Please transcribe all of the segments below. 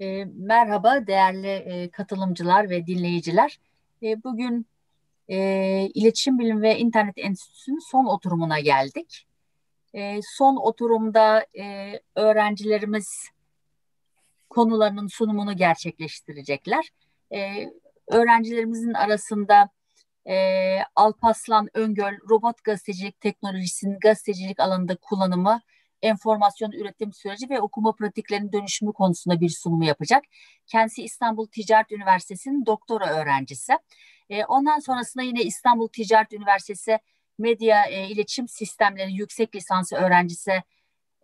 E, merhaba değerli e, katılımcılar ve dinleyiciler. E, bugün e, İletişim Bilimi ve İnternet Enstitüsü'nün son oturumuna geldik. E, son oturumda e, öğrencilerimiz konularının sunumunu gerçekleştirecekler. E, öğrencilerimizin arasında e, Alpaslan Öngöl robot gazetecilik teknolojisinin gazetecilik alanında kullanımı enformasyon üretim süreci ve okuma pratiklerinin dönüşümü konusunda bir sunumu yapacak. Kendisi İstanbul Ticaret Üniversitesi'nin doktora öğrencisi. E, ondan sonrasında yine İstanbul Ticaret Üniversitesi Medya e, İletişim Sistemleri Yüksek Lisansı öğrencisi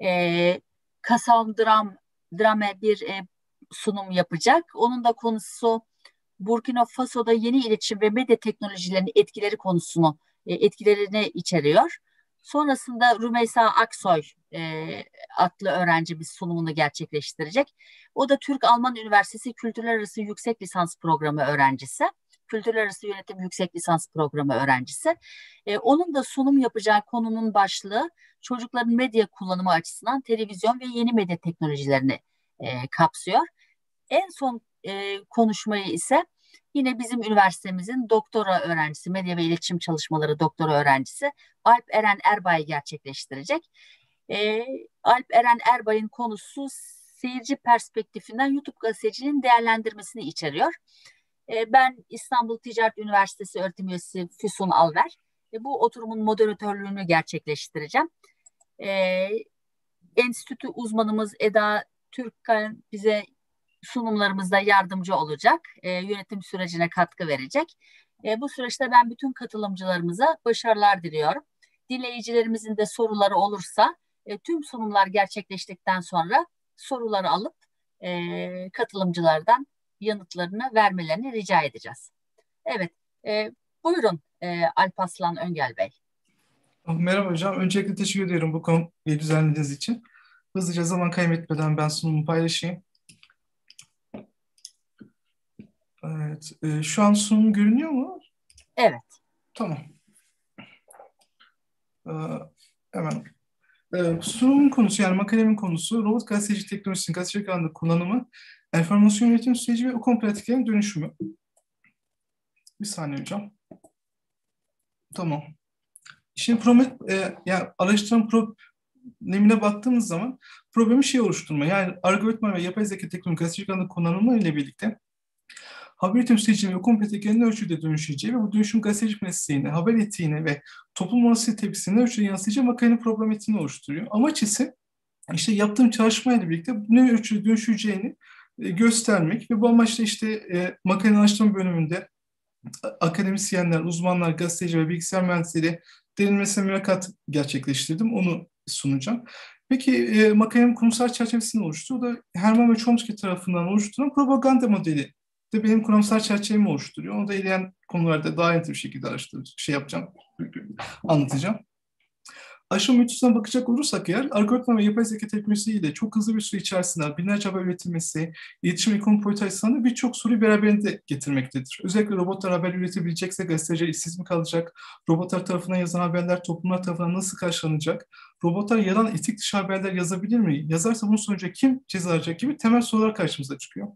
e, Kasam Dram, Drame bir e, sunum yapacak. Onun da konusu Burkina Faso'da yeni iletişim ve medya teknolojilerinin etkileri konusunu, e, etkilerini içeriyor. Sonrasında Rümeysa Aksoy e, adlı öğrenci bir sunumunu gerçekleştirecek. O da Türk-Alman Üniversitesi Kültürler Arası Yüksek Lisans Programı öğrencisi. Kültürler Arası Yönetim Yüksek Lisans Programı öğrencisi. E, onun da sunum yapacağı konunun başlığı çocukların medya kullanımı açısından televizyon ve yeni medya teknolojilerini e, kapsıyor. En son e, konuşmayı ise Yine bizim üniversitemizin doktora öğrencisi, medya ve iletişim çalışmaları doktora öğrencisi Alp Eren Erbay gerçekleştirecek. E, Alp Eren Erbay'ın konusu seyirci perspektifinden YouTube gazeteciliğinin değerlendirmesini içeriyor. E, ben İstanbul Ticaret Üniversitesi öğretim üyesi Füsun Alver. E, bu oturumun moderatörlüğünü gerçekleştireceğim. E, enstitü uzmanımız Eda Türkkan bize sunumlarımızda yardımcı olacak, e, yönetim sürecine katkı verecek. E, bu süreçte ben bütün katılımcılarımıza başarılar diliyorum. Dinleyicilerimizin de soruları olursa e, tüm sunumlar gerçekleştikten sonra soruları alıp e, katılımcılardan yanıtlarını vermelerini rica edeceğiz. Evet, e, buyurun e, Alpaslan Öngel Bey. Merhaba hocam. Öncelikle teşekkür ediyorum bu konuyu düzenlediğiniz için. Hızlıca zaman kaybetmeden ben sunumu paylaşayım. Evet. E, şu an sunum görünüyor mu? Evet. Tamam. E, hemen. E, sunumun konusu yani makalemin konusu robot gazeteci teknolojisinin gazetecilik alanında kullanımı, enformasyon yönetim süreci ve okul pratiklerinin dönüşümü. Bir saniye hocam. Tamam. Şimdi Promet, e, yani araştıran problemine baktığımız zaman problemi şey oluşturma. Yani algoritma ve yapay zeka teknolojisi gazetecilik alanında kullanımı ile birlikte haber temsilciliği ve kompeteklerinin ölçüde dönüşeceği ve bu dönüşüm gazetecilik mesleğine, haber etiğine ve toplum orası tepkisine ölçüde yansıyacağı makalenin problematiğini oluşturuyor. Amaç ise işte yaptığım çalışmayla birlikte ne ölçüde dönüşeceğini e, göstermek ve bu amaçla işte e, makalenin araştırma bölümünde akademisyenler, uzmanlar, gazeteci ve bilgisayar mühendisleri derinlemesine mülakat gerçekleştirdim. Onu sunacağım. Peki e, makalenin kurumsal çerçevesini oluştu. O da Herman ve Chomsky tarafından oluşturulan propaganda modeli de benim kuramsal çerçevemi oluşturuyor. Onu da ilerleyen konularda daha net bir şekilde araştırıp şey yapacağım, anlatacağım. Aşama ütüsüne bakacak olursak eğer, algoritma ve yapay zeka teknolojisiyle çok hızlı bir süre içerisinde binlerce haber üretilmesi, iletişim ekonomi açısından birçok soruyu beraberinde getirmektedir. Özellikle robotlar haber üretebilecekse gazeteciler işsiz mi kalacak? Robotlar tarafından yazılan haberler toplumlar tarafından nasıl karşılanacak? Robotlar yalan etik dışı haberler yazabilir mi? Yazarsa bunun sonucu kim ceza alacak gibi temel sorular karşımıza çıkıyor.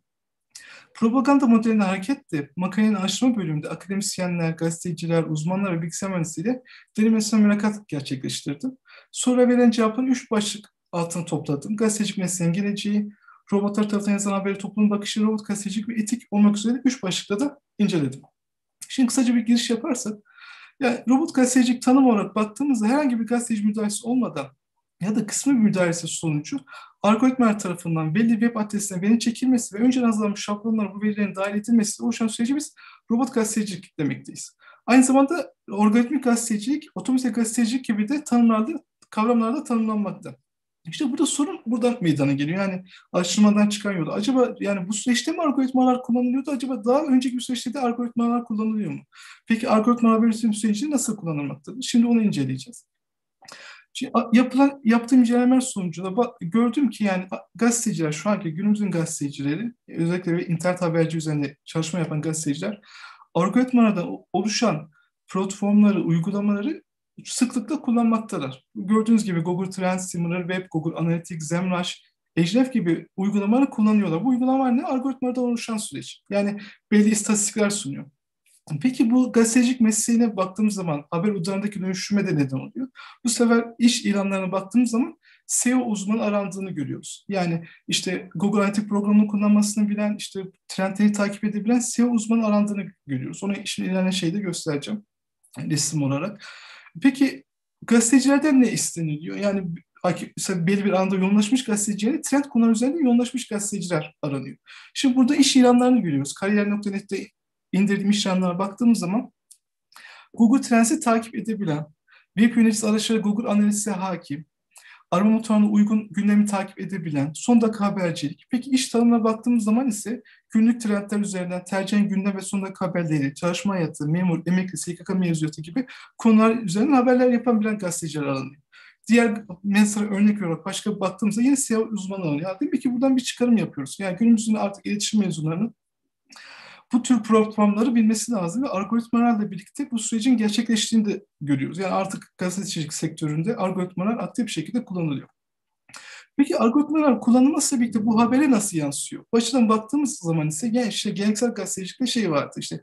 Propaganda modeline hareketle makalenin araştırma bölümünde akademisyenler, gazeteciler, uzmanlar ve bilgisayar mühendisiyle derinlemesine mülakat gerçekleştirdim. Sonra verilen cevapların üç başlık altına topladım. Gazetecilik mesleğin geleceği, robotlar tarafından yazılan haberi toplumun bakışı, robot gazetecilik ve etik olmak üzere üç başlıkta da inceledim. Şimdi kısaca bir giriş yaparsak, yani robot gazetecilik tanım olarak baktığımızda herhangi bir gazeteci müdahalesi olmadan ya da kısmı bir müdahalesi sonucu algoritmalar tarafından belli web adresine veri çekilmesi ve önceden hazırlanmış şablonlara bu verilerin dahil edilmesi oluşan süreci biz robot gazetecilik demekteyiz. Aynı zamanda algoritmik gazetecilik, otomatize gazetecilik gibi de tanımlarda, kavramlarda tanımlanmakta. İşte burada sorun buradan meydana geliyor. Yani araştırmadan çıkan yolda. Acaba yani bu süreçte mi algoritmalar kullanılıyordu? Acaba daha önceki bir süreçte de algoritmalar kullanılıyor mu? Peki algoritmalar üretim süreci nasıl kullanılmaktadır? Şimdi onu inceleyeceğiz. Yapılan, yaptığım incelemeler sonucunda gördüm ki yani gazeteciler, şu anki günümüzün gazetecileri, özellikle bir internet haberci üzerine çalışma yapan gazeteciler, algoritmalarda oluşan platformları, uygulamaları sıklıkla kullanmaktalar. Gördüğünüz gibi Google Trend Simulator, Web, Google Analytics, ZEMrush, Ejref gibi uygulamaları kullanıyorlar. Bu uygulamalar ne? Algoritmalardan oluşan süreç. Yani belli istatistikler sunuyor. Peki bu gazetecilik mesleğine baktığımız zaman haber uzarındaki dönüşüme de neden oluyor. Bu sefer iş ilanlarına baktığımız zaman SEO uzmanı arandığını görüyoruz. Yani işte Google Analytics programını kullanmasını bilen, işte trendleri takip edebilen SEO uzmanı arandığını görüyoruz. Onu şimdi ilerleyen şeyde göstereceğim resim olarak. Peki gazetecilerden ne isteniliyor? Yani belli bir anda yoğunlaşmış gazetecileri trend konular üzerinde yoğunlaşmış gazeteciler aranıyor. Şimdi burada iş ilanlarını görüyoruz. Kariyer.net'te indirdiğim iş ilanlarına baktığımız zaman Google Trends'i takip edebilen, web yöneticisi araçları Google Analytics'e hakim, arama motoruna uygun gündemi takip edebilen, son dakika habercilik. Peki iş tanımına baktığımız zaman ise günlük trendler üzerinden tercihen gündem ve son dakika haberleri, çalışma hayatı, memur, emekli, SKK mevzuatı gibi konular üzerinden haberler yapan bilen gazeteciler aranıyor. Diğer mesela örnek olarak başka baktığımızda yine SEO uzmanı aranıyor. Demek ki buradan bir çıkarım yapıyoruz. Yani günümüzün artık iletişim mezunlarının bu tür programları bilmesi lazım ve algoritmalarla birlikte bu sürecin gerçekleştiğini de görüyoruz. Yani artık gazetecilik sektöründe algoritmalar aktif bir şekilde kullanılıyor. Peki algoritmalar kullanılmazsa birlikte bu habere nasıl yansıyor? Başından baktığımız zaman ise yani işte geleneksel gazetecilikte şey vardı işte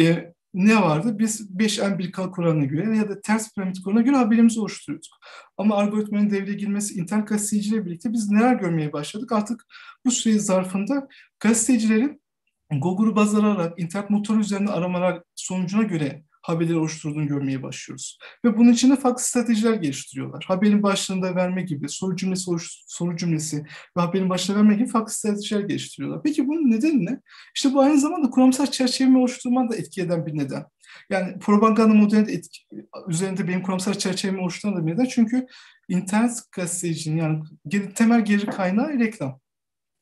e, ne vardı? Biz 5 empirikal kuralına göre ya da ters piramit kuralına göre haberimizi oluşturuyorduk. Ama algoritmanın devreye girmesi internet gazeteciliğiyle birlikte biz neler görmeye başladık? Artık bu süre zarfında gazetecilerin Google'u baz alarak internet motoru üzerinde aramalar sonucuna göre haberleri oluşturduğunu görmeye başlıyoruz. Ve bunun için de farklı stratejiler geliştiriyorlar. Haberin başlığında verme gibi, soru cümlesi soru cümlesi ve haberin başlığında verme gibi farklı stratejiler geliştiriyorlar. Peki bunun nedeni ne? İşte bu aynı zamanda kuramsal çerçevemi oluşturman da etki eden bir neden. Yani propaganda modelinde etki, üzerinde benim kuramsal çerçevemi oluşturan da bir neden. Çünkü internet gazetecinin yani temel geri kaynağı reklam.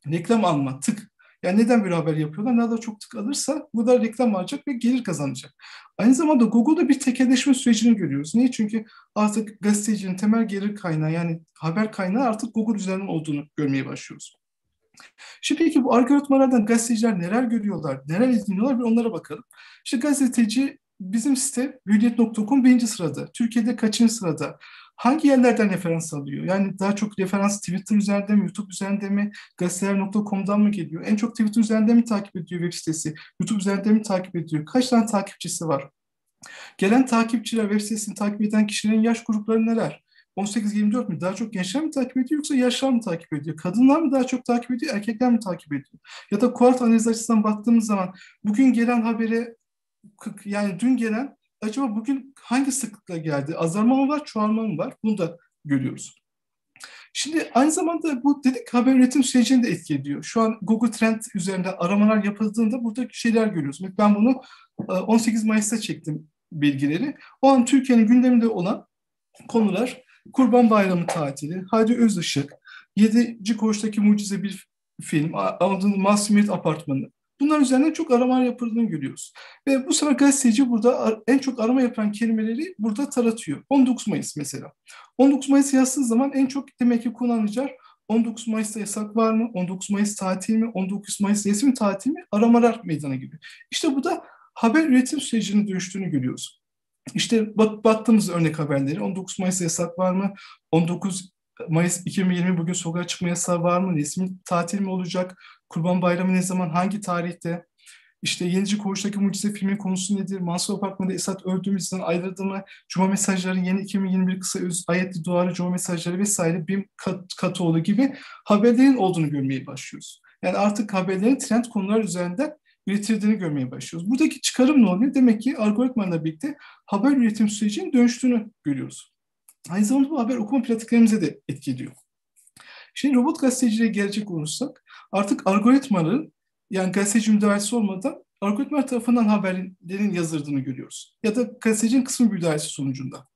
Reklam alma, tık. Yani neden bir haber yapıyorlar? Ne kadar çok tık alırsa bu da reklam alacak ve gelir kazanacak. Aynı zamanda Google'da bir tekelleşme sürecini görüyoruz. Niye? Çünkü artık gazetecinin temel gelir kaynağı yani haber kaynağı artık Google üzerinden olduğunu görmeye başlıyoruz. Şimdi peki bu algoritmalardan gazeteciler neler görüyorlar, neler izliyorlar bir onlara bakalım. İşte gazeteci bizim site hürriyet.com birinci sırada. Türkiye'de kaçıncı sırada? Hangi yerlerden referans alıyor? Yani daha çok referans Twitter üzerinde mi, YouTube üzerinde mi, gazeteler.com'dan mı geliyor? En çok Twitter üzerinde mi takip ediyor web sitesi? YouTube üzerinde mi takip ediyor? Kaç tane takipçisi var? Gelen takipçiler, web sitesini takip eden kişilerin yaş grupları neler? 18-24 mi? Daha çok gençler mi takip ediyor yoksa yaşlar mı takip ediyor? Kadınlar mı daha çok takip ediyor, erkekler mi takip ediyor? Ya da kuart analiz açısından baktığımız zaman bugün gelen habere yani dün gelen acaba bugün hangi sıklıkla geldi? Azalma mı var, çoğalma mı var? Bunu da görüyoruz. Şimdi aynı zamanda bu dedik haber üretim sürecini de etki ediyor. Şu an Google Trend üzerinde aramalar yapıldığında burada şeyler görüyoruz. Ben bunu 18 e, Mayıs'ta çektim bilgileri. O an Türkiye'nin gündeminde olan konular Kurban Bayramı tatili, Hadi Özışık, 7. Koğuş'taki mucize bir film, Anadolu Masumiyet Apartmanı, Bunlar üzerinden çok arama yapıldığını görüyoruz. Ve bu sefer gazeteci burada en çok arama yapan kelimeleri burada taratıyor. 19 Mayıs mesela. 19 Mayıs yazdığı zaman en çok demek ki kullanıcılar 19 Mayıs'ta yasak var mı? 19 Mayıs tatil mi? 19 Mayıs resmi tatil mi? Aramalar meydana gibi. İşte bu da haber üretim sürecinin dönüştüğünü görüyoruz. İşte bak, baktığımız örnek haberleri 19 Mayıs yasak var mı? 19 Mayıs 2020 bugün sokağa çıkma yasağı var mı? Resmi tatil mi olacak? Kurban Bayramı ne zaman, hangi tarihte? İşte Yenici Koğuş'taki Mucize filmin konusu nedir? Mansur Apartmanı'da Esat öldüğümüzden ayrıldı mı? Cuma mesajları, yeni 2021 kısa öz, ayetli duvarı, cuma mesajları vesaire bir kat, Katoğlu gibi haberlerin olduğunu görmeye başlıyoruz. Yani artık haberlerin trend konular üzerinde üretildiğini görmeye başlıyoruz. Buradaki çıkarım ne oluyor? Demek ki algoritmanla birlikte haber üretim sürecinin dönüştüğünü görüyoruz. Aynı zamanda bu haber okuma pratiklerimize de etki ediyor. Şimdi robot gazeteciliğe gelecek olursak artık algoritmaların yani gazeteci müdahalesi olmadan algoritmalar tarafından haberlerin yazıldığını görüyoruz. Ya da gazetecinin kısmı müdahalesi sonucunda.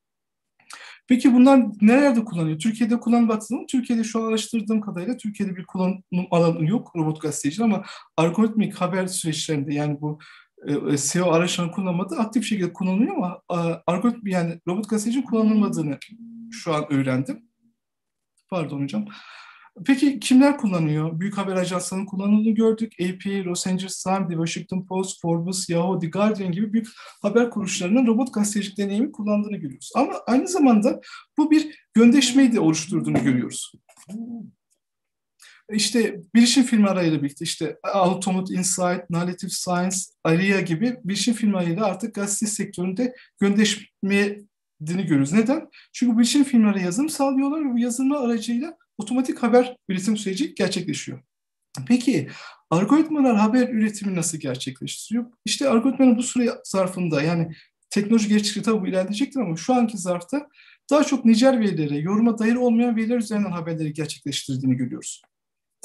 Peki bunlar nerelerde kullanıyor? Türkiye'de kullanım baktığında Türkiye'de şu araştırdığım kadarıyla Türkiye'de bir kullanım alanı yok robot gazeteci ama algoritmik haber süreçlerinde yani bu e, SEO araçlarını kullanmadı aktif şekilde kullanılıyor ama algoritm yani robot gazeteci kullanılmadığını şu an öğrendim. Pardon hocam. Peki kimler kullanıyor? Büyük haber ajanslarının kullanıldığını gördük. AP, Los Angeles Times, The Washington Post, Forbes, Yahoo, The Guardian gibi büyük haber kuruluşlarının robot gazetecilik deneyimi kullandığını görüyoruz. Ama aynı zamanda bu bir göndeşmeyi de oluşturduğunu görüyoruz. İşte bilişim firmalarıyla birlikte işte Automate Insight, Narrative Science, Aria gibi bilişim firmalarıyla artık gazete sektöründe göndeşmeye görüyoruz. Neden? Çünkü bilişim firmaları yazılım sağlıyorlar ve bu yazılımlar aracıyla otomatik haber üretim süreci gerçekleşiyor. Peki algoritmalar haber üretimi nasıl gerçekleştiriyor? İşte algoritmanın bu süre zarfında yani teknoloji geliştikçe tabii bu ilerleyecektir ama şu anki zarfta daha çok nicel verilere, yoruma dayalı olmayan veriler üzerinden haberleri gerçekleştirdiğini görüyoruz.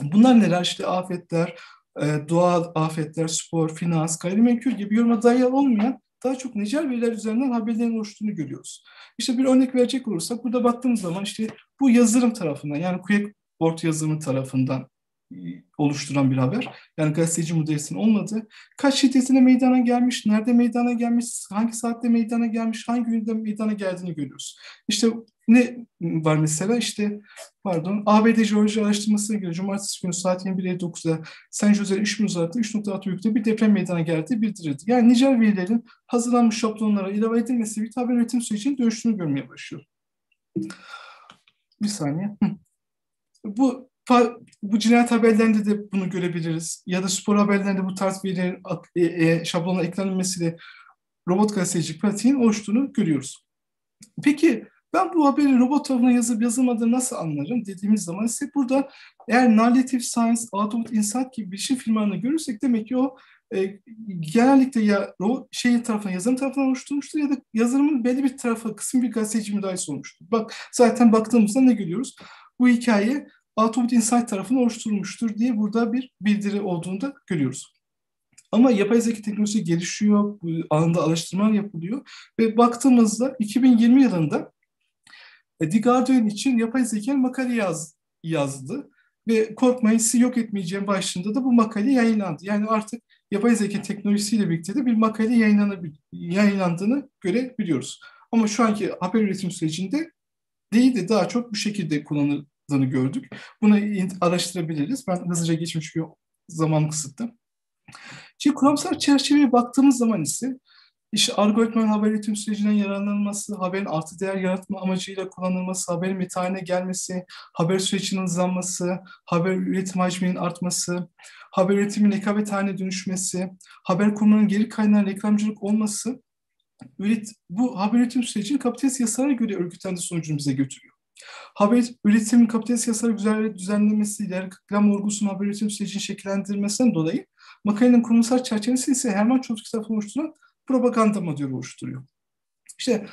Bunlar neler? İşte afetler, e, doğal afetler, spor, finans, gayrimenkul gibi yoruma dayalı olmayan daha çok nicel veriler üzerinden haberlerin oluştuğunu görüyoruz. İşte bir örnek verecek olursak burada baktığımız zaman işte bu yazılım tarafından yani Quickboard yazılımı tarafından oluşturan bir haber. Yani gazeteci mudelesinin olmadığı. Kaç şiddetine meydana gelmiş, nerede meydana gelmiş, hangi saatte meydana gelmiş, hangi günde meydana geldiğini görüyoruz. İşte ne var mesela işte pardon ABD Jeoloji Araştırması'na göre Cumartesi günü saat 21.59'da San Jose'de 3 bin uzaklıkta 3.6 büyüklükte bir deprem meydana geldiği bildirildi. Yani nicel verilerin hazırlanmış şablonlara ilave edilmesi bir haber üretim sürecinin dönüştüğünü görmeye başlıyor. Bir saniye. Bu bu cinayet haberlerinde de bunu görebiliriz. Ya da spor haberlerinde bu tarz verilerin e, e, şablona eklenmesiyle robot gazetecilik pratiğin oluştuğunu görüyoruz. Peki ben bu haberi robot tarafından yazıp yazılmadığını nasıl anlarım dediğimiz zaman ise burada eğer Narrative Science, Output Insight gibi bir şey firmalarını görürsek demek ki o e, genellikle ya o şey tarafından, yazılım tarafından oluşturmuştur ya da yazılımın belli bir tarafı, kısım bir gazeteci müdahalesi olmuştur. Bak zaten baktığımızda ne görüyoruz? Bu hikaye Output Insight tarafından oluşturulmuştur diye burada bir bildiri olduğunu da görüyoruz. Ama yapay zeka teknolojisi gelişiyor, alanda araştırmalar yapılıyor ve baktığımızda 2020 yılında The Guardian için yapay zeka makale yaz, yazdı ve korkmayın sizi yok etmeyeceğim başlığında da bu makale yayınlandı. Yani artık yapay zeka teknolojisiyle birlikte de bir makale yayınlandığını görebiliyoruz. Ama şu anki haber üretim sürecinde değil de daha çok bu şekilde kullanıldığını gördük. Bunu araştırabiliriz. Ben hızlıca geçmiş çünkü zaman kısıtlı. Şimdi kuramsal çerçeveye baktığımız zaman ise işte algoritmanın haber üretim sürecine yararlanılması, haberin artı değer yaratma amacıyla kullanılması, haberin metane gelmesi, haber sürecinin hızlanması, haber üretim hacminin artması, haber üretimin rekabet haline dönüşmesi, haber kurmanın geri kaynağı reklamcılık olması, üret, bu haber üretim sürecinin kapitalist yasalara göre örgütlendiği sonucunu bize götürüyor. Haber üretimin kapitalist yasalara güzel düzenlemesiyle reklam olgusunun haber üretim sürecini şekillendirmesinden dolayı makalenin kurumsal çerçevesi ise Herman Chomsky tarafından oluşturulan propaganda modeli oluşturuyor. İşte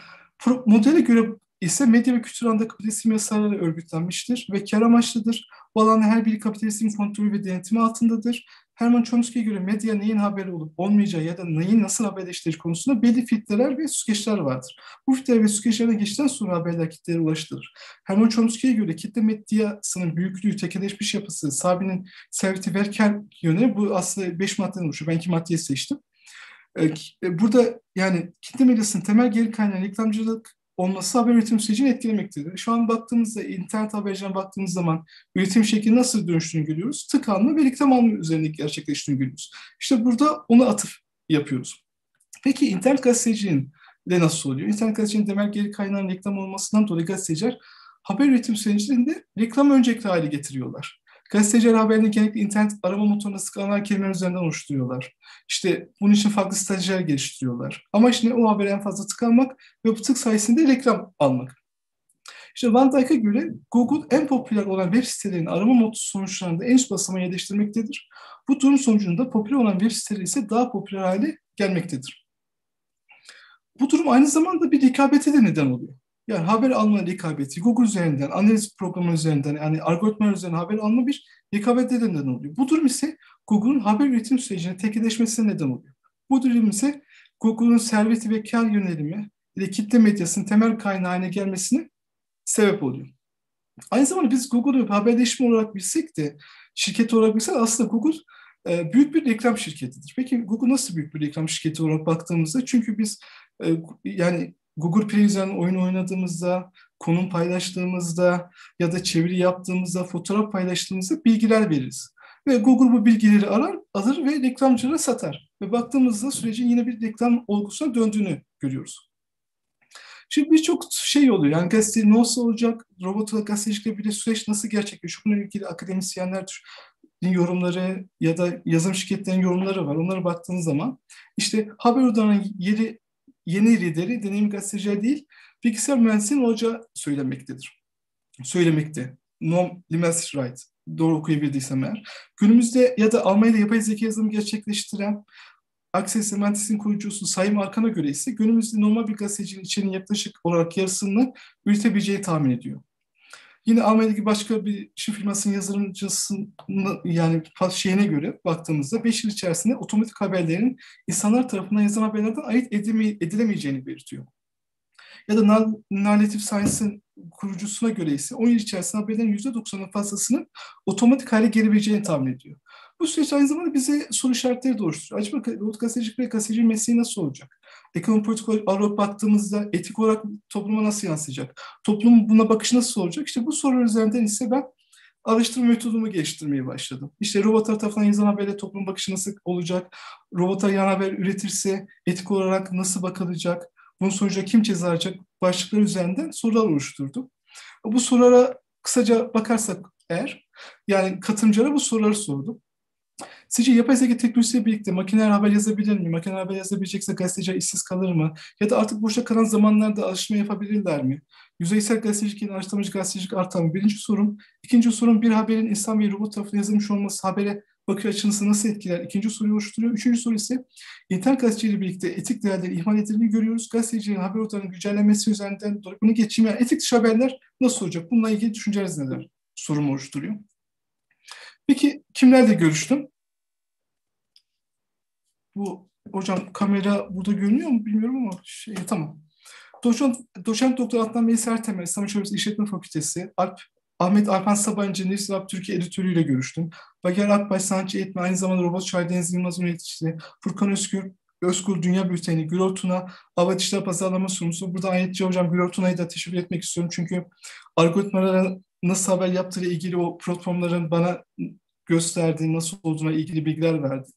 modele göre ise medya ve kültür alanında kapitalizm yasaları örgütlenmiştir ve kar amaçlıdır. Bu alanda her biri kapitalizmin kontrolü ve denetimi altındadır. Herman Chomsky'ye göre medya neyin haberi olup olmayacağı ya da neyin nasıl haberleştirir konusunda belli filtreler ve süzgeçler vardır. Bu filtreler ve süzgeçlerden geçtikten sonra haberler kitlelere ulaştırır. Herman Chomsky'ye göre kitle medyasının büyüklüğü, tekeleşmiş yapısı, Sabi'nin serveti verker yönü bu aslında beş maddeden oluşuyor. Ben iki maddeyi seçtim. E, e, burada yani kitle medyasının temel geri kaynağı reklamcılık olması haber üretim sürecini etkilemektedir. Şu an baktığımızda internet habercilerine baktığımız zaman üretim şekli nasıl dönüştüğünü görüyoruz. Tık alma ve reklam alma üzerinde gerçekleştiğini görüyoruz. İşte burada onu atıf yapıyoruz. Peki internet gazeteciliğin de nasıl oluyor? İnternet gazeteciliğin temel geri kaynağının reklam olmasından dolayı gazeteciler haber üretim sürecinde reklam öncelikli hale getiriyorlar. Gazeteciler haberini genellikle internet arama motorunda sıkılanan kelimeler üzerinden oluşturuyorlar. İşte bunun için farklı stratejiler geliştiriyorlar. Ama işte o habere en fazla tık ve bu tık sayesinde reklam almak. İşte Van Dijk'a göre Google en popüler olan web sitelerinin arama motoru sonuçlarında en üst basamağa yerleştirmektedir. Bu durum sonucunda popüler olan web siteleri ise daha popüler hale gelmektedir. Bu durum aynı zamanda bir rekabete de neden oluyor. Yani haber alma rekabeti Google üzerinden, analiz programı üzerinden, yani algoritma üzerinden haber alma bir rekabete neden oluyor. Bu durum ise Google'un haber üretim sürecine tekeleşmesine neden oluyor. Bu durum ise Google'un serveti ve kar yönelimi ile kitle medyasının temel kaynağı gelmesine sebep oluyor. Aynı zamanda biz Google'u haberleşme olarak bilsek de, şirket olarak bilsek aslında Google e, büyük bir reklam şirketidir. Peki Google nasıl büyük bir reklam şirketi olarak baktığımızda? Çünkü biz e, yani Google Play üzerinden oyun oynadığımızda, konum paylaştığımızda ya da çeviri yaptığımızda, fotoğraf paylaştığımızda bilgiler veririz. Ve Google bu bilgileri arar, alır ve reklamcılara satar. Ve baktığımızda sürecin yine bir reklam olgusuna döndüğünü görüyoruz. Şimdi birçok şey oluyor. Yani gazete nasıl olacak, robotla gazetecilikle bir süreç nasıl gerçekleşiyor? Bununla ilgili akademisyenler yorumları ya da yazım şirketlerinin yorumları var. Onlara baktığınız zaman işte haber odanın yeri yeni lideri deneyim gazeteciler değil, bilgisayar mühendisinin olacağı söylemektedir. Söylemekte. Noam Limes-Wright. Doğru okuyabildiysem eğer. Günümüzde ya da Almanya'da yapay zeka yazılımı gerçekleştiren Access Semantics'in kurucusu Sayım Arkan'a göre ise günümüzde normal bir gazetecinin içeriğinin yaklaşık olarak yarısını üretebileceği tahmin ediyor. Yine Almanya'daki başka bir şifre firmasının yazılımcısının yani şeyine göre baktığımızda 5 yıl içerisinde otomatik haberlerin insanlar tarafından yazılan haberlerden ayırt edilemeyeceğini belirtiyor. Ya da Narrative Science'ın kurucusuna göre ise 10 yıl içerisinde haberlerin %90'ın fazlasının otomatik hale gelebileceğini tahmin ediyor. Bu süreç aynı zamanda bize soru işaretleri de oluşturuyor. Acaba robot gazetecilik ve gazeteci mesleği nasıl olacak? Ekonomi politik olarak baktığımızda etik olarak topluma nasıl yansıyacak? Toplumun buna bakışı nasıl olacak? İşte bu sorular üzerinden ise ben araştırma metodumu geliştirmeye başladım. İşte robotlar tarafından yazılan haberle toplum bakışı nasıl olacak? Robotlar yan haber üretirse etik olarak nasıl bakılacak? Bunun sonucu kim ceza alacak? Başlıklar üzerinden sorular oluşturdum. Bu sorulara kısaca bakarsak eğer, yani katılımcılara bu soruları sordum. Sizce yapay zeka teknolojisiyle birlikte makineler haber yazabilir mi? Makineler haber yazabilecekse gazeteciler işsiz kalır mı? Ya da artık boşta kalan zamanlarda alışma yapabilirler mi? Yüzeysel gazetecilik ile araştırmacı gazetecilik artar mı? Birinci sorun. İkinci sorun bir haberin insan ve robot tarafından yazılmış olması habere bakış açınızı nasıl etkiler? İkinci soruyu oluşturuyor. Üçüncü soru ise internet gazeteciliği birlikte etik değerleri ihmal edildiğini görüyoruz. Gazeteciliğin haber ortamının güncellenmesi üzerinden dolayı bunu geçeyim. Yani etik dışı haberler nasıl olacak? Bununla ilgili düşünceleriniz neler? Sorumu oluşturuyor. Peki kimlerle görüştüm? Bu hocam kamera burada görünüyor mu bilmiyorum ama şey tamam. Doçent, doçent doktor Adnan Veysel Ertemel, İstanbul Üniversitesi İşletme Fakültesi, Alp, Ahmet Alpan Sabancı, Nefis Lab Türkiye editörüyle görüştüm. Bager Akbaş sanatçı eğitmen, aynı zamanda Robot Şahin Deniz Yılmaz yöneticisi, Furkan Özgür, Özgür Dünya Bülteni, Gürol Tuna, Hava Dişler Pazarlama Sunucusu. Burada Ayetçi Hocam Gürol Tuna'yı da teşekkür etmek istiyorum. Çünkü algoritmalara nasıl haber yaptığı ilgili o platformların bana gösterdiği, nasıl olduğuna ilgili bilgiler verdi.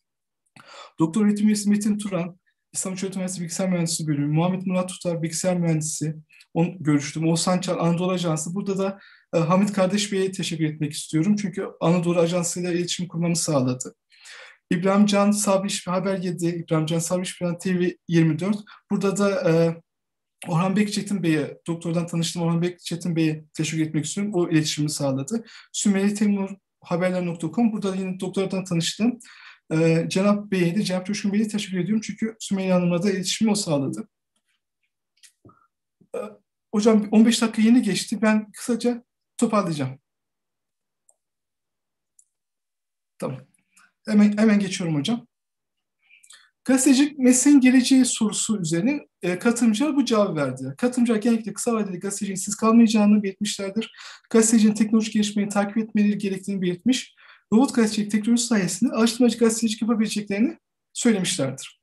Doktor öğretim üyesi Metin Turan, İstanbul Çocuk Üniversitesi Bilgisayar Mühendisliği Bölümü, Muhammed Murat Tutar Bilgisayar Mühendisi, onu görüştüm. Oğuzhan Çal, Anadolu Ajansı. Burada da e, Hamit Kardeş Bey'e teşekkür etmek istiyorum. Çünkü Anadolu Ajansı ile iletişim kurmamı sağladı. İbrahim Can Sabiş Haber 7, İbrahim Can Sabiş TV 24. Burada da e, Orhan Bekçetin Bey'e, doktordan tanıştım Orhan Bekçetin Bey'e teşekkür etmek istiyorum. O iletişimi sağladı. Sümeyye Temur haberler.com. Burada yine doktordan tanıştım. Ee, Cenap Bey'e de, Cenap Coşkun Bey'e teşekkür ediyorum. Çünkü Sümeyye Hanım'la da iletişimi o sağladı. Ee, hocam 15 dakika yeni geçti. Ben kısaca toparlayacağım. Tamam. Hemen, hemen geçiyorum hocam. Gazetecilik mesleğin geleceği sorusu üzerine e, katılımcılar bu cevabı verdiler. Katılımcılar genellikle kısa vadeli gazeteciliğin siz kalmayacağını belirtmişlerdir. Gazetecinin teknolojik gelişmeyi takip etmeleri gerektiğini belirtmiş robot gazetecilik teknolojisi sayesinde araştırmacı gazetecilik yapabileceklerini söylemişlerdir.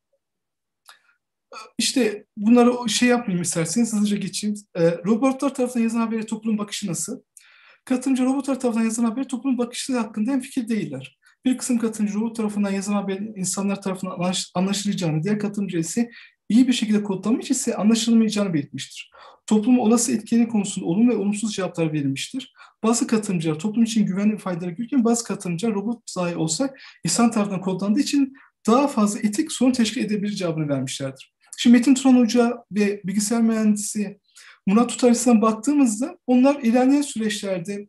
İşte bunları şey yapmayayım isterseniz hızlıca geçeyim. E, robotlar tarafından yazılan haberi toplumun bakışı nasıl? Katılımcı robotlar tarafından yazılan haberi toplumun bakışı hakkında en fikir değiller. Bir kısım katılımcı robot tarafından yazılan haberin insanlar tarafından anlaşılacağını, diğer katılımcı ise iyi bir şekilde kodlanmış ise anlaşılmayacağını belirtmiştir. Toplumun olası etkileri konusunda olumlu ve olumsuz cevaplar verilmiştir. Bazı katılımcılar toplum için güvenli ve faydalı görürken bazı katılımcılar robot dahi olsa insan tarafından kodlandığı için daha fazla etik sorun teşkil edebilir cevabını vermişlerdir. Şimdi Metin Turan Hoca ve bilgisayar mühendisi Murat Tutar'dan baktığımızda onlar ilerleyen süreçlerde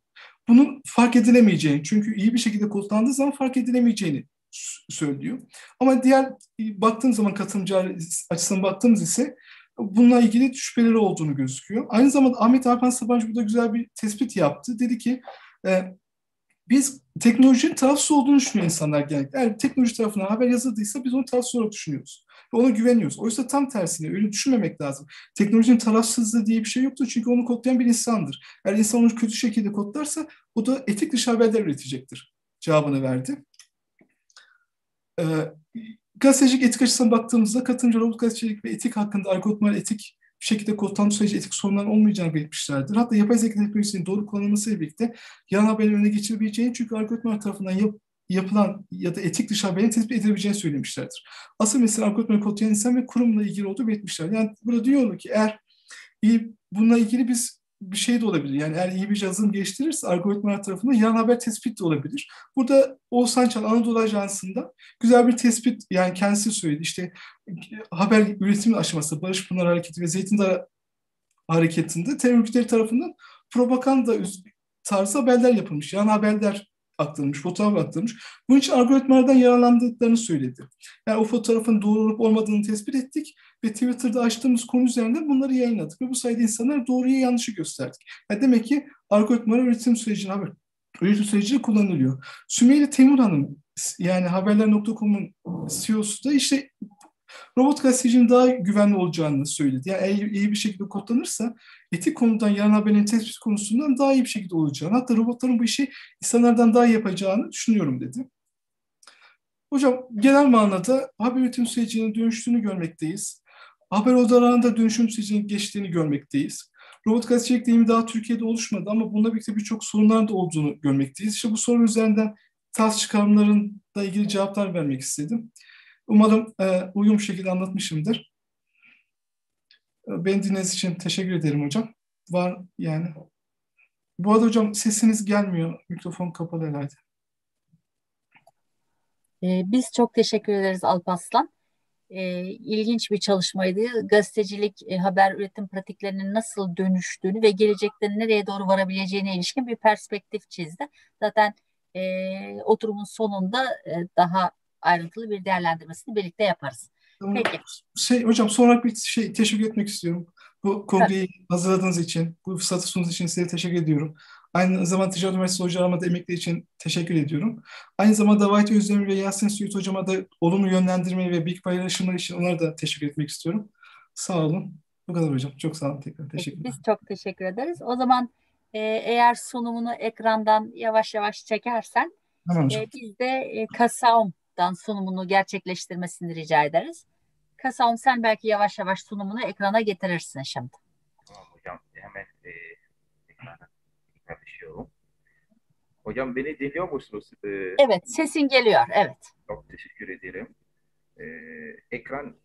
bunun fark edilemeyeceğini, çünkü iyi bir şekilde kodlandığı zaman fark edilemeyeceğini söylüyor. Ama diğer baktığım zaman katılımcılar açısından baktığımız ise bununla ilgili şüpheleri olduğunu gözüküyor. Aynı zamanda Ahmet Arpan Sabancı burada güzel bir tespit yaptı. Dedi ki e, biz teknolojinin tarafsız olduğunu düşünüyor insanlar genellikle. Eğer teknoloji tarafından haber yazıldıysa biz onu tarafsız olarak düşünüyoruz. Ve ona güveniyoruz. Oysa tam tersine öyle düşünmemek lazım. Teknolojinin tarafsızlığı diye bir şey yoktur. Çünkü onu kodlayan bir insandır. Eğer insan onu kötü şekilde kodlarsa o da etik dışı haberler üretecektir. Cevabını verdi. Ee, gazetecilik etik açısından baktığımızda katılımcı robot gazetecilik ve etik hakkında algoritmalar etik bir şekilde kodlanmış sürece etik sorunların olmayacağını belirtmişlerdir. Hatta yapay zeka teknolojisinin doğru kullanılmasıyla birlikte yalan haberin önüne geçirebileceğini çünkü algoritmalar tarafından yap, yapılan ya da etik dışı haberin tespit edilebileceğini söylemişlerdir. Asıl mesele algoritmayı kodlayan insan ve kurumla ilgili olduğu belirtmişler. Yani burada diyor ki eğer bununla ilgili biz bir şey de olabilir. Yani eğer iyi bir yazılım geliştirirse algoritmalar tarafından yan haber tespit de olabilir. Burada Oğuzhan Çal Anadolu Ajansı'nda güzel bir tespit yani kendisi söyledi. İşte haber üretim aşaması, Barış Pınar Hareketi ve Zeytin Dağı Hareketi'nde terör örgütleri tarafından propaganda tarzı haberler yapılmış. Yan haberler aktarılmış, fotoğraf aktarılmış. Bunun için algoritmalardan yararlandıklarını söyledi. Yani o fotoğrafın doğru olup olmadığını tespit ettik ve Twitter'da açtığımız konu üzerinde bunları yayınladık ve bu sayede insanlar doğruyu yanlışı gösterdik. Yani demek ki algoritmalar üretim sürecinde haber üretim sürecinde kullanılıyor. Sümeyye Temur Hanım yani haberler.com'un CEO'su da işte robot gazetecinin daha güvenli olacağını söyledi. Yani eğer iyi bir şekilde kodlanırsa etik konudan yarın haberin tespit konusundan daha iyi bir şekilde olacağını, hatta robotların bu işi insanlardan daha iyi yapacağını düşünüyorum dedi. Hocam genel manada haber üretim sürecinin dönüştüğünü görmekteyiz. Haber odalarında dönüşüm sürecinin geçtiğini görmekteyiz. Robot gazetecilik deyimi daha Türkiye'de oluşmadı ama bununla birlikte birçok sorunlar da olduğunu görmekteyiz. İşte bu sorun üzerinden tas çıkarımlarında ilgili cevaplar vermek istedim. Umarım e, uyum şekilde anlatmışımdır. E, beni dinlediğiniz için teşekkür ederim hocam. Var yani. Bu arada hocam sesiniz gelmiyor. Mikrofon kapalı herhalde. Ee, biz çok teşekkür ederiz Alpaslan. Ee, ilginç bir çalışmaydı. Gazetecilik, e, haber üretim pratiklerinin nasıl dönüştüğünü ve gelecekte nereye doğru varabileceğine ilişkin bir perspektif çizdi. Zaten e, oturumun sonunda e, daha ayrıntılı bir değerlendirmesini birlikte yaparız. Peki. Şey, hocam sonra bir şey teşekkür etmek istiyorum. Bu kongreyi evet. hazırladığınız için, bu fırsatı sunduğunuz için size teşekkür ediyorum. Aynı zamanda Ticaret Üniversitesi hocalarıma da emekli için teşekkür ediyorum. Aynı zamanda Vahit Özdemir ve Yasin Suyut hocama da olumlu yönlendirmeyi ve bilgi paylaşımlar için onlara da teşekkür etmek istiyorum. Sağ olun. Bu kadar hocam. Çok sağ olun tekrar. Teşekkür Biz çok teşekkür ederiz. O zaman e, eğer sunumunu ekrandan yavaş yavaş çekersen e, biz de e, Kasaum dan sunumunu gerçekleştirmesini rica ederiz. Kasam sen belki yavaş yavaş sunumunu ekrana getirirsin şimdi. Tamam hocam hemen e, ekrana çalışıyorum. Hocam beni dinliyor musunuz? Ee, evet sesin geliyor evet. Çok teşekkür ederim. Ee, ekran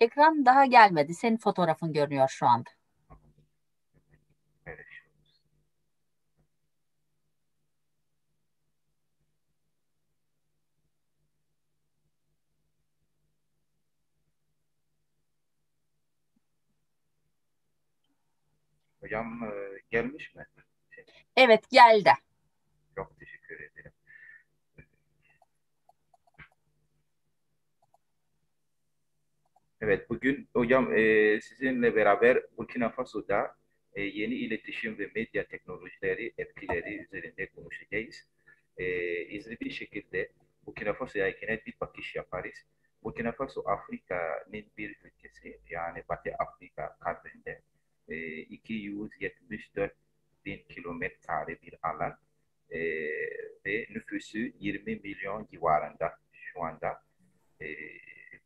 Ekran daha gelmedi. Senin fotoğrafın görünüyor şu anda. Evet. Hocam e, gelmiş mi? Evet geldi. Çok teşekkür ederim. Evet, bugün hocam e, sizinle beraber Burkina Faso'da e, yeni iletişim ve medya teknolojileri etkileri üzerinde konuşacağız. E, izli bir şekilde Burkina Faso'ya genel bir bakış yaparız. Burkina Faso Afrika'nın bir ülkesi yani Batı Afrika kadrinde 274 e, bin kilometre bir alan e, ve nüfusu 20 milyon civarında şu anda. E,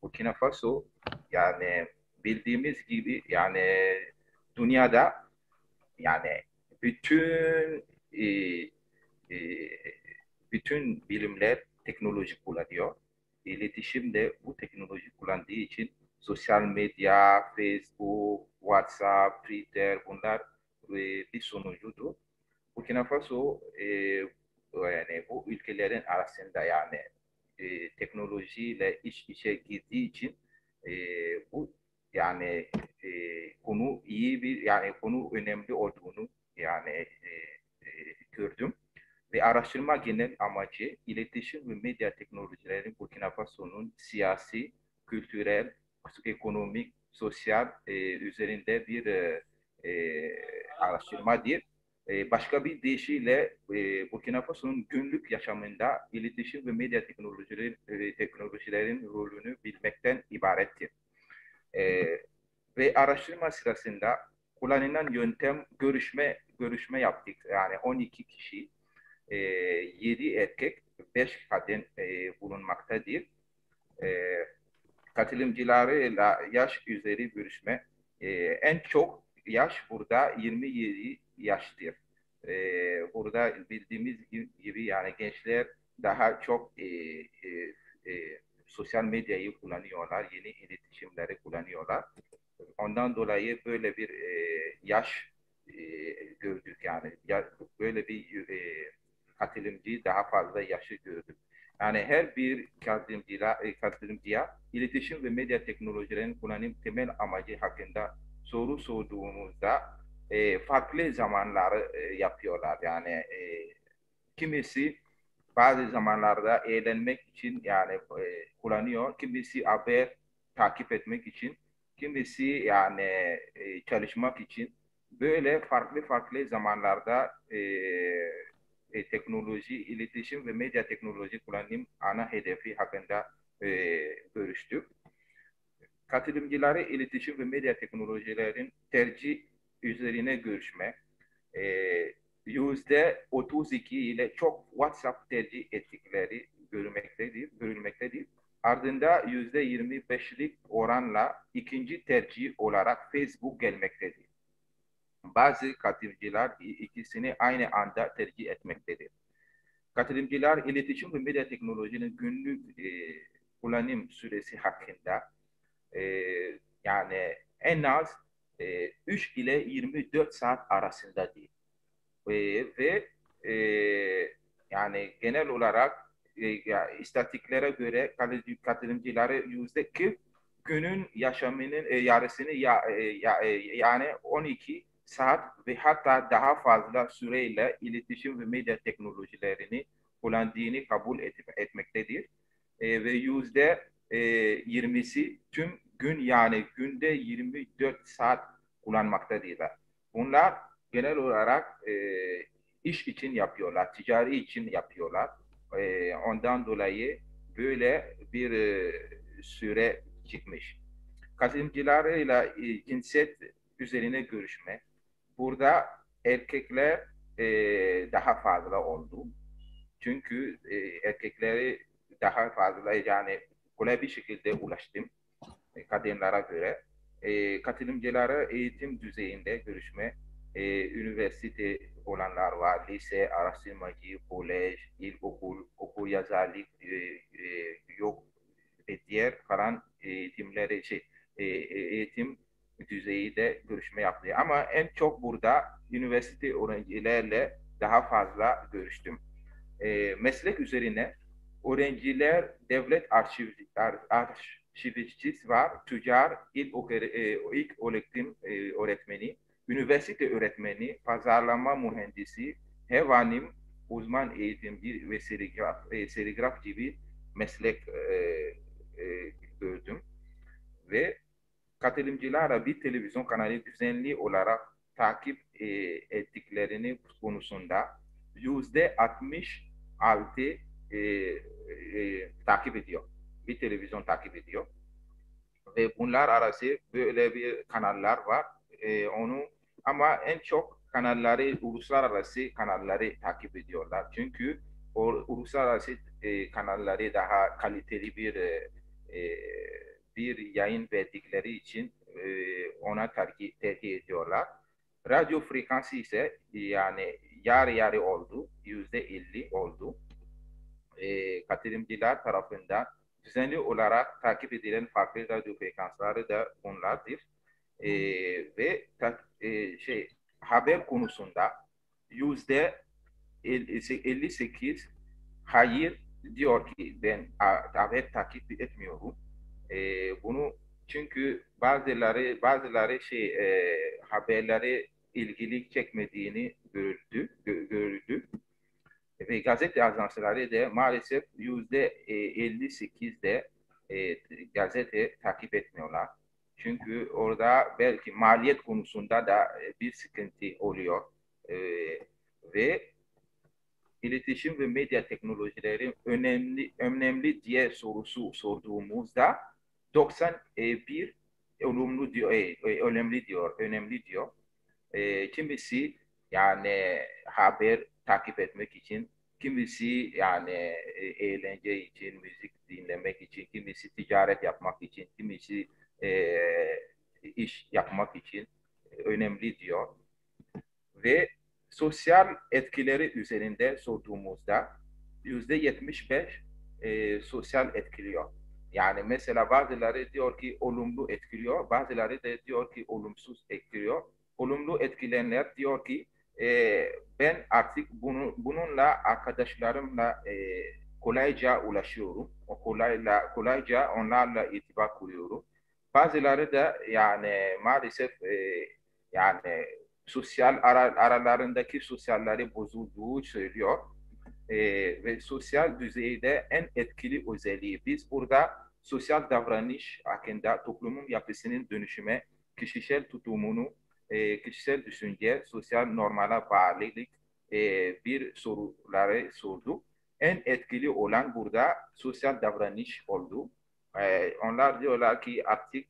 Burkina Faso yani bildiğimiz gibi yani dünyada yani bütün e, e, bütün bilimler teknoloji kullanıyor. İletişim de bu teknoloji kullandığı için sosyal medya, Facebook, WhatsApp, Twitter bunlar e, bir sonucudur. Burkina Faso e, yani bu ülkelerin arasında yani e, teknolojiyle iç içe girdiği için e, bu yani e, konu iyi bir yani konu önemli olduğunu yani e, e, gördüm ve araştırma genel amacı iletişim ve medya teknolojilerin Burkina Faso'nun siyasi, kültürel, ekonomik, sosyal e, üzerinde bir e, e, araştırma değil. E, başka bir deyişiyle e, Burkina Faso'nun günlük yaşamında iletişim ve medya teknolojileri, e, teknolojilerin rolünü bilmekten ibarettir. E, ve araştırma sırasında kullanılan yöntem görüşme görüşme yaptık. Yani 12 kişi, e, 7 erkek, 5 kadın e, bulunmaktadır. E, katılımcılarıyla yaş üzeri görüşme. E, en çok yaş burada 27 yaştır. E, burada bildiğimiz gibi yani gençler daha çok e, e, e, sosyal medyayı kullanıyorlar, yeni iletişimleri kullanıyorlar. Ondan dolayı böyle bir e, yaş e, gördük yani. Ya, böyle bir e, katılımcı daha fazla yaşı gördük. Yani her bir katılımcıya, e, katılımcıya iletişim ve medya teknolojilerinin kullanım temel amacı hakkında soru sorduğumuzda e, farklı zamanları e, yapıyorlar. Yani e, kimisi bazı zamanlarda eğlenmek için yani e, kullanıyor. Kimisi haber takip etmek için, kimisi yani e, çalışmak için böyle farklı farklı zamanlarda e, e, teknoloji, iletişim ve medya teknoloji kullanım ana hedefi hakkında e, görüştük. Katılımcıları iletişim ve medya teknolojilerin tercih üzerine görüşme, e, yüzde 32 ile çok WhatsApp tercih ettikleri görülmektedir. görülmektedir. Ardında yüzde 25'lik oranla ikinci tercih olarak Facebook gelmektedir. Bazı katılımcılar ikisini aynı anda tercih etmektedir. Katılımcılar iletişim ve medya teknolojinin günlük e, kullanım süresi hakkında e, yani en az e, 3 ile 24 saat arasında değil. E, ve e, yani genel olarak e, ya, istatistiklere göre katılımcıları yüzde 40 günün yaşamının e, yarısını ya, e, ya, e, yani 12 saat ve hatta daha fazla süreyle iletişim ve medya teknolojilerini kullandığını kabul et, etmektedir. E, ve yüzde e, 20'si tüm gün yani günde 24 saat kullanmaktadırlar. Bunlar genel olarak e, iş için yapıyorlar, ticari için yapıyorlar. E, ondan dolayı böyle bir e, süre çıkmış. Katılımcılarıyla e, cinsiyet üzerine görüşme, burada erkekler e, daha fazla oldu. Çünkü e, erkekleri daha fazla yani kolay bir şekilde ulaştım e, kadınlara göre. E, katılımcılara eğitim düzeyinde görüşme, e, üniversite olanlar var, lise, araştırmacı, kolej, ilkokul, okul yazarlık e, e, yok ve diğer kalan eğitimleri şey, e, eğitim düzeyinde görüşme yaptı. Ama en çok burada üniversite öğrencilerle daha fazla görüştüm. E, meslek üzerine öğrenciler devlet arşiv, ar, arşivistçisi var, tüccar, ilk, e, ilk öğretim e, öğretmeni, üniversite öğretmeni, pazarlama mühendisi, hevanim, uzman eğitimci ve serigraf, e, serigraf gibi meslek e, e, gördüm. Ve katılımcılara bir televizyon kanalı düzenli olarak takip e, ettiklerini konusunda yüzde 66 e, e, takip ediyor. Bir televizyon takip ediyor. Ve bunlar arası böyle bir kanallar var. E, onu ama en çok kanalları, uluslararası kanalları takip ediyorlar. Çünkü o uluslararası e, kanalları daha kaliteli bir e, e bir yayın verdikleri için e, ona tercih, ediyorlar. Radyo frekansı ise yani yarı yarı oldu, yüzde elli oldu. E, katılımcılar tarafından düzenli olarak takip edilen farklı radyo frekansları da bunlardır. E, ve e, şey haber konusunda yüzde 58 hayır diyor ki ben haber takip etmiyorum e, bunu çünkü bazıları bazıları şey e, haberleri ilgili çekmediğini görüldü, görüldü. Ve gazete ajansları da maalesef yüzde 58'de e, gazete takip etmiyorlar. Çünkü orada belki maliyet konusunda da e, bir sıkıntı oluyor. E, ve iletişim ve medya teknolojileri önemli önemli diye sorusu sorduğumuzda 91 olumlu diyor, e, e, önemli diyor, önemli diyor. E, kimisi yani haber takip etmek için, kimisi yani e, eğlence için, müzik dinlemek için, kimisi ticaret yapmak için, kimisi e, iş yapmak için önemli diyor. Ve sosyal etkileri üzerinde sorduğumuzda yüzde 75 e, sosyal etkiliyor. Yani mesela bazıları diyor ki olumlu etkiliyor, bazıları da diyor ki olumsuz etkiliyor. Olumlu etkilenler diyor ki e, ben artık bunu, bununla arkadaşlarımla e, kolayca ulaşıyorum. O kolayla, kolayca onlarla irtibat kuruyorum. Bazıları da yani maalesef e, yani sosyal ara, aralarındaki sosyalleri bozulduğu söylüyor. E, ve sosyal düzeyde en etkili özelliği biz burada sosyal davranış hakkında toplumun yapısının dönüşüme, kişisel tutumunu, e, kişisel düşünce, sosyal normala bağlılık e, bir soruları sorduk. En etkili olan burada sosyal davranış oldu. E, onlar diyorlar ki artık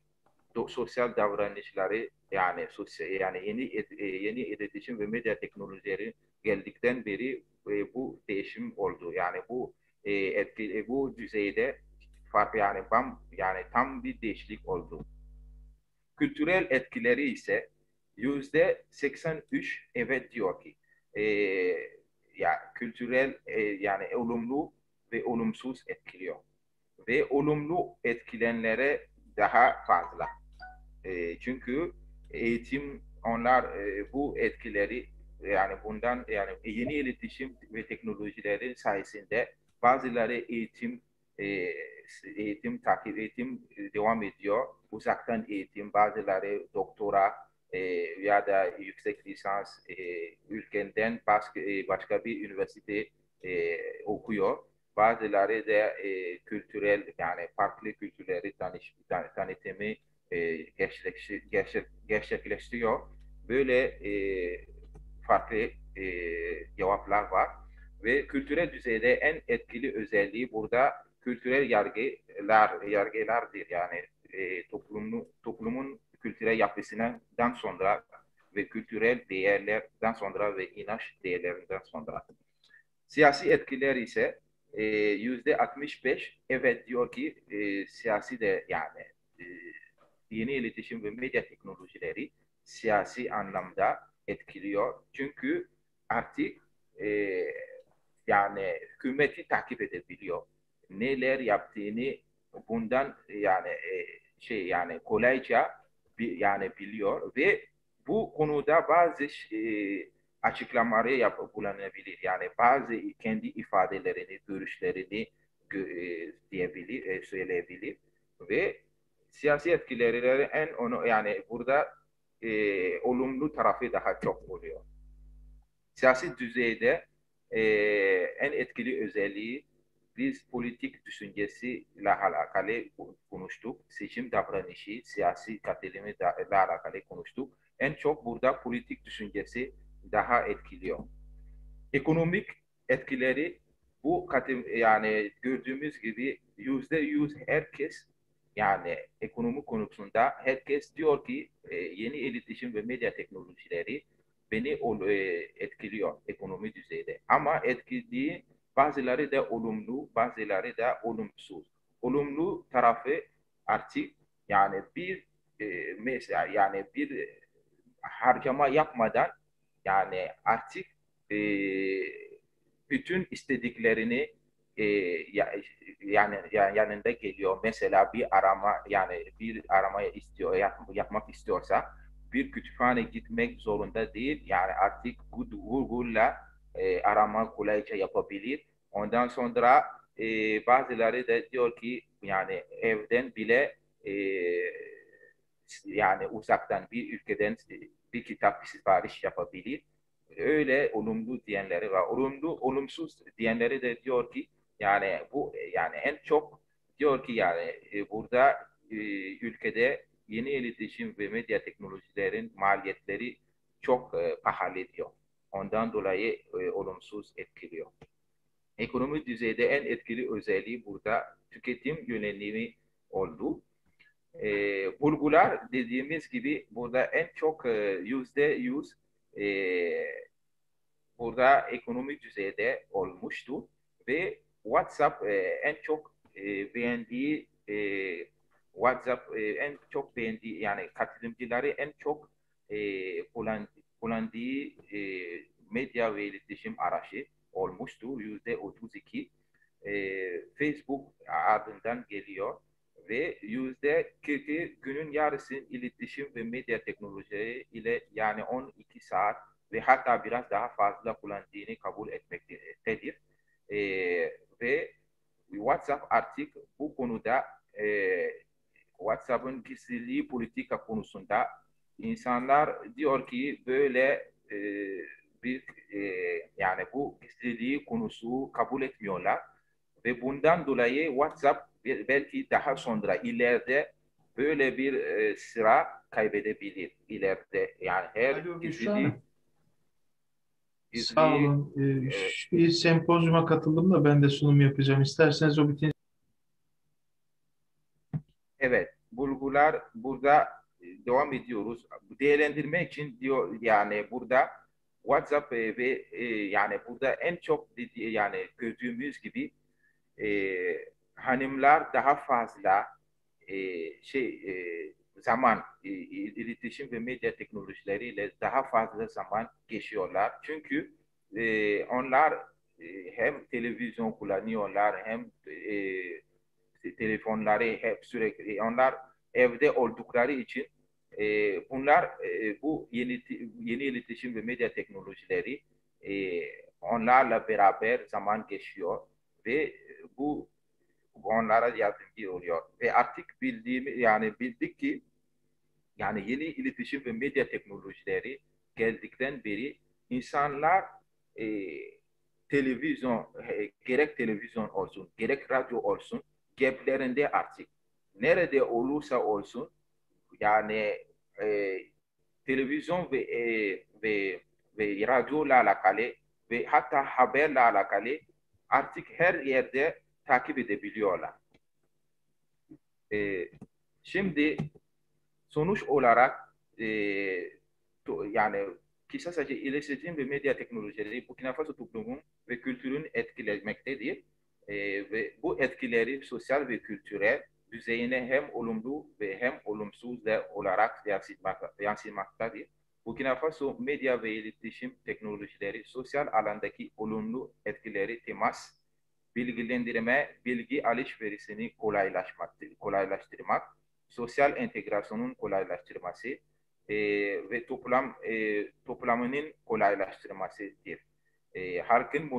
sosyal davranışları yani sosyal yani yeni e, yeni iletişim ve medya teknolojileri geldikten beri e, bu değişim oldu. Yani bu e, etki, e, bu düzeyde fark yani bam yani tam bir değişiklik oldu. Kültürel etkileri ise yüzde 83 evet diyor ki e, ya kültürel e, yani olumlu ve olumsuz etkiliyor. Ve olumlu etkilenlere daha fazla. E, çünkü eğitim onlar e, bu etkileri yani bundan yani yeni iletişim ve teknolojileri sayesinde bazıları eğitim e, eğitim takip eğitim devam ediyor. Uzaktan eğitim bazıları doktora e, ya da yüksek lisans e, ülkenden başka, e, başka bir üniversite e, okuyor. Bazıları da e, kültürel yani farklı kültürleri tanış, tan tanıtımı e, gerçekleştiriyor. Böyle e, farklı e, cevaplar var. Ve kültürel düzeyde en etkili özelliği burada kültürel yargılar, yargılardır. Yani e, toplumun, toplumun kültürel yapısından sonra ve kültürel değerlerden sonra ve inanç değerlerinden sonra. Siyasi etkiler ise e, yüzde 65 evet diyor ki e, siyasi de yani e, yeni iletişim ve medya teknolojileri siyasi anlamda etkiliyor. Çünkü artık e, yani hükümeti takip edebiliyor. Neler yaptığını bundan yani e, şey yani kolayca yani biliyor ve bu konuda bazı e, açıklamaları yapıp bulunabilir. Yani bazı kendi ifadelerini, görüşlerini e, diyebilir, e, söyleyebilir ve siyasi etkileri en onu yani burada e, olumlu tarafı daha çok oluyor. Siyasi düzeyde e, en etkili özelliği biz politik düşüncesiyle alakalı konuştuk. Seçim davranışı, siyasi katılımı ile alakalı konuştuk. En çok burada politik düşüncesi daha etkiliyor. Ekonomik etkileri bu katım yani gördüğümüz gibi yüzde yüz herkes yani ekonomi konusunda herkes diyor ki e, yeni iletişim ve medya teknolojileri beni e, etkiliyor ekonomi düzeyde. Ama etkilediği bazıları da olumlu, bazıları da olumsuz. Olumlu tarafı artık yani bir e, mesela yani bir harcama yapmadan yani artık bütün istediklerini e, yani, yanında geliyor. Mesela bir arama yani bir aramaya istiyor yap, yapmak istiyorsa bir kütüphane gitmek zorunda değil. Yani artık Google'la e, arama kolayca yapabilir. Ondan sonra e, bazıları da diyor ki yani evden bile e, yani uzaktan bir ülkeden bir kitap sipariş yapabilir. Öyle olumlu diyenleri var. Olumlu, olumsuz diyenleri de diyor ki yani bu yani en çok diyor ki yani e, burada e, ülkede yeni iletişim ve medya teknolojilerin maliyetleri çok e, pahalı diyor. Ondan dolayı e, olumsuz etkiliyor. Ekonomi düzeyde en etkili özelliği burada tüketim yönelimi oldu. E, bulgular dediğimiz gibi burada en çok e, yüzde yüz e, burada ekonomi düzeyde olmuştu ve WhatsApp e, en çok e, beğendiği e, WhatsApp e, en çok beğendiği yani katılımcıları en çok e, kullandığı e, medya ve iletişim aracı olmuştu. Yüzde 32 e, Facebook ardından geliyor. ve yüzde 40'ı günün yarısı iletişim ve medya teknolojileri ile yani 12 saat ve hatta biraz daha fazla kullandığını kabul etmektedir. E, ve WhatsApp artık bu konuda e, WhatsApp'ın gizliliği politika konusunda insanlar diyor ki böyle e, bir e, yani bu gizliliği konusu kabul etmiyorlar ve bundan dolayı WhatsApp belki daha sonra ileride böyle bir e, sıra kaybedebilir ileride. Yani her Alo, gizliliği Sağ olun. Ee, bir sempozyuma katıldım da ben de sunum yapacağım. İsterseniz o bitince Evet, bulgular burada devam ediyoruz. Değerlendirme için diyor yani burada WhatsApp ve e, yani burada en çok dedi, yani gördüğümüz gibi e, hanımlar daha fazla e, şey e, zaman e, iletişim ve medya teknolojileriyle daha fazla zaman geçiyorlar. Çünkü e, onlar e, hem televizyon kullanıyorlar hem e, telefonları hep sürekli onlar evde oldukları için e, bunlar e, bu yeni yeni iletişim ve medya teknolojileri e, onlarla beraber zaman geçiyor ve bu onlara yardımcı oluyor. Ve artık bildiğim yani bildik ki yani yeni iletişim ve medya teknolojileri geldikten beri insanlar e, televizyon e, gerek televizyon olsun gerek radyo olsun ceplerinde artık nerede olursa olsun yani e, televizyon ve e, ve ve radyola alakalı ve hatta haberle alakalı artık her yerde takip edebiliyorlar. E, şimdi sonuç olarak e, to, yani kısaca iletişim ve medya teknolojileri Burkina Faso toplumun ve kültürün etkilemektedir. E, ve bu etkileri sosyal ve kültürel düzeyine hem olumlu ve hem olumsuz olarak yansımaktadır. Burkina Faso medya ve iletişim teknolojileri sosyal alandaki olumlu etkileri temas, bilgilendirme, bilgi alışverişini kolaylaştırmak, sosyal entegrasyonun kolaylaştırması e, ve toplam e, toplamının kolaylaştırmasıdır. E, halkın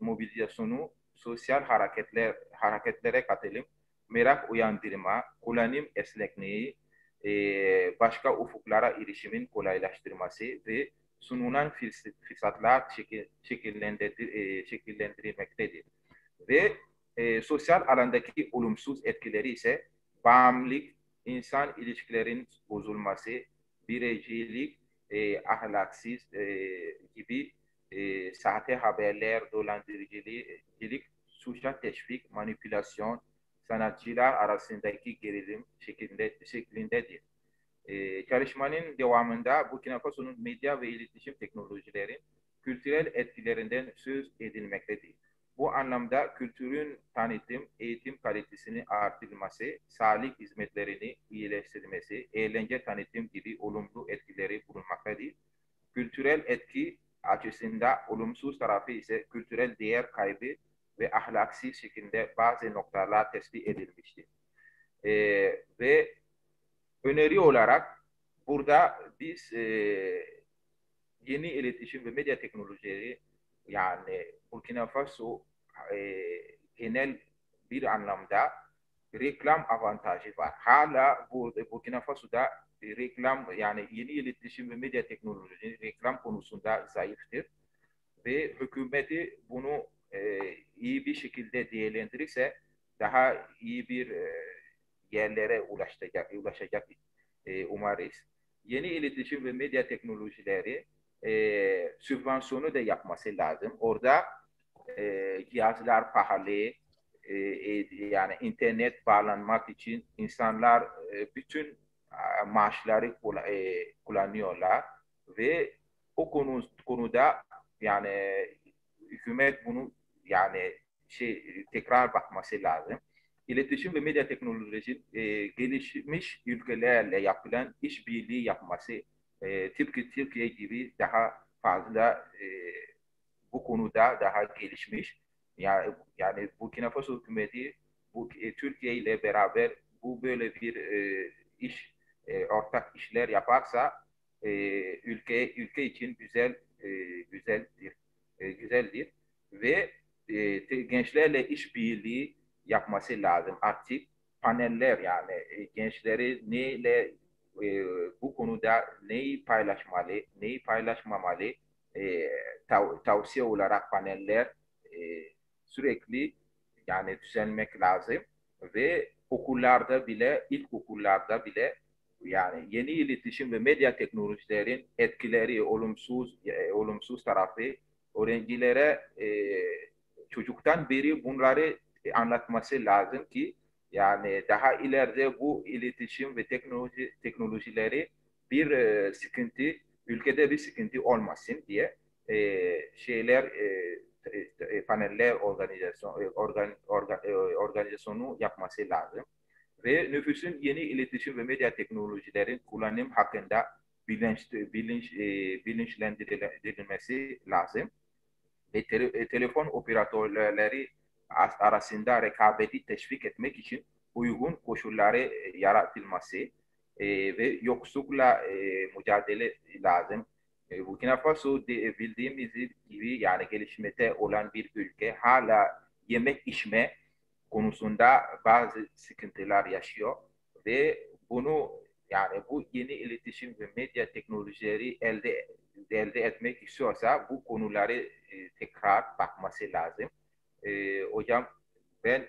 mobilizasyonu, sosyal hareketler hareketlere katılım, merak uyandırma, kullanım esnekliği, e, başka ufuklara erişimin kolaylaştırması ve sunulan fırsatlar şekillendir, e, şekillendirilmektedir. Ve e, sosyal alandaki olumsuz etkileri ise bağımlılık, insan ilişkilerin bozulması, bireycilik, e, ahlaksız e, gibi e, sahte haberler, dolandırıcılık, suça teşvik, manipülasyon, sanatçılar arasındaki gerilim şeklinde, şeklindedir. Ee, çalışmanın devamında Burkina Faso'nun medya ve iletişim teknolojileri kültürel etkilerinden söz edilmektedir. Bu anlamda kültürün tanıtım, eğitim kalitesini artırılması, sağlık hizmetlerini iyileştirmesi, eğlence tanıtım gibi olumlu etkileri bulunmaktadır. Kültürel etki açısında olumsuz tarafı ise kültürel değer kaybı ve ahlaksız şekilde bazı noktalar tespit edilmiştir. E, ve öneri olarak burada biz e, yeni iletişim ve medya teknolojileri yani Burkina Faso e, genel bir anlamda reklam avantajı var. Hala bu Burkina Faso'da reklam yani yeni iletişim ve medya teknolojileri reklam konusunda zayıftır ve hükümeti bunu e, iyi bir şekilde değerlendirirse daha iyi bir e, yerlere ulaşacak, ulaşacak e, umarız. Yeni iletişim ve medya teknolojileri e, sübvansiyonu da yapması lazım. Orada e, cihazlar pahalı, e, e, yani internet bağlanmak için insanlar e, bütün e, maaşları e, kullanıyorlar ve o konu, konuda yani hükümet bunu yani şey tekrar bakması lazım. İletişim ve medya teknolojisi e, gelişmiş ülkelerle yapılan işbirliği yapması e, tıpkı Türkiye gibi daha fazla e, bu konuda daha gelişmiş. Yani, yani Burkina Faso hükümeti bu, e, Türkiye ile beraber bu böyle bir e, iş e, ortak işler yaparsa e, ülke ülke için güzel e, güzeldir e, güzeldir ve e, gençlerle işbirliği yapması lazım artık paneller yani e, gençleri neyle e, bu konuda neyi paylaşmalı neyi paylaşmamalı e, tav tavsiye olarak paneller e, sürekli yani düzenlemek lazım ve okullarda bile ilk okullarda bile yani yeni iletişim ve medya teknolojilerin etkileri olumsuz e, olumsuz tarafı öğrencilere e, çocuktan beri bunları anlatması lazım ki yani daha ileride bu iletişim ve teknoloji teknolojileri bir e, sıkıntı ülkede bir sıkıntı olmasın diye e, şeyler e, e, paneller organizasyon e, organ, organ, e, organizasyonu yapması lazım ve nüfusun yeni iletişim ve medya teknolojilerin kullanım hakkında bilinç, bilinç, e, bilinçlendirilmesi lazım. Ve te, e, telefon operatörleri arasında rekabeti teşvik etmek için uygun koşulları e, yaratılması e, ve yoksullukla e, mücadele lazım. E, Burkina Faso bildiğimiz gibi yani gelişmede olan bir ülke hala yemek içme konusunda bazı sıkıntılar yaşıyor ve bunu yani bu yeni iletişim ve medya teknolojileri elde elde etmek istiyorsa bu konuları tekrar bakması lazım. E, hocam ben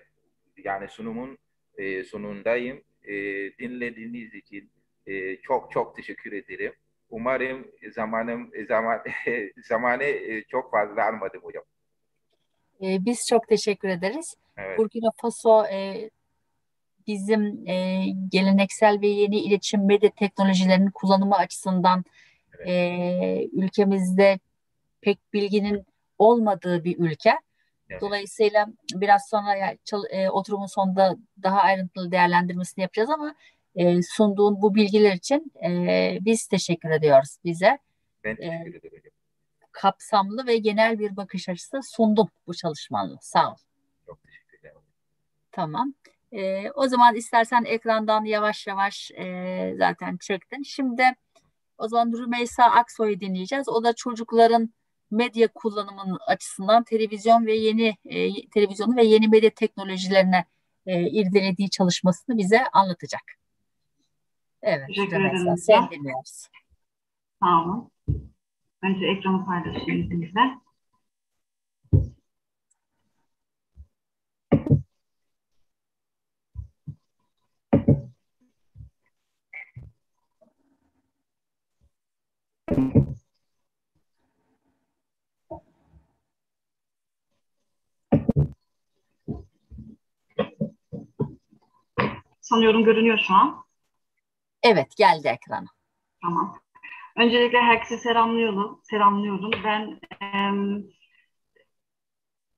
yani sunumun e, sonundayım. E, dinlediğiniz için e, çok çok teşekkür ederim. Umarım zamanım zaman zamanı e, çok fazla almadım hocam. E, biz çok teşekkür ederiz. Evet. Burkina Faso e, bizim e, geleneksel ve yeni iletişim medya teknolojilerinin kullanımı açısından Evet. e, ülkemizde pek bilginin olmadığı bir ülke. Evet. Dolayısıyla biraz sonra e, oturumun sonunda daha ayrıntılı değerlendirmesini yapacağız ama e, sunduğun bu bilgiler için e, biz teşekkür ediyoruz bize. Ben teşekkür ederim hocam. Kapsamlı ve genel bir bakış açısı sundun bu çalışmanla. Sağ ol. Çok teşekkür ederim. Tamam. E, o zaman istersen ekrandan yavaş yavaş e, zaten çektin. Şimdi o zaman Rümeysa Aksoy'u dinleyeceğiz. O da çocukların medya kullanımının açısından televizyon ve yeni e, televizyonu ve yeni medya teknolojilerine e, irdelediği çalışmasını bize anlatacak. Evet, Teşekkür ederim. sen dinliyoruz. Sağ olun. Önce ekranı paylaşayım izninizle. Sanıyorum görünüyor şu an. Evet, geldi ekrana. Tamam. Öncelikle herkese selamlıyorum. Selamlıyorum. Ben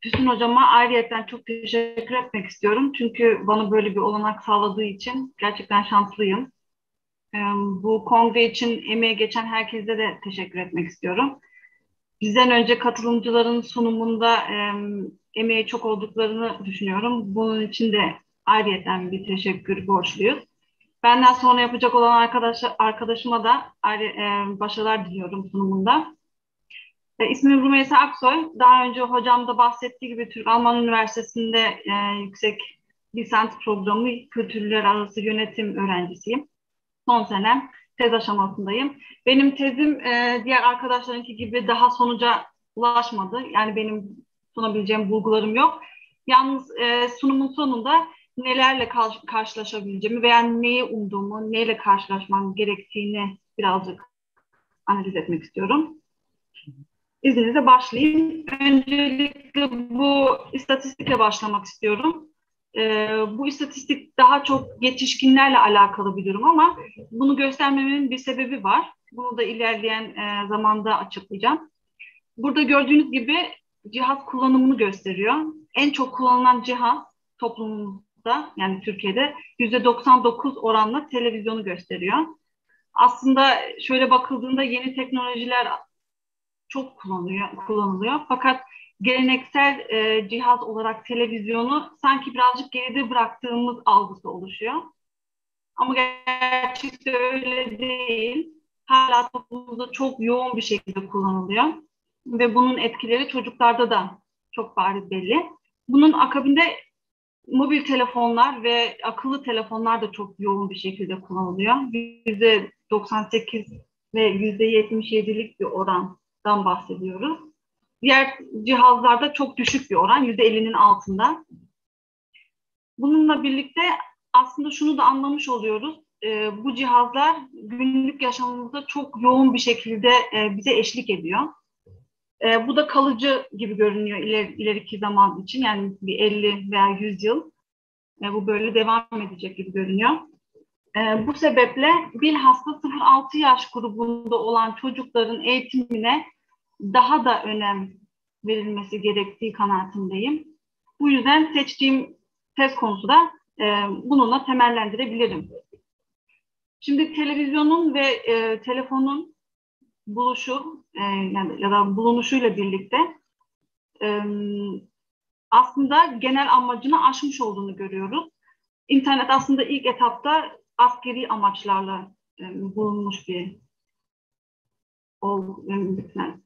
Füsun Hocama ayrıyeten çok teşekkür etmek istiyorum. Çünkü bana böyle bir olanak sağladığı için gerçekten şanslıyım. Bu kongre için emeği geçen herkese de teşekkür etmek istiyorum. Bizden önce katılımcıların sunumunda em, emeği çok olduklarını düşünüyorum. Bunun için de ayrıyeten bir teşekkür borçluyuz. Benden sonra yapacak olan arkadaş, arkadaşıma da ayrı, e, başarılar diliyorum sunumunda. E, ismim Rümeysa Aksoy. Daha önce hocam da bahsettiği gibi Türk-Alman Üniversitesi'nde e, yüksek lisans programı kültürler arası yönetim öğrencisiyim. Son senem tez aşamasındayım. Benim tezim e, diğer arkadaşlarınki gibi daha sonuca ulaşmadı. Yani benim sunabileceğim bulgularım yok. Yalnız e, sunumun sonunda nelerle karş- karşılaşabileceğimi veya neyi umduğumu, neyle karşılaşmam gerektiğini birazcık analiz etmek istiyorum. İzninizle başlayayım. Öncelikle bu istatistikle başlamak istiyorum. Ee, bu istatistik daha çok yetişkinlerle alakalı bir durum ama bunu göstermemin bir sebebi var. Bunu da ilerleyen e, zamanda açıklayacağım. Burada gördüğünüz gibi cihaz kullanımını gösteriyor. En çok kullanılan cihaz toplumumuzda yani Türkiye'de %99 oranla televizyonu gösteriyor. Aslında şöyle bakıldığında yeni teknolojiler çok kullanılıyor, kullanılıyor. Fakat geleneksel e, cihaz olarak televizyonu sanki birazcık geride bıraktığımız algısı oluşuyor. Ama gerçekte öyle değil. Hala toplumda çok yoğun bir şekilde kullanılıyor. Ve bunun etkileri çocuklarda da çok bariz belli. Bunun akabinde mobil telefonlar ve akıllı telefonlar da çok yoğun bir şekilde kullanılıyor. %98 ve %77'lik bir orandan bahsediyoruz. Diğer cihazlarda çok düşük bir oran, %50'nin altında. Bununla birlikte aslında şunu da anlamış oluyoruz. E, bu cihazlar günlük yaşamımızda çok yoğun bir şekilde e, bize eşlik ediyor. E, bu da kalıcı gibi görünüyor iler, ileriki zaman için. Yani bir 50 veya 100 yıl e, bu böyle devam edecek gibi görünüyor. E, bu sebeple bilhassa 0-6 yaş grubunda olan çocukların eğitimine daha da önem verilmesi gerektiği kanaatindeyim. Bu yüzden seçtiğim test konusu da e, bununla temellendirebilirim. Şimdi televizyonun ve e, telefonun buluşu e, yani ya da bulunuşuyla birlikte e, aslında genel amacını aşmış olduğunu görüyoruz. İnternet aslında ilk etapta askeri amaçlarla e, bulunmuş bir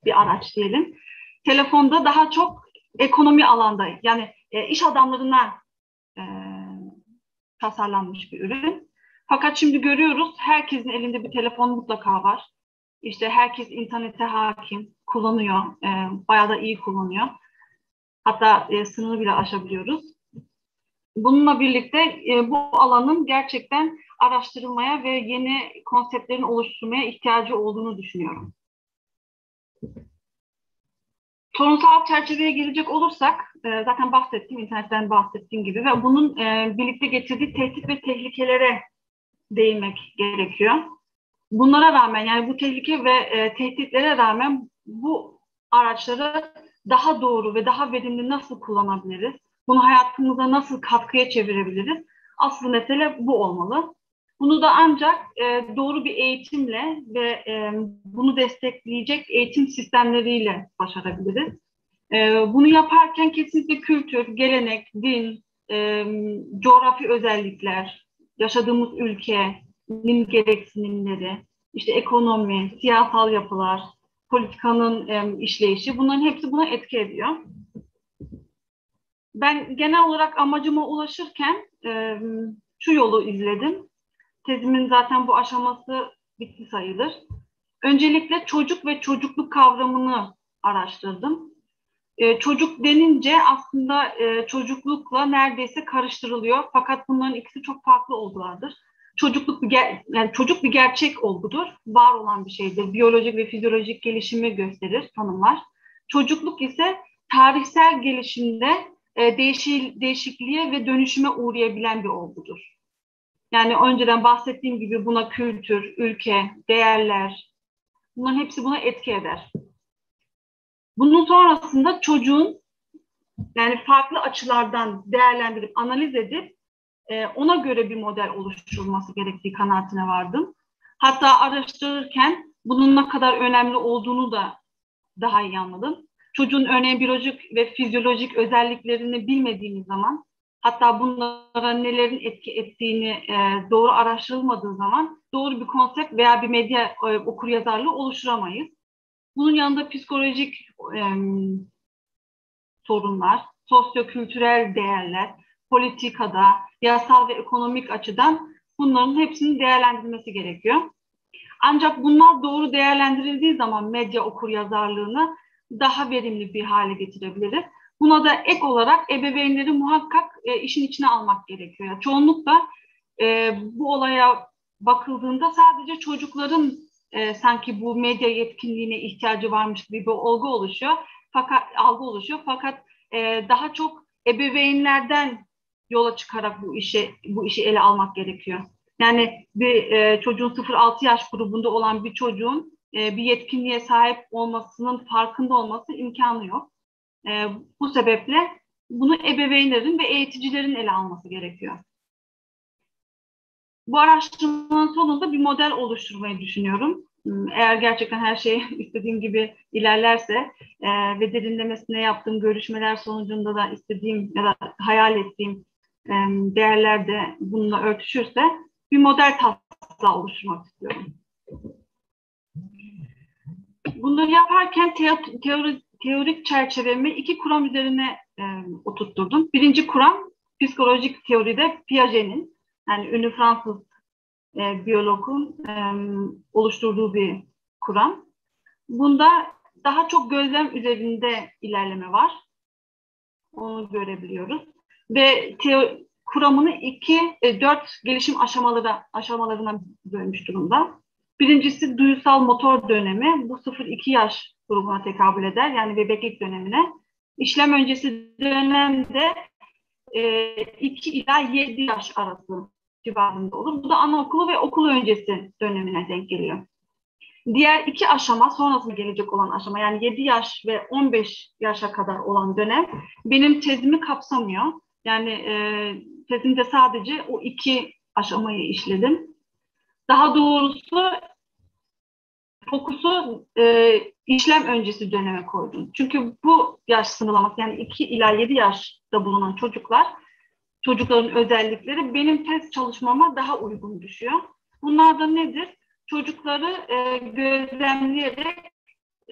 bir araç diyelim. Telefonda daha çok ekonomi alanda yani e, iş adamlarına e, tasarlanmış bir ürün. Fakat şimdi görüyoruz herkesin elinde bir telefon mutlaka var. İşte herkes internete hakim, kullanıyor, e, bayağı da iyi kullanıyor. Hatta e, sınırı bile aşabiliyoruz. Bununla birlikte e, bu alanın gerçekten araştırılmaya ve yeni konseptlerin oluşturmaya ihtiyacı olduğunu düşünüyorum. Sorunsal çerçeveye girecek olursak, e, zaten bahsettim, internetten bahsettiğim gibi ve bunun e, birlikte getirdiği tehdit ve tehlikelere değinmek gerekiyor. Bunlara rağmen yani bu tehlike ve e, tehditlere rağmen bu araçları daha doğru ve daha verimli nasıl kullanabiliriz? Bunu hayatımıza nasıl katkıya çevirebiliriz? Asıl mesele bu olmalı. Bunu da ancak e, doğru bir eğitimle ve e, bunu destekleyecek eğitim sistemleriyle başarabiliriz. E, bunu yaparken kesinlikle kültür, gelenek, din, e, coğrafi özellikler, yaşadığımız ülkenin gereksinimleri, işte ekonomi, siyasal yapılar, politikanın e, işleyişi bunların hepsi buna etki ediyor. Ben genel olarak amacıma ulaşırken e, şu yolu izledim. Tezimin zaten bu aşaması bitti sayılır. Öncelikle çocuk ve çocukluk kavramını araştırdım. E, çocuk denince aslında e, çocuklukla neredeyse karıştırılıyor. Fakat bunların ikisi çok farklı olgulardır. Çocukluk bir ger- yani çocuk bir gerçek olgudur, var olan bir şeydir. Biyolojik ve fizyolojik gelişimi gösterir, tanımlar. Çocukluk ise tarihsel gelişimde e, değişi, değişikliğe ve dönüşüme uğrayabilen bir olgudur. Yani önceden bahsettiğim gibi buna kültür, ülke, değerler, bunların hepsi buna etki eder. Bunun sonrasında çocuğun yani farklı açılardan değerlendirip analiz edip e, ona göre bir model oluşturulması gerektiği kanaatine vardım. Hatta araştırırken bunun ne kadar önemli olduğunu da daha iyi anladım. Çocuğun örneğin biyolojik ve fizyolojik özelliklerini bilmediğimiz zaman hatta bunlara nelerin etki ettiğini e, doğru araştırılmadığı zaman doğru bir konsept veya bir medya e, okur yazarlığı oluşturamayız. Bunun yanında psikolojik e, sorunlar, sosyokültürel değerler, politikada, yasal ve ekonomik açıdan bunların hepsinin değerlendirilmesi gerekiyor. Ancak bunlar doğru değerlendirildiği zaman medya okur yazarlığını daha verimli bir hale getirebiliriz. Buna da ek olarak ebeveynleri muhakkak e, işin içine almak gerekiyor. Yani çoğunlukla e, bu olaya bakıldığında sadece çocukların e, sanki bu medya yetkinliğine ihtiyacı varmış gibi bir olgu oluşuyor. Fakat algı oluşuyor. Fakat e, daha çok ebeveynlerden yola çıkarak bu işi bu işi ele almak gerekiyor. Yani bir e, çocuğun 0-6 yaş grubunda olan bir çocuğun e, bir yetkinliğe sahip olmasının farkında olması imkanı yok. E, bu sebeple bunu ebeveynlerin ve eğiticilerin ele alması gerekiyor. Bu araştırmanın sonunda bir model oluşturmayı düşünüyorum. Hmm, eğer gerçekten her şey istediğim gibi ilerlerse e, ve derinlemesine yaptığım görüşmeler sonucunda da istediğim ya da hayal ettiğim değerler de bununla örtüşürse bir model taslağı oluşturmak istiyorum. Bunları yaparken teo- teori, teorik çerçevemi iki kuram üzerine e, oturtturdum. Birinci kuram psikolojik teoride Piaget'in yani ünlü Fransız e, biyologun e, oluşturduğu bir kuram. Bunda daha çok gözlem üzerinde ilerleme var. Onu görebiliyoruz. Ve teo, kuramını iki, e, dört gelişim aşamaları, aşamalarına bölmüş durumda. Birincisi duysal motor dönemi. Bu 0-2 yaş grubuna tekabül eder. Yani bebeklik dönemine. İşlem öncesi dönemde e, 2 ila 7 yaş arası civarında olur. Bu da anaokulu ve okul öncesi dönemine denk geliyor. Diğer iki aşama sonrasında gelecek olan aşama yani 7 yaş ve 15 yaşa kadar olan dönem benim tezimi kapsamıyor. Yani e, tezimde sadece o iki aşamayı işledim. Daha doğrusu fokusu e, işlem öncesi döneme koydum. Çünkü bu yaş sınırlaması yani 2 ila 7 yaşta bulunan çocuklar, çocukların özellikleri benim test çalışmama daha uygun düşüyor. Bunlar da nedir? Çocukları e, gözlemleyerek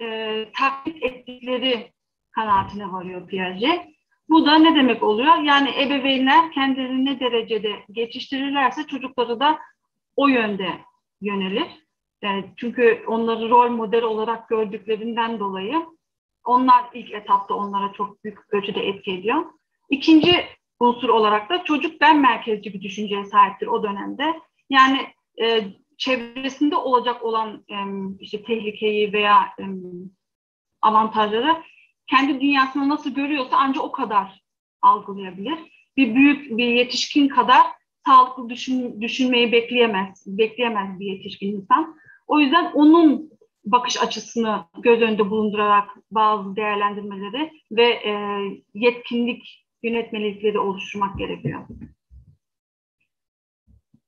e, taklit ettikleri kanaatine varıyor Piaget. Bu da ne demek oluyor? Yani ebeveynler kendilerini ne derecede geçiştirirlerse çocukları da o yönde yönelir. Yani çünkü onları rol model olarak gördüklerinden dolayı onlar ilk etapta onlara çok büyük ölçüde etki ediyor. İkinci unsur olarak da çocuk ben merkezci bir düşünceye sahiptir o dönemde. Yani e, çevresinde olacak olan e, işte tehlikeyi veya e, avantajları kendi dünyasını nasıl görüyorsa ancak o kadar algılayabilir. Bir büyük bir yetişkin kadar sağlıklı düşün, düşünmeyi bekleyemez, bekleyemez bir yetişkin insan. O yüzden onun bakış açısını göz önünde bulundurarak bazı değerlendirmeleri ve e, yetkinlik yönetmelikleri oluşturmak gerekiyor.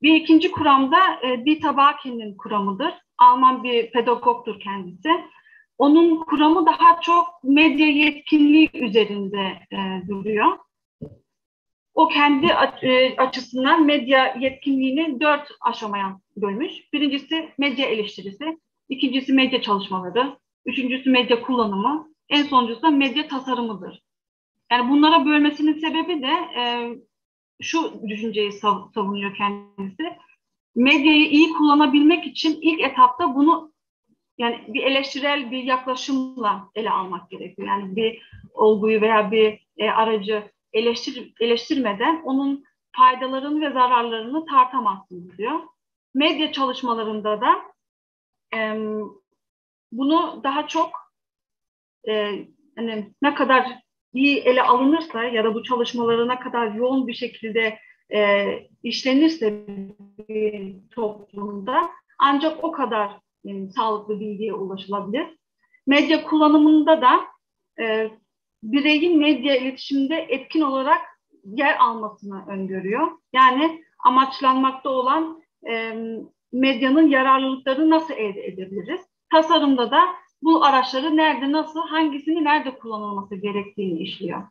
Bir ikinci kuramda e, Dieter Bakin'in kuramıdır. Alman bir pedagogtur kendisi. Onun kuramı daha çok medya yetkinliği üzerinde e, duruyor. O kendi e, açısından medya yetkinliğini dört aşamaya bölmüş. Birincisi medya eleştirisi, ikincisi medya çalışmaları, üçüncüsü medya kullanımı, en sonuncusu da medya tasarımıdır. Yani bunlara bölmesinin sebebi de e, şu düşünceyi sav savunuyor kendisi. Medyayı iyi kullanabilmek için ilk etapta bunu yani bir eleştirel bir yaklaşımla ele almak gerekiyor. Yani bir olguyu veya bir e, aracı eleştir, eleştirmeden onun faydalarını ve zararlarını tartamazsınız diyor. Medya çalışmalarında da e, bunu daha çok e, hani ne kadar iyi ele alınırsa ya da bu çalışmaları ne kadar yoğun bir şekilde e, işlenirse bir toplumda ancak o kadar yani, sağlıklı bilgiye ulaşılabilir. Medya kullanımında da e, bireyin medya iletişiminde etkin olarak yer almasını öngörüyor. Yani amaçlanmakta olan e, medyanın yararlılıklarını nasıl elde edebiliriz? Tasarımda da bu araçları nerede, nasıl, hangisini nerede kullanılması gerektiğini işliyor.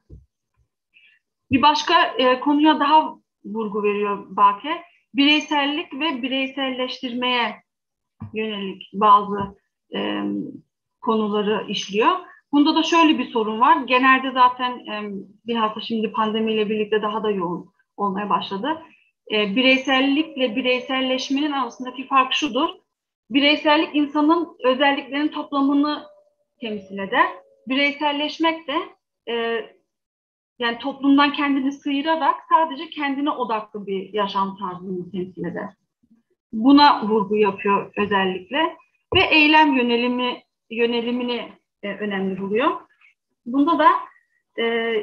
Bir başka e, konuya daha vurgu veriyor Bake. Bireysellik ve bireyselleştirmeye yönelik bazı e, konuları işliyor. Bunda da şöyle bir sorun var. Genelde zaten e, bilhassa şimdi pandemiyle birlikte daha da yoğun olmaya başladı. E, bireysellikle bireyselleşmenin arasındaki fark şudur. Bireysellik insanın özelliklerinin toplamını temsil eder. Bireyselleşmek de e, yani toplumdan kendini sıyırarak sadece kendine odaklı bir yaşam tarzını temsil eder. Buna vurgu yapıyor özellikle ve eylem yönelimi yönelimini e, önemli buluyor. Bunda da e,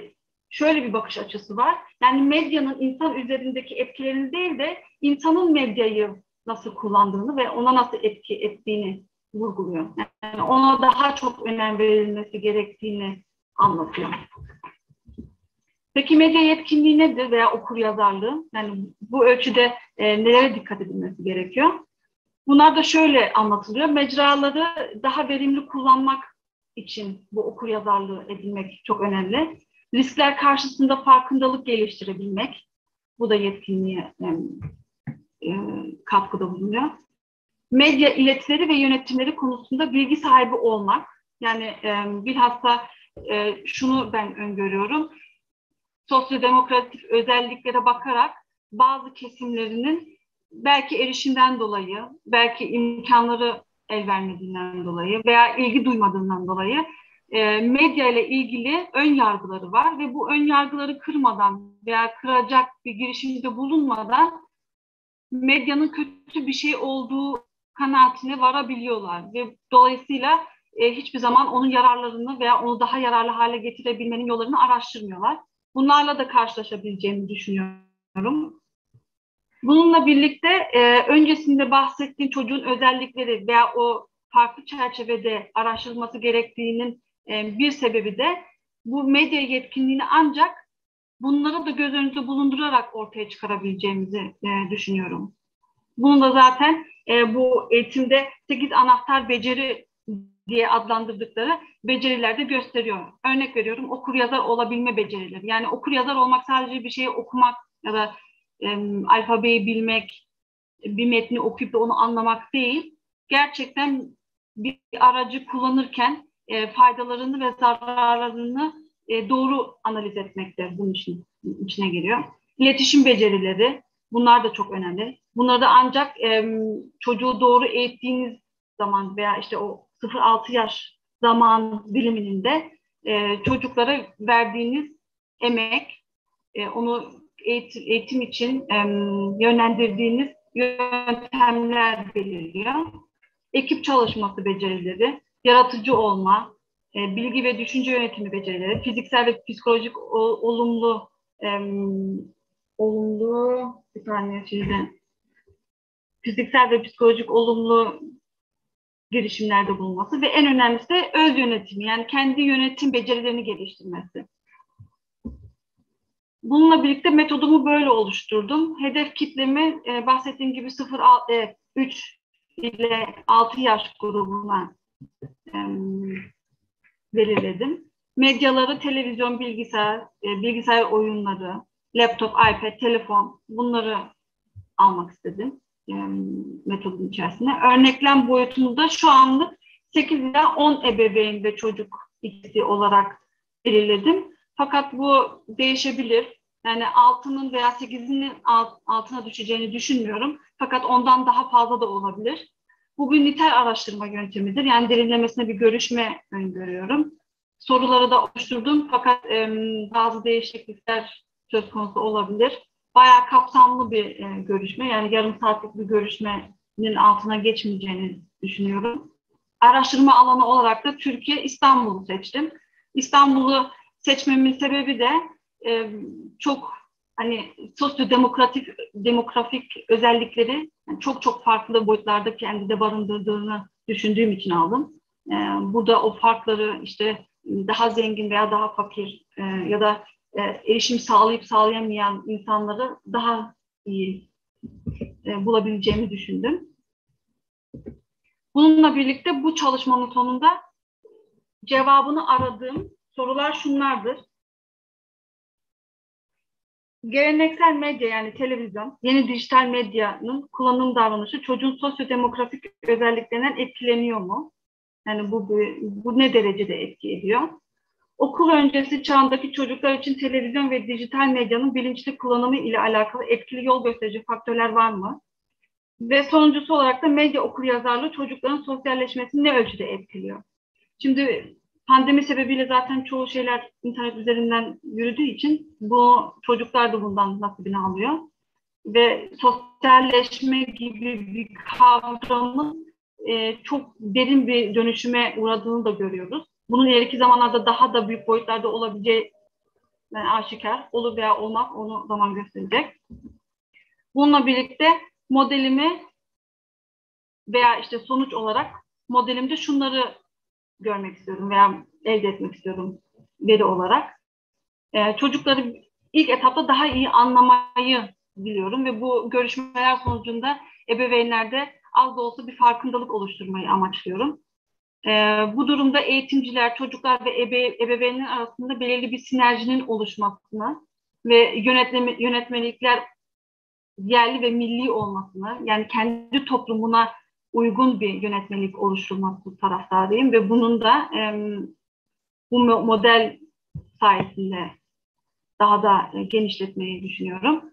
şöyle bir bakış açısı var. Yani medyanın insan üzerindeki etkilerini değil de insanın medyayı nasıl kullandığını ve ona nasıl etki ettiğini vurguluyor. Yani ona daha çok önem verilmesi gerektiğini anlatıyor. Peki medya yetkinliği nedir veya okur yazarlığı? Yani bu ölçüde e, nelere dikkat edilmesi gerekiyor? Bunlar da şöyle anlatılıyor. Mecraları daha verimli kullanmak için bu okur yazarlığı edinmek çok önemli. Riskler karşısında farkındalık geliştirebilmek, bu da yetkinliğe yani, e, katkıda bulunuyor. Medya iletileri ve yönetimleri konusunda bilgi sahibi olmak. Yani e, bilhassa e, şunu ben öngörüyorum. Sosyodemokratik özelliklere bakarak bazı kesimlerinin belki erişimden dolayı, belki imkanları el vermediğinden dolayı veya ilgi duymadığından dolayı e, medya ile ilgili ön yargıları var ve bu ön yargıları kırmadan veya kıracak bir girişimde bulunmadan medyanın kötü bir şey olduğu kanaatine varabiliyorlar ve dolayısıyla e, hiçbir zaman onun yararlarını veya onu daha yararlı hale getirebilmenin yollarını araştırmıyorlar. Bunlarla da karşılaşabileceğimi düşünüyorum. Bununla birlikte e, öncesinde bahsettiğim çocuğun özellikleri veya o farklı çerçevede araştırılması gerektiğinin e, bir sebebi de bu medya yetkinliğini ancak bunları da göz önünde bulundurarak ortaya çıkarabileceğimizi e, düşünüyorum. Bunu da zaten e, bu eğitimde 8 anahtar beceri diye adlandırdıkları becerilerde gösteriyor. Örnek veriyorum okur yazar olabilme becerileri. Yani okur yazar olmak sadece bir şeyi okumak ya da e, alfabeyi bilmek, bir metni okuyup da onu anlamak değil. Gerçekten bir aracı kullanırken e, faydalarını ve zararlarını e, doğru analiz etmekte bunun için, içine giriyor. İletişim becerileri, bunlar da çok önemli. Bunları da ancak e, çocuğu doğru eğittiğiniz zaman veya işte o 0-6 yaş zaman diliminin de e, çocuklara verdiğiniz emek, e, onu eğitim, eğitim için e, yönlendirdiğiniz yöntemler belirliyor. Ekip çalışması becerileri, yaratıcı olma, e, bilgi ve düşünce yönetimi becerileri, fiziksel ve psikolojik o, olumlu e, olumlu bir tane şeyde fiziksel ve psikolojik olumlu girişimlerde bulunması ve en önemlisi de öz yönetimi yani kendi yönetim becerilerini geliştirmesi. Bununla birlikte metodumu böyle oluşturdum. Hedef kitlemi e, bahsettiğim gibi 0 e, 3 ile 6 yaş grubuna e, belirledim. Medyaları televizyon, bilgisayar, e, bilgisayar oyunları, laptop, iPad, telefon bunları almak istedim metodun içerisinde. Örneklem boyutunda şu anlık 8 ila 10 ebeveyn ve çocuk ikisi olarak belirledim. Fakat bu değişebilir. Yani altının veya sekizinin altına düşeceğini düşünmüyorum. Fakat ondan daha fazla da olabilir. Bu bir nitel araştırma yöntemidir. Yani derinlemesine bir görüşme öngörüyorum. Soruları da oluşturdum fakat e, bazı değişiklikler söz konusu olabilir. Bayağı kapsamlı bir e, görüşme. Yani yarım saatlik bir görüşmenin altına geçmeyeceğini düşünüyorum. Araştırma alanı olarak da Türkiye İstanbul'u seçtim. İstanbul'u seçmemin sebebi de e, çok hani sosyodemokratik demografik özellikleri yani çok çok farklı boyutlarda kendinde barındırdığını düşündüğüm için aldım. E, burada o farkları işte daha zengin veya daha fakir e, ya da e, erişim sağlayıp sağlayamayan insanları daha iyi e, bulabileceğimi düşündüm. Bununla birlikte bu çalışmanın sonunda cevabını aradığım sorular şunlardır. Geleneksel medya yani televizyon, yeni dijital medyanın kullanım davranışı çocuğun sosyodemografik özelliklerinden etkileniyor mu? Yani bu, bu, ne derecede etki ediyor? Okul öncesi çağındaki çocuklar için televizyon ve dijital medyanın bilinçli kullanımı ile alakalı etkili yol gösterici faktörler var mı? Ve sonuncusu olarak da medya okul yazarlığı çocukların sosyalleşmesini ne ölçüde etkiliyor? Şimdi pandemi sebebiyle zaten çoğu şeyler internet üzerinden yürüdüğü için bu çocuklar da bundan nasibini alıyor. Ve sosyalleşme gibi bir kavramın e, çok derin bir dönüşüme uğradığını da görüyoruz. Bunun ileriki zamanlarda daha da büyük boyutlarda olabileceği yani aşikar. Olur veya olmaz onu zaman gösterecek. Bununla birlikte modelimi veya işte sonuç olarak modelimde şunları görmek istiyorum veya elde etmek istiyorum veri olarak. Ee, çocukları ilk etapta daha iyi anlamayı biliyorum ve bu görüşmeler sonucunda ebeveynlerde az da olsa bir farkındalık oluşturmayı amaçlıyorum. E, bu durumda eğitimciler, çocuklar ve ebe, ebeveynler arasında belirli bir sinerjinin oluşmasına ve yönetme, yönetmelikler yerli ve milli olmasını, yani kendi toplumuna uygun bir yönetmelik oluşturması taraftarıyım ve bunun da e, bu model sayesinde daha da e, genişletmeyi düşünüyorum.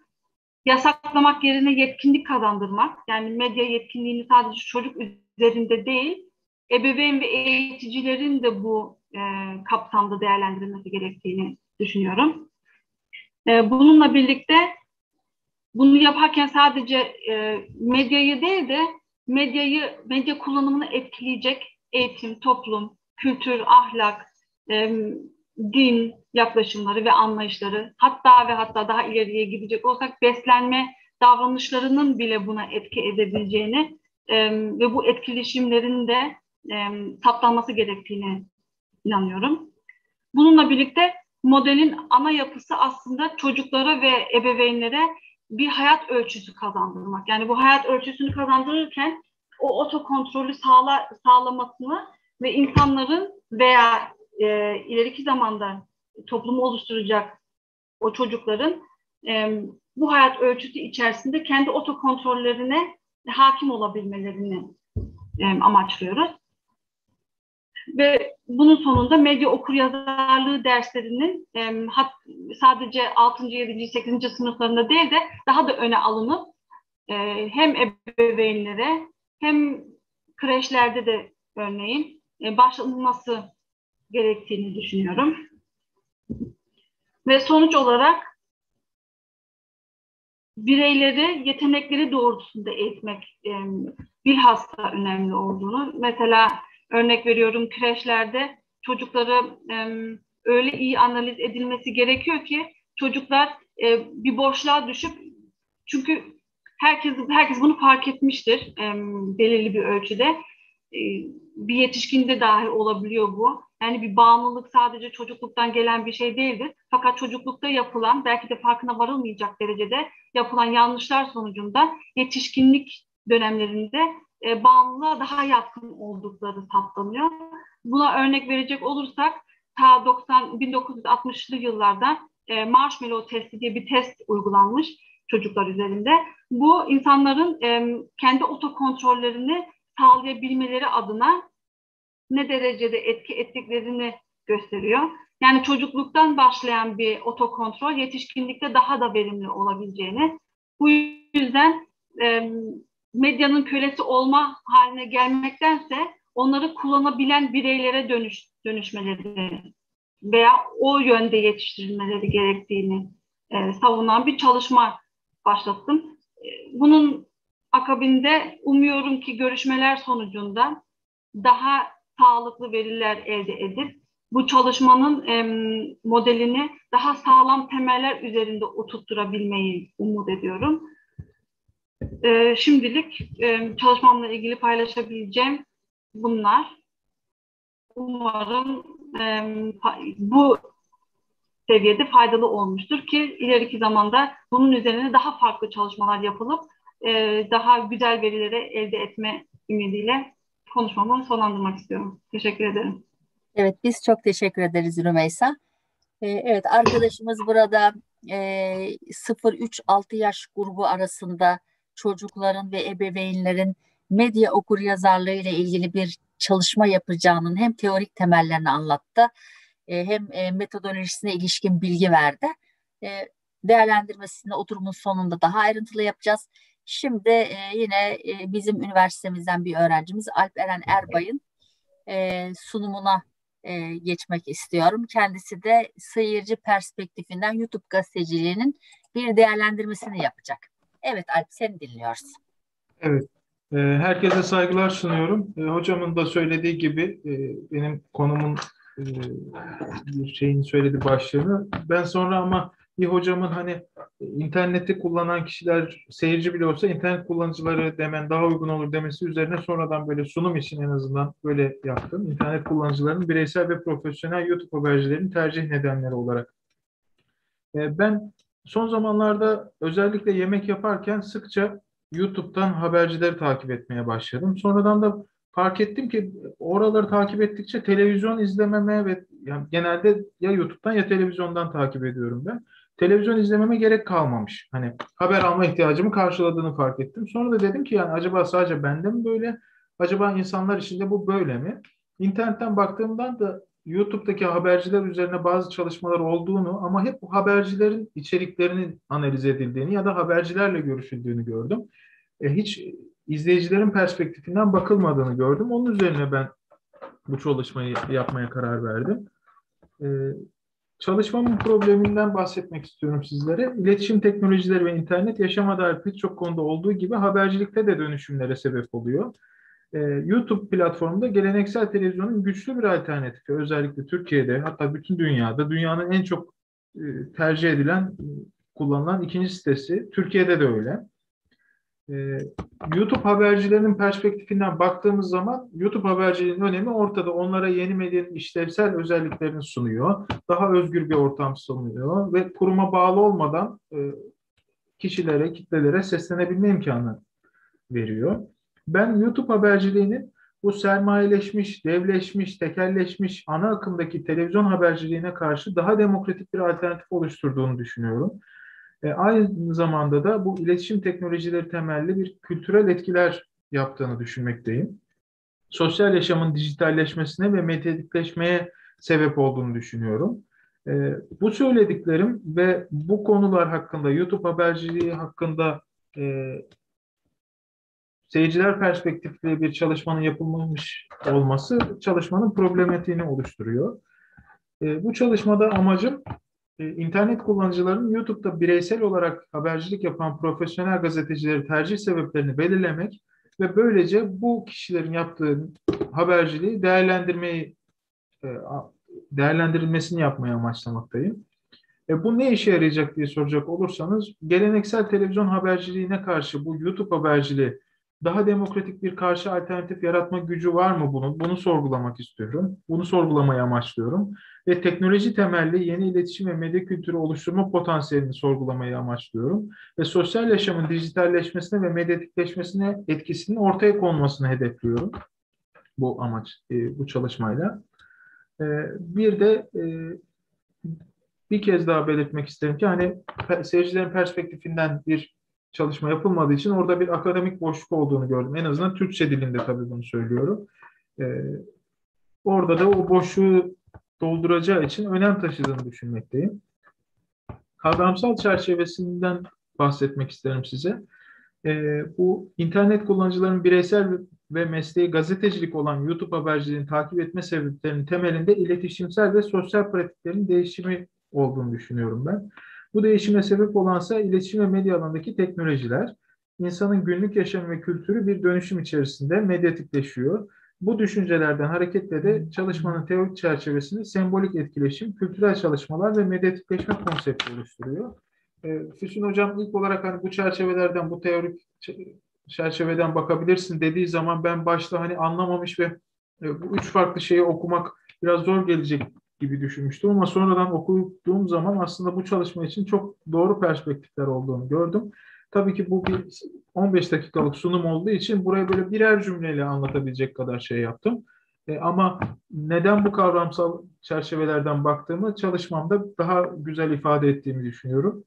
Yasaklamak yerine yetkinlik kazandırmak, yani medya yetkinliğini sadece çocuk üzerinde değil, ebeveyn ve eğiticilerin de bu e, kapsamda değerlendirilmesi gerektiğini düşünüyorum. E, bununla birlikte bunu yaparken sadece e, medyayı değil de medyayı, medya kullanımını etkileyecek eğitim, toplum, kültür, ahlak, e, din yaklaşımları ve anlayışları hatta ve hatta daha ileriye gidecek olsak beslenme davranışlarının bile buna etki edebileceğini e, ve bu etkileşimlerin de e, saptanması gerektiğini inanıyorum. Bununla birlikte modelin ana yapısı aslında çocuklara ve ebeveynlere bir hayat ölçüsü kazandırmak. Yani bu hayat ölçüsünü kazandırırken o otokontrolü sağla, sağlamasını ve insanların veya e, ileriki zamanda toplumu oluşturacak o çocukların e, bu hayat ölçüsü içerisinde kendi otokontrollerine hakim olabilmelerini e, amaçlıyoruz. Ve bunun sonunda medya okuryazarlığı derslerinin e, hat, sadece 6. 7. 8. sınıflarında değil de daha da öne alınıp e, hem ebeveynlere hem kreşlerde de örneğin e, başlanılması gerektiğini düşünüyorum. Ve sonuç olarak bireyleri yetenekleri doğrultusunda eğitmek e, bilhassa önemli olduğunu. Mesela örnek veriyorum kreşlerde çocukları e, öyle iyi analiz edilmesi gerekiyor ki çocuklar e, bir boşluğa düşüp çünkü herkes herkes bunu fark etmiştir e, belirli bir ölçüde. E, bir yetişkinde dahi olabiliyor bu. Yani bir bağımlılık sadece çocukluktan gelen bir şey değildir. Fakat çocuklukta yapılan, belki de farkına varılmayacak derecede yapılan yanlışlar sonucunda yetişkinlik dönemlerinde e, bağımlılığa daha yatkın oldukları saptanıyor. Buna örnek verecek olursak ta 90 1960'lı yıllarda e, marshmallow testi diye bir test uygulanmış çocuklar üzerinde. Bu insanların e, kendi otokontrollerini sağlayabilmeleri adına ne derecede etki ettiklerini gösteriyor. Yani çocukluktan başlayan bir otokontrol yetişkinlikte daha da verimli olabileceğini, bu yüzden e, medyanın kölesi olma haline gelmektense onları kullanabilen bireylere dönüş, dönüşmeleri veya o yönde yetiştirilmeleri gerektiğini e, savunan bir çalışma başlattım. E, bunun akabinde umuyorum ki görüşmeler sonucunda daha sağlıklı veriler elde edip bu çalışmanın e, modelini daha sağlam temeller üzerinde oturtturabilmeyi umut ediyorum. E, şimdilik e, çalışmamla ilgili paylaşabileceğim bunlar. Umarım e, bu seviyede faydalı olmuştur ki ileriki zamanda bunun üzerine daha farklı çalışmalar yapılıp e, daha güzel verileri elde etme ümidiyle konuşmamı sonlandırmak istiyorum. Teşekkür ederim. Evet, biz çok teşekkür ederiz Rümeysa. Ee, evet, arkadaşımız burada e, 0-3-6 yaş grubu arasında çocukların ve ebeveynlerin medya okur yazarlığı ile ilgili bir çalışma yapacağının hem teorik temellerini anlattı e, hem e, metodolojisine ilişkin bilgi verdi. E, değerlendirmesini oturumun sonunda daha ayrıntılı yapacağız. Şimdi yine bizim üniversitemizden bir öğrencimiz Alp Eren Erbay'ın sunumuna geçmek istiyorum. Kendisi de seyirci perspektifinden YouTube gazeteciliğinin bir değerlendirmesini yapacak. Evet Alp seni dinliyoruz. Evet. E, herkese saygılar sunuyorum. E, hocamın da söylediği gibi e, benim konumun bir şeyini söyledi başlığını. Ben sonra ama bir hocamın hani interneti kullanan kişiler seyirci bile olsa internet kullanıcıları demen daha uygun olur demesi üzerine sonradan böyle sunum için en azından böyle yaptım. İnternet kullanıcılarının bireysel ve profesyonel YouTube habercilerin tercih nedenleri olarak. Ben son zamanlarda özellikle yemek yaparken sıkça YouTube'dan habercileri takip etmeye başladım. Sonradan da fark ettim ki oraları takip ettikçe televizyon izlememe ve yani genelde ya YouTube'dan ya televizyondan takip ediyorum ben televizyon izlememe gerek kalmamış. Hani haber alma ihtiyacımı karşıladığını fark ettim. Sonra da dedim ki yani acaba sadece bende mi böyle? Acaba insanlar içinde bu böyle mi? İnternetten baktığımdan da YouTube'daki haberciler üzerine bazı çalışmalar olduğunu ama hep bu habercilerin içeriklerinin analiz edildiğini ya da habercilerle görüşüldüğünü gördüm. E, hiç izleyicilerin perspektifinden bakılmadığını gördüm. Onun üzerine ben bu çalışmayı yapmaya karar verdim. E, çalışmamın probleminden bahsetmek istiyorum sizlere. İletişim teknolojileri ve internet yaşama dair pek çok konuda olduğu gibi habercilikte de dönüşümlere sebep oluyor e, YouTube platformunda geleneksel televizyonun güçlü bir alternatifi. Özellikle Türkiye'de hatta bütün dünyada dünyanın en çok e, tercih edilen, e, kullanılan ikinci sitesi. Türkiye'de de öyle. E, YouTube habercilerinin perspektifinden baktığımız zaman YouTube haberciliğinin önemi ortada. Onlara yeni medyanın işlevsel özelliklerini sunuyor. Daha özgür bir ortam sunuyor ve kuruma bağlı olmadan e, kişilere, kitlelere seslenebilme imkanı veriyor. Ben YouTube haberciliğinin bu sermayeleşmiş, devleşmiş, tekelleşmiş ana akımdaki televizyon haberciliğine karşı daha demokratik bir alternatif oluşturduğunu düşünüyorum. E, aynı zamanda da bu iletişim teknolojileri temelli bir kültürel etkiler yaptığını düşünmekteyim. Sosyal yaşamın dijitalleşmesine ve medyadikleşmeye sebep olduğunu düşünüyorum. E, bu söylediklerim ve bu konular hakkında, YouTube haberciliği hakkında e, seyirciler perspektifli bir çalışmanın yapılmamış olması çalışmanın problematiğini oluşturuyor. E, bu çalışmada amacım e, internet kullanıcılarının YouTube'da bireysel olarak habercilik yapan profesyonel gazetecileri tercih sebeplerini belirlemek ve böylece bu kişilerin yaptığı haberciliği değerlendirmeyi e, değerlendirilmesini yapmaya amaçlamaktayım. E, bu ne işe yarayacak diye soracak olursanız geleneksel televizyon haberciliğine karşı bu YouTube haberciliği daha demokratik bir karşı alternatif yaratma gücü var mı bunun? Bunu sorgulamak istiyorum. Bunu sorgulamayı amaçlıyorum. Ve teknoloji temelli yeni iletişim ve medya kültürü oluşturma potansiyelini sorgulamayı amaçlıyorum. Ve sosyal yaşamın dijitalleşmesine ve medyatikleşmesine etkisinin ortaya konmasını hedefliyorum. Bu amaç, e, bu çalışmayla. E, bir de e, bir kez daha belirtmek isterim ki hani seyircilerin perspektifinden bir çalışma yapılmadığı için orada bir akademik boşluk olduğunu gördüm. En azından Türkçe dilinde tabii bunu söylüyorum. Ee, orada da o boşluğu dolduracağı için önem taşıdığını düşünmekteyim. Kavramsal çerçevesinden bahsetmek isterim size. Ee, bu internet kullanıcılarının bireysel ve mesleği gazetecilik olan YouTube haberciliğini takip etme sebeplerinin temelinde iletişimsel ve sosyal pratiklerin değişimi olduğunu düşünüyorum ben. Bu değişime sebep olansa iletişim ve medya alanındaki teknolojiler. İnsanın günlük yaşamı ve kültürü bir dönüşüm içerisinde medyatikleşiyor. Bu düşüncelerden hareketle de çalışmanın teorik çerçevesinde sembolik etkileşim, kültürel çalışmalar ve medyatikleşme konsepti oluşturuyor. E, Füsun Hocam ilk olarak hani bu çerçevelerden, bu teorik çerçeveden bakabilirsin dediği zaman ben başta hani anlamamış ve e, bu üç farklı şeyi okumak biraz zor gelecek gibi düşünmüştüm ama sonradan okuduğum zaman aslında bu çalışma için çok doğru perspektifler olduğunu gördüm. Tabii ki bu bir 15 dakikalık sunum olduğu için buraya böyle birer cümleyle anlatabilecek kadar şey yaptım. E, ama neden bu kavramsal çerçevelerden baktığımı çalışmamda daha güzel ifade ettiğimi düşünüyorum.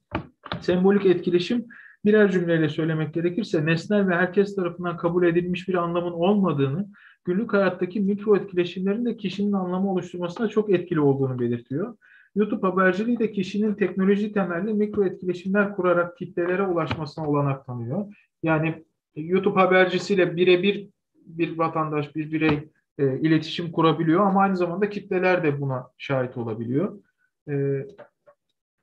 Sembolik etkileşim birer cümleyle söylemek gerekirse nesnel ve herkes tarafından kabul edilmiş bir anlamın olmadığını günlük hayattaki mikro etkileşimlerin de kişinin anlamı oluşturmasına çok etkili olduğunu belirtiyor. YouTube haberciliği de kişinin teknoloji temelli mikro etkileşimler kurarak kitlelere ulaşmasına olanak tanıyor. Yani YouTube habercisiyle birebir bir vatandaş, bir birey e, iletişim kurabiliyor ama aynı zamanda kitleler de buna şahit olabiliyor. E,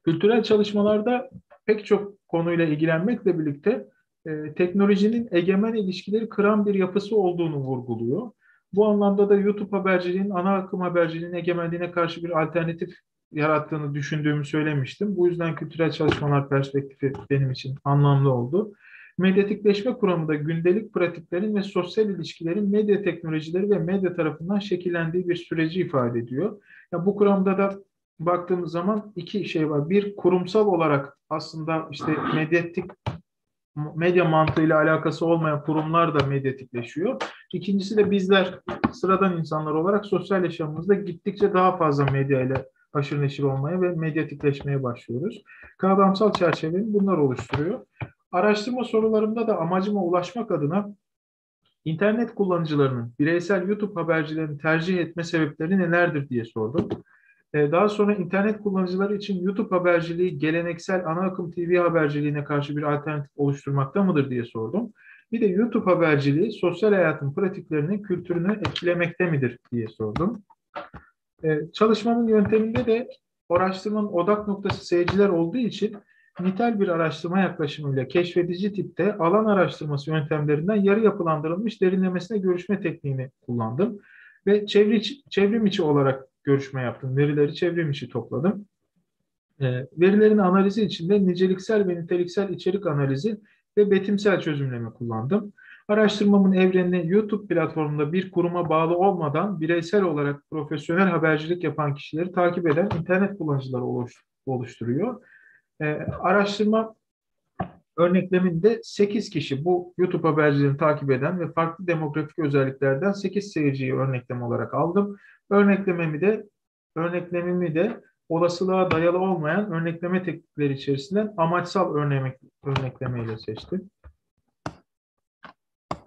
kültürel çalışmalarda pek çok konuyla ilgilenmekle birlikte e, teknolojinin egemen ilişkileri kıran bir yapısı olduğunu vurguluyor. Bu anlamda da YouTube haberciliğin ana akım haberciliğin egemenliğine karşı bir alternatif yarattığını düşündüğümü söylemiştim. Bu yüzden kültürel çalışmalar perspektifi benim için anlamlı oldu. Medyatikleşme kuramında gündelik pratiklerin ve sosyal ilişkilerin medya teknolojileri ve medya tarafından şekillendiği bir süreci ifade ediyor. Ya bu kuramda da baktığımız zaman iki şey var. Bir kurumsal olarak aslında işte medyatik medya mantığıyla alakası olmayan kurumlar da medyatikleşiyor. İkincisi de bizler sıradan insanlar olarak sosyal yaşamımızda gittikçe daha fazla medya ile aşırı neşir olmaya ve medyatikleşmeye başlıyoruz. Kavramsal çerçevenin bunlar oluşturuyor. Araştırma sorularımda da amacıma ulaşmak adına internet kullanıcılarının bireysel YouTube habercilerini tercih etme sebepleri nelerdir diye sordum. Ee, daha sonra internet kullanıcıları için YouTube haberciliği geleneksel ana akım TV haberciliğine karşı bir alternatif oluşturmakta mıdır diye sordum. Bir de YouTube haberciliği sosyal hayatın pratiklerini, kültürünü etkilemekte midir diye sordum. Ee, çalışmamın yönteminde de araştırmanın odak noktası seyirciler olduğu için nitel bir araştırma yaklaşımıyla keşfedici tipte alan araştırması yöntemlerinden yarı yapılandırılmış derinlemesine görüşme tekniğini kullandım. Ve çevre, çevrim içi olarak görüşme yaptım. Verileri çevrim içi topladım. E, verilerin analizi içinde niceliksel ve niteliksel içerik analizi ve betimsel çözümleme kullandım. Araştırmamın evrenini YouTube platformunda bir kuruma bağlı olmadan bireysel olarak profesyonel habercilik yapan kişileri takip eden internet kullanıcıları oluşturuyor. E, araştırma örnekleminde 8 kişi bu YouTube habercilerini takip eden ve farklı demografik özelliklerden 8 seyirciyi örneklem olarak aldım. Örneklememi de örneklemimi de olasılığa dayalı olmayan örnekleme teknikleri içerisinden amaçsal örnek, örneklemeyle seçtim. Ee,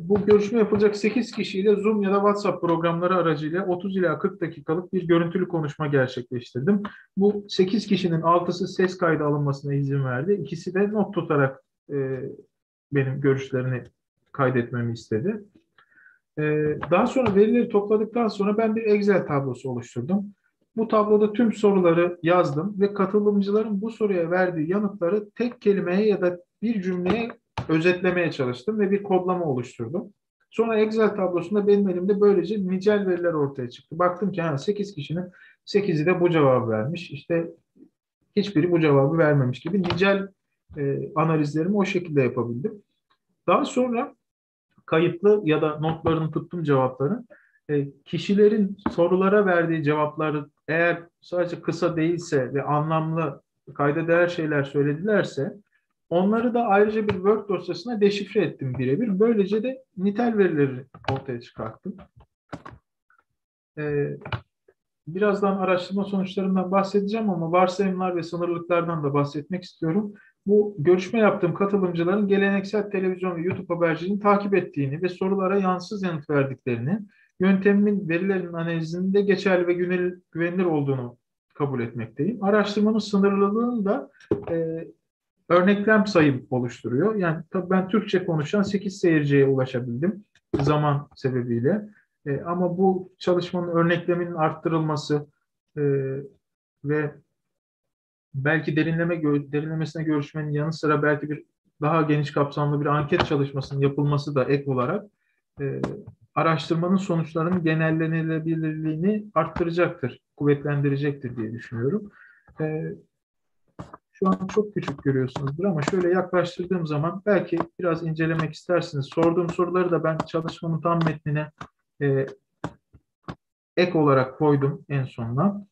bu görüşme yapılacak 8 kişiyle Zoom ya da WhatsApp programları aracıyla 30 ila 40 dakikalık bir görüntülü konuşma gerçekleştirdim. Bu 8 kişinin 6'sı ses kaydı alınmasına izin verdi. İkisi de not tutarak e, benim görüşlerini kaydetmemi istedi. E, daha sonra verileri topladıktan sonra ben bir Excel tablosu oluşturdum. Bu tabloda tüm soruları yazdım ve katılımcıların bu soruya verdiği yanıtları tek kelimeye ya da bir cümleye özetlemeye çalıştım ve bir kodlama oluşturdum. Sonra Excel tablosunda benim elimde böylece nicel veriler ortaya çıktı. Baktım ki ha, 8 kişinin 8'i de bu cevabı vermiş. İşte hiçbiri bu cevabı vermemiş gibi nicel e, analizlerimi o şekilde yapabildim. Daha sonra kayıtlı ya da notlarını tuttum cevapların. E, kişilerin sorulara verdiği cevapları eğer sadece kısa değilse ve anlamlı kayda değer şeyler söyledilerse Onları da ayrıca bir Word dosyasına deşifre ettim birebir. Böylece de nitel verileri ortaya çıkarttım. Ee, birazdan araştırma sonuçlarından bahsedeceğim ama varsayımlar ve sınırlıklardan da bahsetmek istiyorum. Bu görüşme yaptığım katılımcıların geleneksel televizyon ve YouTube haberciliğini takip ettiğini ve sorulara yansız yanıt verdiklerini, yöntemimin verilerin analizinde geçerli ve güvenilir olduğunu kabul etmekteyim. Araştırmanın sınırlılığını da e, örneklem sayım oluşturuyor. Yani tabii ben Türkçe konuşan 8 seyirciye ulaşabildim zaman sebebiyle. E, ama bu çalışmanın örnekleminin arttırılması e, ve belki derinleme derinlemesine görüşmenin yanı sıra belki bir daha geniş kapsamlı bir anket çalışmasının yapılması da ek olarak e, araştırmanın sonuçlarının genellenilebilirliğini arttıracaktır, kuvvetlendirecektir diye düşünüyorum. E, şu an çok küçük görüyorsunuzdur ama şöyle yaklaştırdığım zaman belki biraz incelemek istersiniz. Sorduğum soruları da ben çalışmamın tam metnine e, ek olarak koydum en sonuna.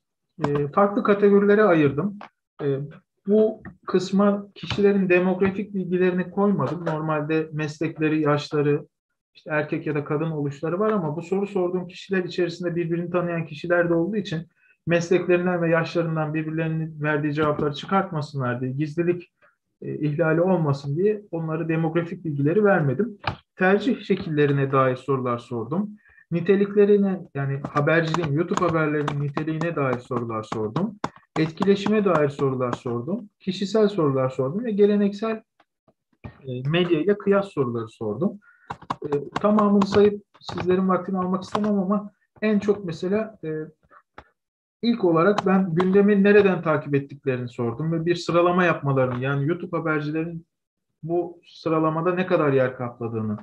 E, farklı kategorilere ayırdım. E, bu kısma kişilerin demografik bilgilerini koymadım. Normalde meslekleri, yaşları, işte erkek ya da kadın oluşları var ama bu soru sorduğum kişiler içerisinde birbirini tanıyan kişiler de olduğu için mesleklerinden ve yaşlarından birbirlerinin verdiği cevapları çıkartmasınlar diye, gizlilik e, ihlali olmasın diye onları demografik bilgileri vermedim. Tercih şekillerine dair sorular sordum. Niteliklerine yani haberciliğin, YouTube haberlerinin niteliğine dair sorular sordum. Etkileşime dair sorular sordum. Kişisel sorular sordum ve geleneksel e, medya ile kıyas soruları sordum. E, tamamını sayıp sizlerin vaktini almak istemem ama en çok mesela e, İlk olarak ben gündemi nereden takip ettiklerini sordum ve bir sıralama yapmalarını yani YouTube habercilerin bu sıralamada ne kadar yer kapladığını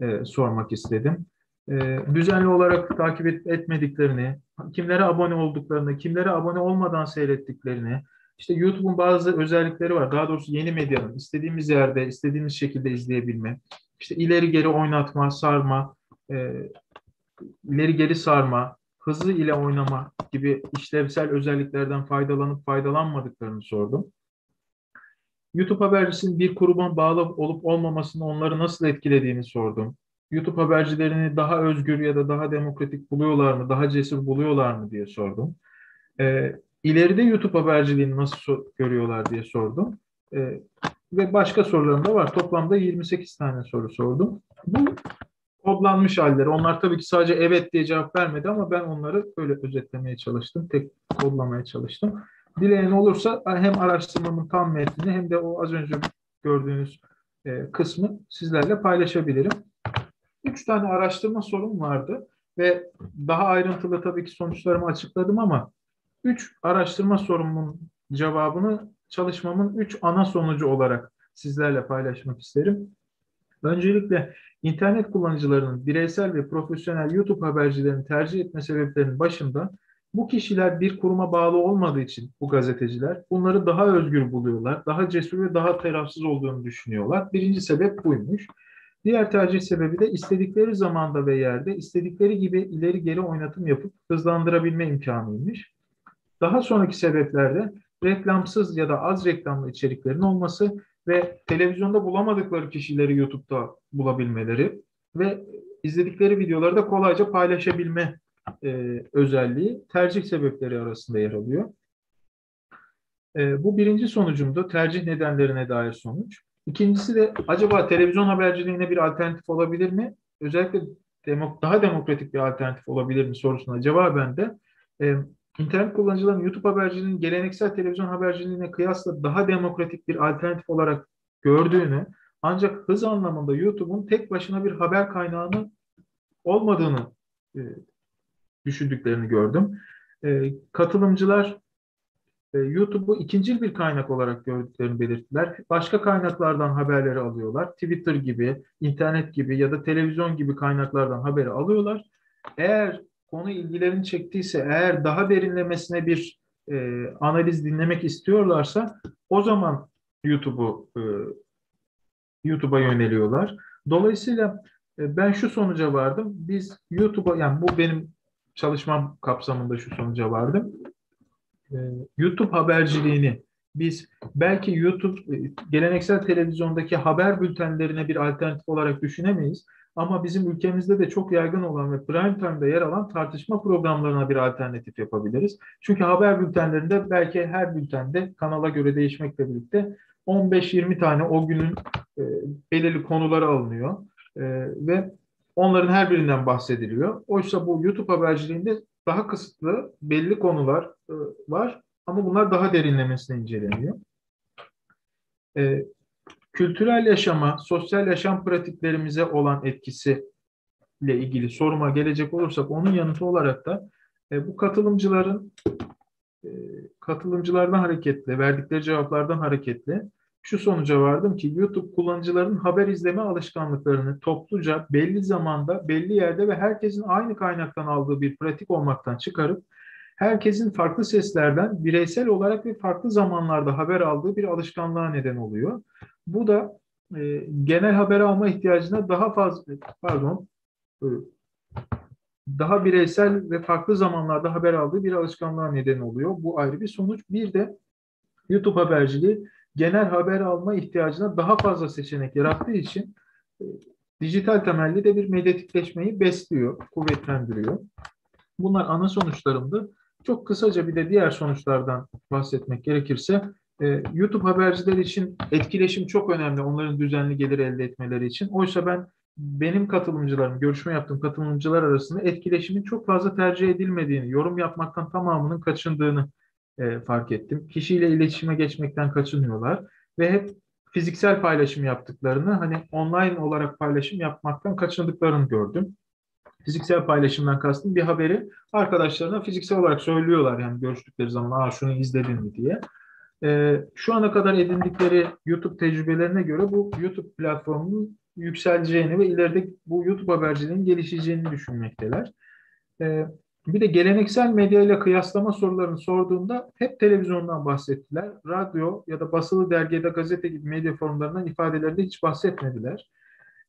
e, sormak istedim. E, düzenli olarak takip et, etmediklerini, kimlere abone olduklarını, kimlere abone olmadan seyrettiklerini, işte YouTube'un bazı özellikleri var. Daha doğrusu yeni medyanın istediğimiz yerde, istediğimiz şekilde izleyebilme, işte ileri geri oynatma, sarma, e, ileri geri sarma, hızı ile oynama gibi işlevsel özelliklerden faydalanıp faydalanmadıklarını sordum. YouTube habercisinin bir kuruma bağlı olup olmamasını onları nasıl etkilediğini sordum. YouTube habercilerini daha özgür ya da daha demokratik buluyorlar mı, daha cesur buluyorlar mı diye sordum. E, ileride YouTube haberciliğini nasıl görüyorlar diye sordum. E, ve başka sorularım da var. Toplamda 28 tane soru sordum. Bu kodlanmış halleri. Onlar tabii ki sadece evet diye cevap vermedi ama ben onları öyle özetlemeye çalıştım. Tek kodlamaya çalıştım. Dileyen olursa hem araştırmamın tam metnini hem de o az önce gördüğünüz e, kısmı sizlerle paylaşabilirim. Üç tane araştırma sorum vardı ve daha ayrıntılı tabii ki sonuçlarımı açıkladım ama üç araştırma sorumun cevabını çalışmamın üç ana sonucu olarak sizlerle paylaşmak isterim. Öncelikle internet kullanıcılarının bireysel ve profesyonel YouTube habercilerini tercih etme sebeplerinin başında bu kişiler bir kuruma bağlı olmadığı için bu gazeteciler bunları daha özgür buluyorlar, daha cesur ve daha tarafsız olduğunu düşünüyorlar. Birinci sebep buymuş. Diğer tercih sebebi de istedikleri zamanda ve yerde istedikleri gibi ileri geri oynatım yapıp hızlandırabilme imkanıymış. Daha sonraki sebeplerde reklamsız ya da az reklamlı içeriklerin olması ve televizyonda bulamadıkları kişileri YouTube'da bulabilmeleri ve izledikleri videoları da kolayca paylaşabilme e, özelliği tercih sebepleri arasında yer alıyor. E, bu birinci sonucumdu. Tercih nedenlerine dair sonuç. İkincisi de acaba televizyon haberciliğine bir alternatif olabilir mi? Özellikle demok daha demokratik bir alternatif olabilir mi sorusuna cevaben de e, internet kullanıcıların YouTube haberciliğinin geleneksel televizyon haberciliğine kıyasla daha demokratik bir alternatif olarak gördüğünü ancak hız anlamında YouTube'un tek başına bir haber kaynağını olmadığını e, düşündüklerini gördüm. E, katılımcılar e, YouTube'u ikinci bir kaynak olarak gördüklerini belirttiler. Başka kaynaklardan haberleri alıyorlar. Twitter gibi, internet gibi ya da televizyon gibi kaynaklardan haberi alıyorlar. Eğer konu ilgilerini çektiyse, eğer daha derinlemesine bir e, analiz dinlemek istiyorlarsa o zaman YouTube'u e, YouTube'a yöneliyorlar. Dolayısıyla e, ben şu sonuca vardım. Biz YouTube'a yani bu benim çalışmam kapsamında şu sonuca vardım. Ee, YouTube haberciliğini biz belki YouTube e, geleneksel televizyondaki haber bültenlerine bir alternatif olarak düşünemeyiz. Ama bizim ülkemizde de çok yaygın olan ve prime time'da yer alan tartışma programlarına bir alternatif yapabiliriz. Çünkü haber bültenlerinde belki her bültende kanala göre değişmekle birlikte 15-20 tane o günün e, belirli konuları alınıyor. E, ve Onların her birinden bahsediliyor. Oysa bu YouTube haberciliğinde daha kısıtlı belli konular e, var ama bunlar daha derinlemesine inceleniyor. E, kültürel yaşama, sosyal yaşam pratiklerimize olan etkisi ile ilgili soruma gelecek olursak onun yanıtı olarak da e, bu katılımcıların e, katılımcılardan hareketle, verdikleri cevaplardan hareketle şu sonuca vardım ki YouTube kullanıcıların haber izleme alışkanlıklarını topluca belli zamanda, belli yerde ve herkesin aynı kaynaktan aldığı bir pratik olmaktan çıkarıp herkesin farklı seslerden bireysel olarak ve farklı zamanlarda haber aldığı bir alışkanlığa neden oluyor. Bu da e, genel haber alma ihtiyacına daha fazla pardon e, daha bireysel ve farklı zamanlarda haber aldığı bir alışkanlığa neden oluyor. Bu ayrı bir sonuç. Bir de YouTube haberciliği genel haber alma ihtiyacına daha fazla seçenek yarattığı için e, dijital temelli de bir medyatikleşmeyi besliyor, kuvvetlendiriyor. Bunlar ana sonuçlarımdı. Çok kısaca bir de diğer sonuçlardan bahsetmek gerekirse e, YouTube haberciler için etkileşim çok önemli onların düzenli gelir elde etmeleri için. Oysa ben benim katılımcılarım, görüşme yaptığım katılımcılar arasında etkileşimin çok fazla tercih edilmediğini, yorum yapmaktan tamamının kaçındığını e, fark ettim. Kişiyle iletişime geçmekten kaçınıyorlar ve hep fiziksel paylaşım yaptıklarını hani online olarak paylaşım yapmaktan kaçındıklarını gördüm. Fiziksel paylaşımdan kastım bir haberi arkadaşlarına fiziksel olarak söylüyorlar yani görüştükleri zaman aa şunu izledin mi diye. E, şu ana kadar edindikleri YouTube tecrübelerine göre bu YouTube platformunun yükseleceğini ve ileride bu YouTube haberciliğinin gelişeceğini düşünmekteler. E, bir de geleneksel medya ile kıyaslama sorularını sorduğunda hep televizyondan bahsettiler. Radyo ya da basılı dergide gazete gibi medya forumlarından ifadelerinde hiç bahsetmediler.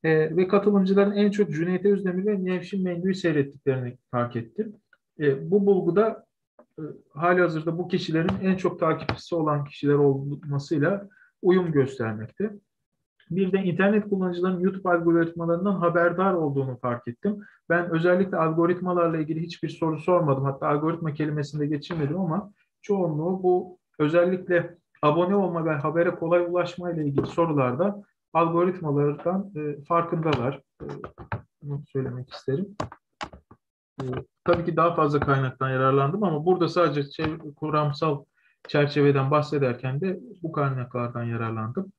E, ve katılımcıların en çok Cüneyt Özdemir ve Nevşin Mengü'yü seyrettiklerini fark ettim. E, bu bulguda e, hali hazırda bu kişilerin en çok takipçisi olan kişiler olmasıyla uyum göstermekte. Bir de internet kullanıcılarının YouTube algoritmalarından haberdar olduğunu fark ettim. Ben özellikle algoritmalarla ilgili hiçbir soru sormadım. Hatta algoritma kelimesini de geçirmedim ama çoğunluğu bu özellikle abone olma ve habere kolay ulaşma ile ilgili sorularda algoritmalardan e, farkındalar. E, bunu söylemek isterim. E, tabii ki daha fazla kaynaktan yararlandım ama burada sadece çev- kuramsal çerçeveden bahsederken de bu kaynaklardan yararlandım.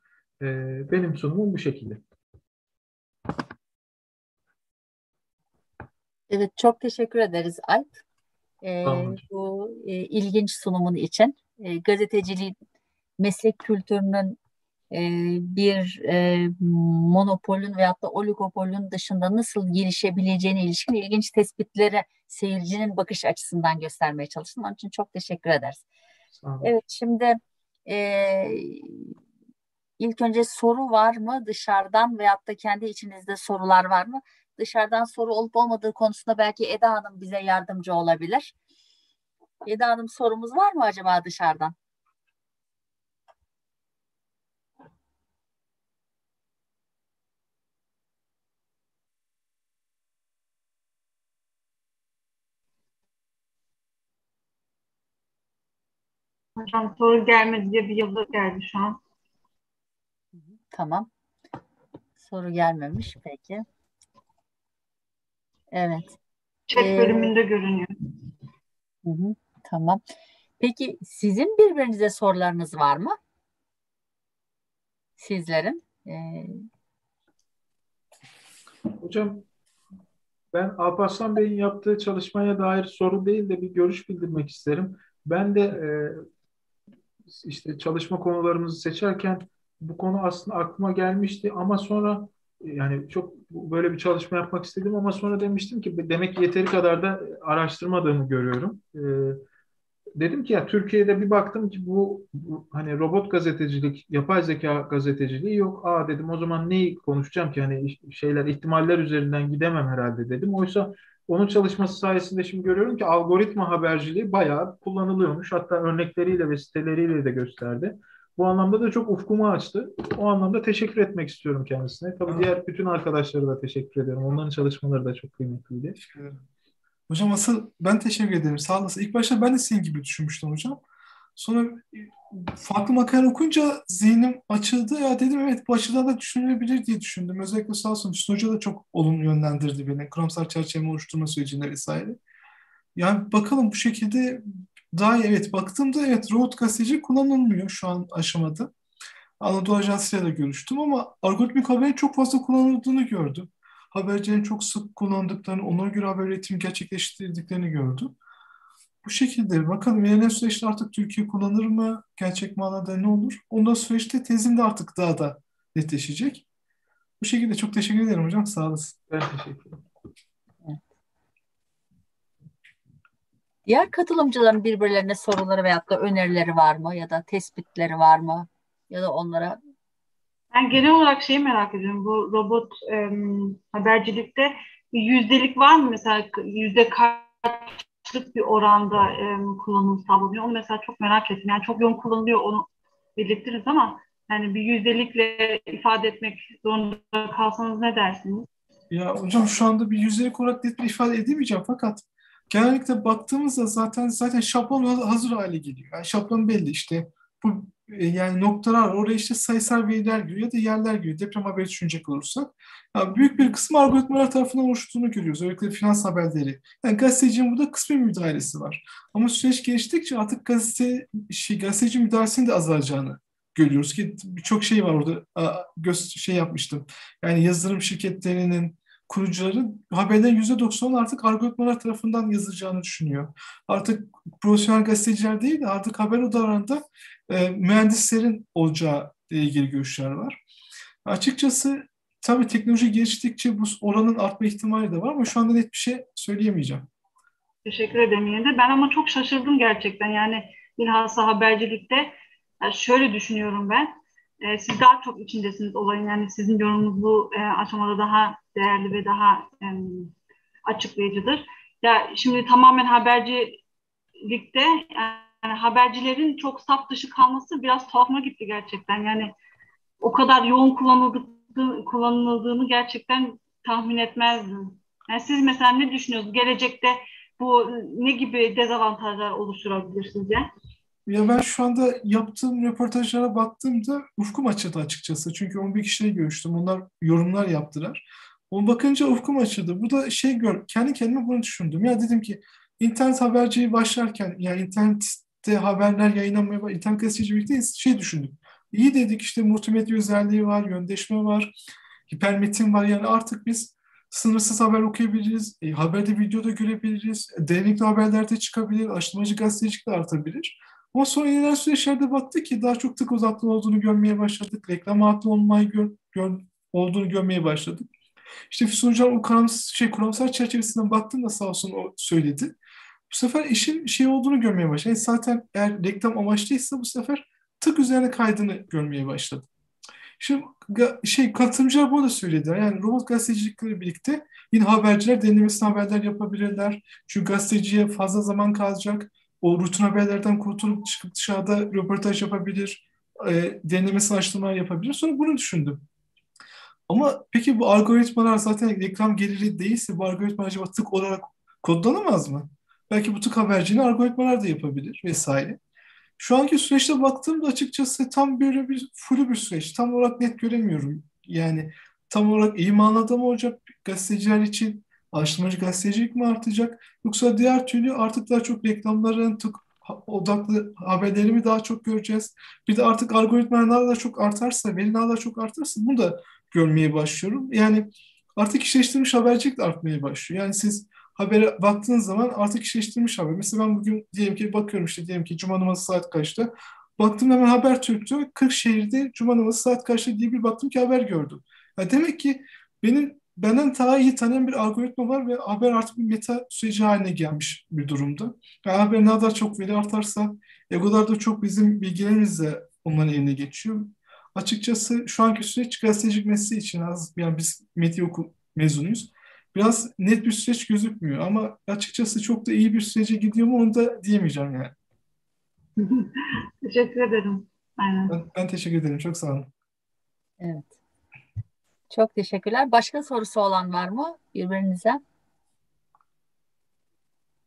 E, benim sunumum bu şekilde. Evet, çok teşekkür ederiz Alp. E, bu e, ilginç sunumun için. E, gazeteciliğin meslek kültürünün bir e, monopolün veyahut da oligopolün dışında nasıl gelişebileceğine ilişkin ilginç tespitlere seyircinin bakış açısından göstermeye çalıştım. Onun için çok teşekkür ederiz. Evet, şimdi e, ilk önce soru var mı dışarıdan veyahut da kendi içinizde sorular var mı? Dışarıdan soru olup olmadığı konusunda belki Eda Hanım bize yardımcı olabilir. Eda Hanım sorumuz var mı acaba dışarıdan? Hocam soru gelmedi diye bir yılda geldi şu an. Tamam. Soru gelmemiş peki. Evet. Chat Ee, bölümünde görünüyor. Hı hı, tamam. Peki sizin birbirinize sorularınız var mı? Sizlerin. Ee, Hocam ben Alparslan Bey'in yaptığı çalışmaya dair soru değil de bir görüş bildirmek isterim. Ben de e, işte çalışma konularımızı seçerken bu konu aslında aklıma gelmişti ama sonra yani çok böyle bir çalışma yapmak istedim ama sonra demiştim ki demek ki yeteri kadar da araştırmadığımı görüyorum. E, dedim ki ya Türkiye'de bir baktım ki bu, bu hani robot gazetecilik, yapay zeka gazeteciliği yok. Aa dedim o zaman neyi konuşacağım ki hani şeyler ihtimaller üzerinden gidemem herhalde dedim. Oysa onun çalışması sayesinde şimdi görüyorum ki algoritma haberciliği bayağı kullanılıyormuş. Hatta örnekleriyle ve siteleriyle de gösterdi. Bu anlamda da çok ufkumu açtı. O anlamda teşekkür etmek istiyorum kendisine. Tabii diğer bütün arkadaşlara da teşekkür ederim. Onların çalışmaları da çok kıymetliydi. Teşekkür ederim. Hocam asıl ben teşekkür ederim. Sağ olasın. İlk başta ben de senin gibi düşünmüştüm hocam. Sonra farklı makale okuyunca zihnim açıldı. Ya dedim evet bu açıdan da düşünülebilir diye düşündüm. Özellikle sağ olsun Hüsnü Hoca da çok olumlu yönlendirdi beni. Kuramsal çerçeve oluşturma sürecinde vesaire. Yani bakalım bu şekilde daha iyi. Evet baktığımda evet robot gazeteci kullanılmıyor şu an aşamada. Anadolu Ajansı'yla da görüştüm ama algoritmik haberin çok fazla kullanıldığını gördüm. Habercilerin çok sık kullandıklarını, ona göre haber üretimi gerçekleştirdiklerini gördüm. Bu şekilde bakalım ilerleyen süreçte artık Türkiye kullanır mı? Gerçek manada ne olur? Ondan süreçte tezim de artık daha da netleşecek. Bu şekilde çok teşekkür ederim hocam. Sağ olasın. Ben teşekkür ederim. Diğer katılımcıların birbirlerine soruları veyahut da önerileri var mı? Ya da tespitleri var mı? Ya da onlara Ben genel olarak şeyi merak ediyorum. Bu robot e, habercilikte bir yüzdelik var mı? Mesela yüzde kaçlık bir oranda e, kullanım sağlanıyor? Onu mesela çok merak ettim. Yani çok yoğun kullanılıyor onu belirttiniz ama yani bir yüzdelikle ifade etmek zorunda kalsanız ne dersiniz? Ya hocam şu anda bir yüzdelik olarak net bir ifade edemeyeceğim fakat genellikle baktığımızda zaten zaten şablon hazır hale geliyor. Yani şablon belli işte bu yani noktalar oraya işte sayısal veriler giriyor ya da yerler giriyor. Deprem haberi düşünecek olursak. Yani büyük bir kısmı algoritmalar tarafından oluştuğunu görüyoruz. Özellikle finans haberleri. Yani gazetecinin burada kısmi müdahalesi var. Ama süreç geliştikçe artık gazete, şey, gazeteci müdahalesinin de azalacağını görüyoruz ki birçok şey var orada göz şey yapmıştım. Yani yazılım şirketlerinin kurucuların haberlerin %90'ı artık algoritmalar tarafından yazılacağını düşünüyor. Artık profesyonel gazeteciler değil de artık haber odalarında e, mühendislerin olacağı ile ilgili görüşler var. Açıkçası tabii teknoloji geliştikçe bu oranın artma ihtimali de var ama şu anda net bir şey söyleyemeyeceğim. Teşekkür ederim yine de. Ben ama çok şaşırdım gerçekten. Yani bilhassa habercilikte yani şöyle düşünüyorum ben. E, siz daha çok içindesiniz olayın. Yani sizin yorumunuz bu e, aşamada daha değerli ve daha e, açıklayıcıdır. Ya şimdi tamamen habercilikte yani habercilerin çok saf dışı kalması biraz tuhafıma gitti gerçekten. Yani o kadar yoğun kullanıldığı, kullanıldığını gerçekten tahmin etmezdim. Yani siz mesela ne düşünüyorsunuz? Gelecekte bu ne gibi dezavantajlar oluşturabilir sizce? Ya ben şu anda yaptığım röportajlara baktığımda ufkum açıldı açıkçası. Çünkü 11 kişiyle görüştüm. Onlar yorumlar yaptılar. Ona bakınca ufkum açıldı. Burada şey gör, kendi kendime bunu düşündüm. Ya dedim ki internet haberciyi başlarken yani internette haberler yayınlanmaya internet gazeteci birlikte şey düşündüm. İyi dedik işte multimedya özelliği var, yöndeşme var, hipermetin var. Yani artık biz sınırsız haber okuyabiliriz, e, haberde video da görebiliriz, derinlikli haberlerde çıkabilir, açılmacı gazetecilik de artabilir. Ama sonra ilerleyen süreçlerde baktık ki daha çok tık uzaklı olduğunu görmeye başladık. Reklam haklı olmayı gör, gör, olduğunu görmeye başladık. İşte Füsun Hocam o kuramsal, şey, kuramsal çerçevesinden baktığında sağ olsun o söyledi. Bu sefer işin şey olduğunu görmeye başladı. Yani zaten eğer reklam amaçlıysa bu sefer tık üzerine kaydını görmeye başladı. Şimdi şey katılımcılar bunu da söylediler. Yani robot gazetecilikleri birlikte yine haberciler denemesine haberler yapabilirler. Çünkü gazeteciye fazla zaman kalacak. O rutin haberlerden kurtulup çıkıp dışarıda röportaj yapabilir. E, denemesini araştırma yapabilir. Sonra bunu düşündüm. Ama peki bu algoritmalar zaten reklam geliri değilse bu algoritma acaba tık olarak kodlanamaz mı? Belki bu tık haberciliğini algoritmalar da yapabilir vesaire. Şu anki süreçte baktığımda açıkçası tam böyle bir full bir süreç. Tam olarak net göremiyorum. Yani tam olarak iyi manada mı olacak gazeteciler için? Araştırmacı gazetecilik mi artacak? Yoksa diğer türlü artık daha çok reklamların tık odaklı haberleri mi daha çok göreceğiz? Bir de artık algoritmalar da çok artarsa, veriler da çok artarsa bunu da görmeye başlıyorum. Yani artık işleştirilmiş habercilik de artmaya başlıyor. Yani siz habere baktığınız zaman artık işleştirilmiş haber. Mesela ben bugün diyelim ki bakıyorum işte diyelim ki Cuma namazı saat kaçta. Baktım hemen Habertürk'tü. Kırşehir'de Cuma namazı saat kaçta diye bir baktım ki haber gördüm. Yani demek ki benim benden daha iyi tanıyan bir algoritma var ve haber artık bir meta süreci haline gelmiş bir durumda. Yani haber ne kadar çok veri artarsa egolar da çok bizim bilgilerimizle onların eline geçiyor. Açıkçası şu anki süreç gazetecilik mesleği için az yani biz medya okul mezunuyuz biraz net bir süreç gözükmüyor ama açıkçası çok da iyi bir sürece gidiyor mu onu da diyemeyeceğim yani. teşekkür ederim. Aynen. Ben, ben teşekkür ederim. Çok sağ olun. Evet. Çok teşekkürler. Başka sorusu olan var mı birbirinize?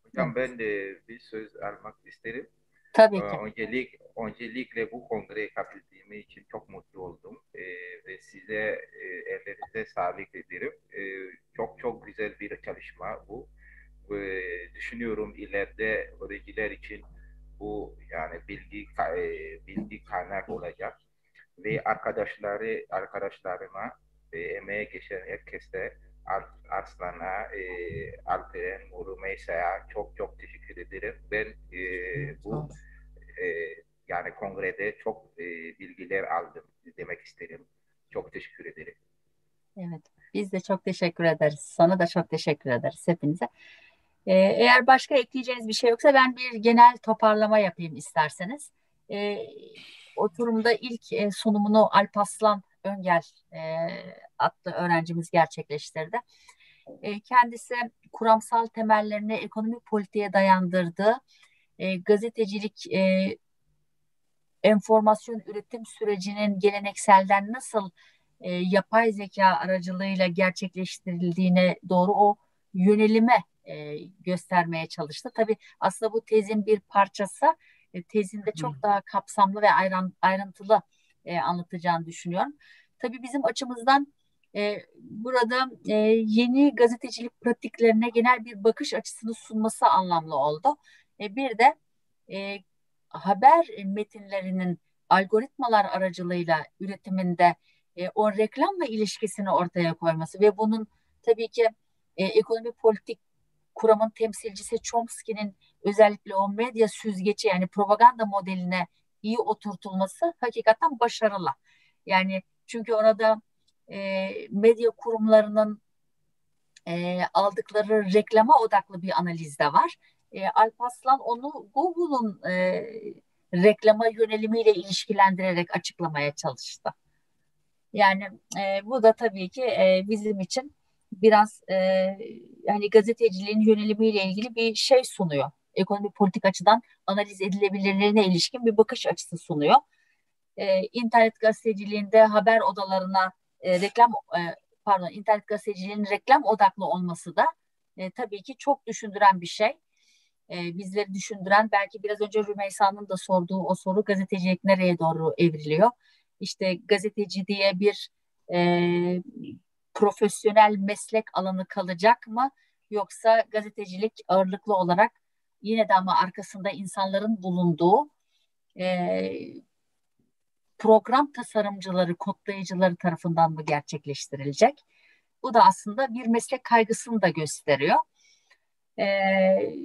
Hocam ben de bir söz almak isterim. Tabii ki. Öncelik, öncelikle bu kongreye katıldığım için çok mutlu oldum. Ee, ve size e, ellerinize sağlık ederim. Ee, çok çok güzel bir çalışma bu. Ve düşünüyorum ileride öğrenciler için bu yani bilgi e, bilgi kaynak olacak. Ve arkadaşları arkadaşlarıma e, emeğe geçen herkese Arslan'a, e, Alperen, Rumeysa'ya çok çok teşekkür ederim. Ben e, bu e, yani kongrede çok e, bilgiler aldım demek isterim. Çok teşekkür ederim. Evet, biz de çok teşekkür ederiz. Sana da çok teşekkür ederiz hepinize. Ee, eğer başka ekleyeceğiniz bir şey yoksa ben bir genel toparlama yapayım isterseniz. Ee, oturumda ilk e, sunumunu Alpaslan Öngel e, adlı öğrencimiz gerçekleştirdi. E, kendisi kuramsal temellerini ekonomi politiğe dayandırdığı e, gazetecilik e, enformasyon üretim sürecinin gelenekselden nasıl e, yapay zeka aracılığıyla gerçekleştirildiğine doğru o yönelime e, göstermeye çalıştı. Tabii aslında bu tezin bir parçası. E, tezinde çok daha kapsamlı ve ayrıntılı e, anlatacağını düşünüyorum. Tabii bizim açımızdan e, burada e, yeni gazetecilik pratiklerine genel bir bakış açısını sunması anlamlı oldu. E, bir de e, haber metinlerinin algoritmalar aracılığıyla üretiminde e, o reklamla ilişkisini ortaya koyması ve bunun tabii ki e, ekonomi politik kuramın temsilcisi Chomsky'nin özellikle o medya süzgeci yani propaganda modeline iyi oturtulması hakikaten başarılı. Yani çünkü orada e, medya kurumlarının e, aldıkları reklama odaklı bir analiz de var. E, Alpaslan onu Google'un e, reklama yönelimiyle ilişkilendirerek açıklamaya çalıştı. Yani e, bu da tabii ki e, bizim için biraz e, yani gazeteciliğin yönelimiyle ilgili bir şey sunuyor. Ekonomi politik açıdan analiz edilebilirliğine ilişkin bir bakış açısı sunuyor. e, internet gazeteciliğinde haber odalarına e, reklam e, pardon internet gazeteciliğinin reklam odaklı olması da e, tabii ki çok düşündüren bir şey. E, bizleri düşündüren belki biraz önce Rümeysa'nın da sorduğu o soru gazetecilik nereye doğru evriliyor? İşte gazeteci diye bir e, profesyonel meslek alanı kalacak mı? Yoksa gazetecilik ağırlıklı olarak yine de ama arkasında insanların bulunduğu e, program tasarımcıları, kodlayıcıları tarafından mı gerçekleştirilecek? Bu da aslında bir meslek kaygısını da gösteriyor. Ee,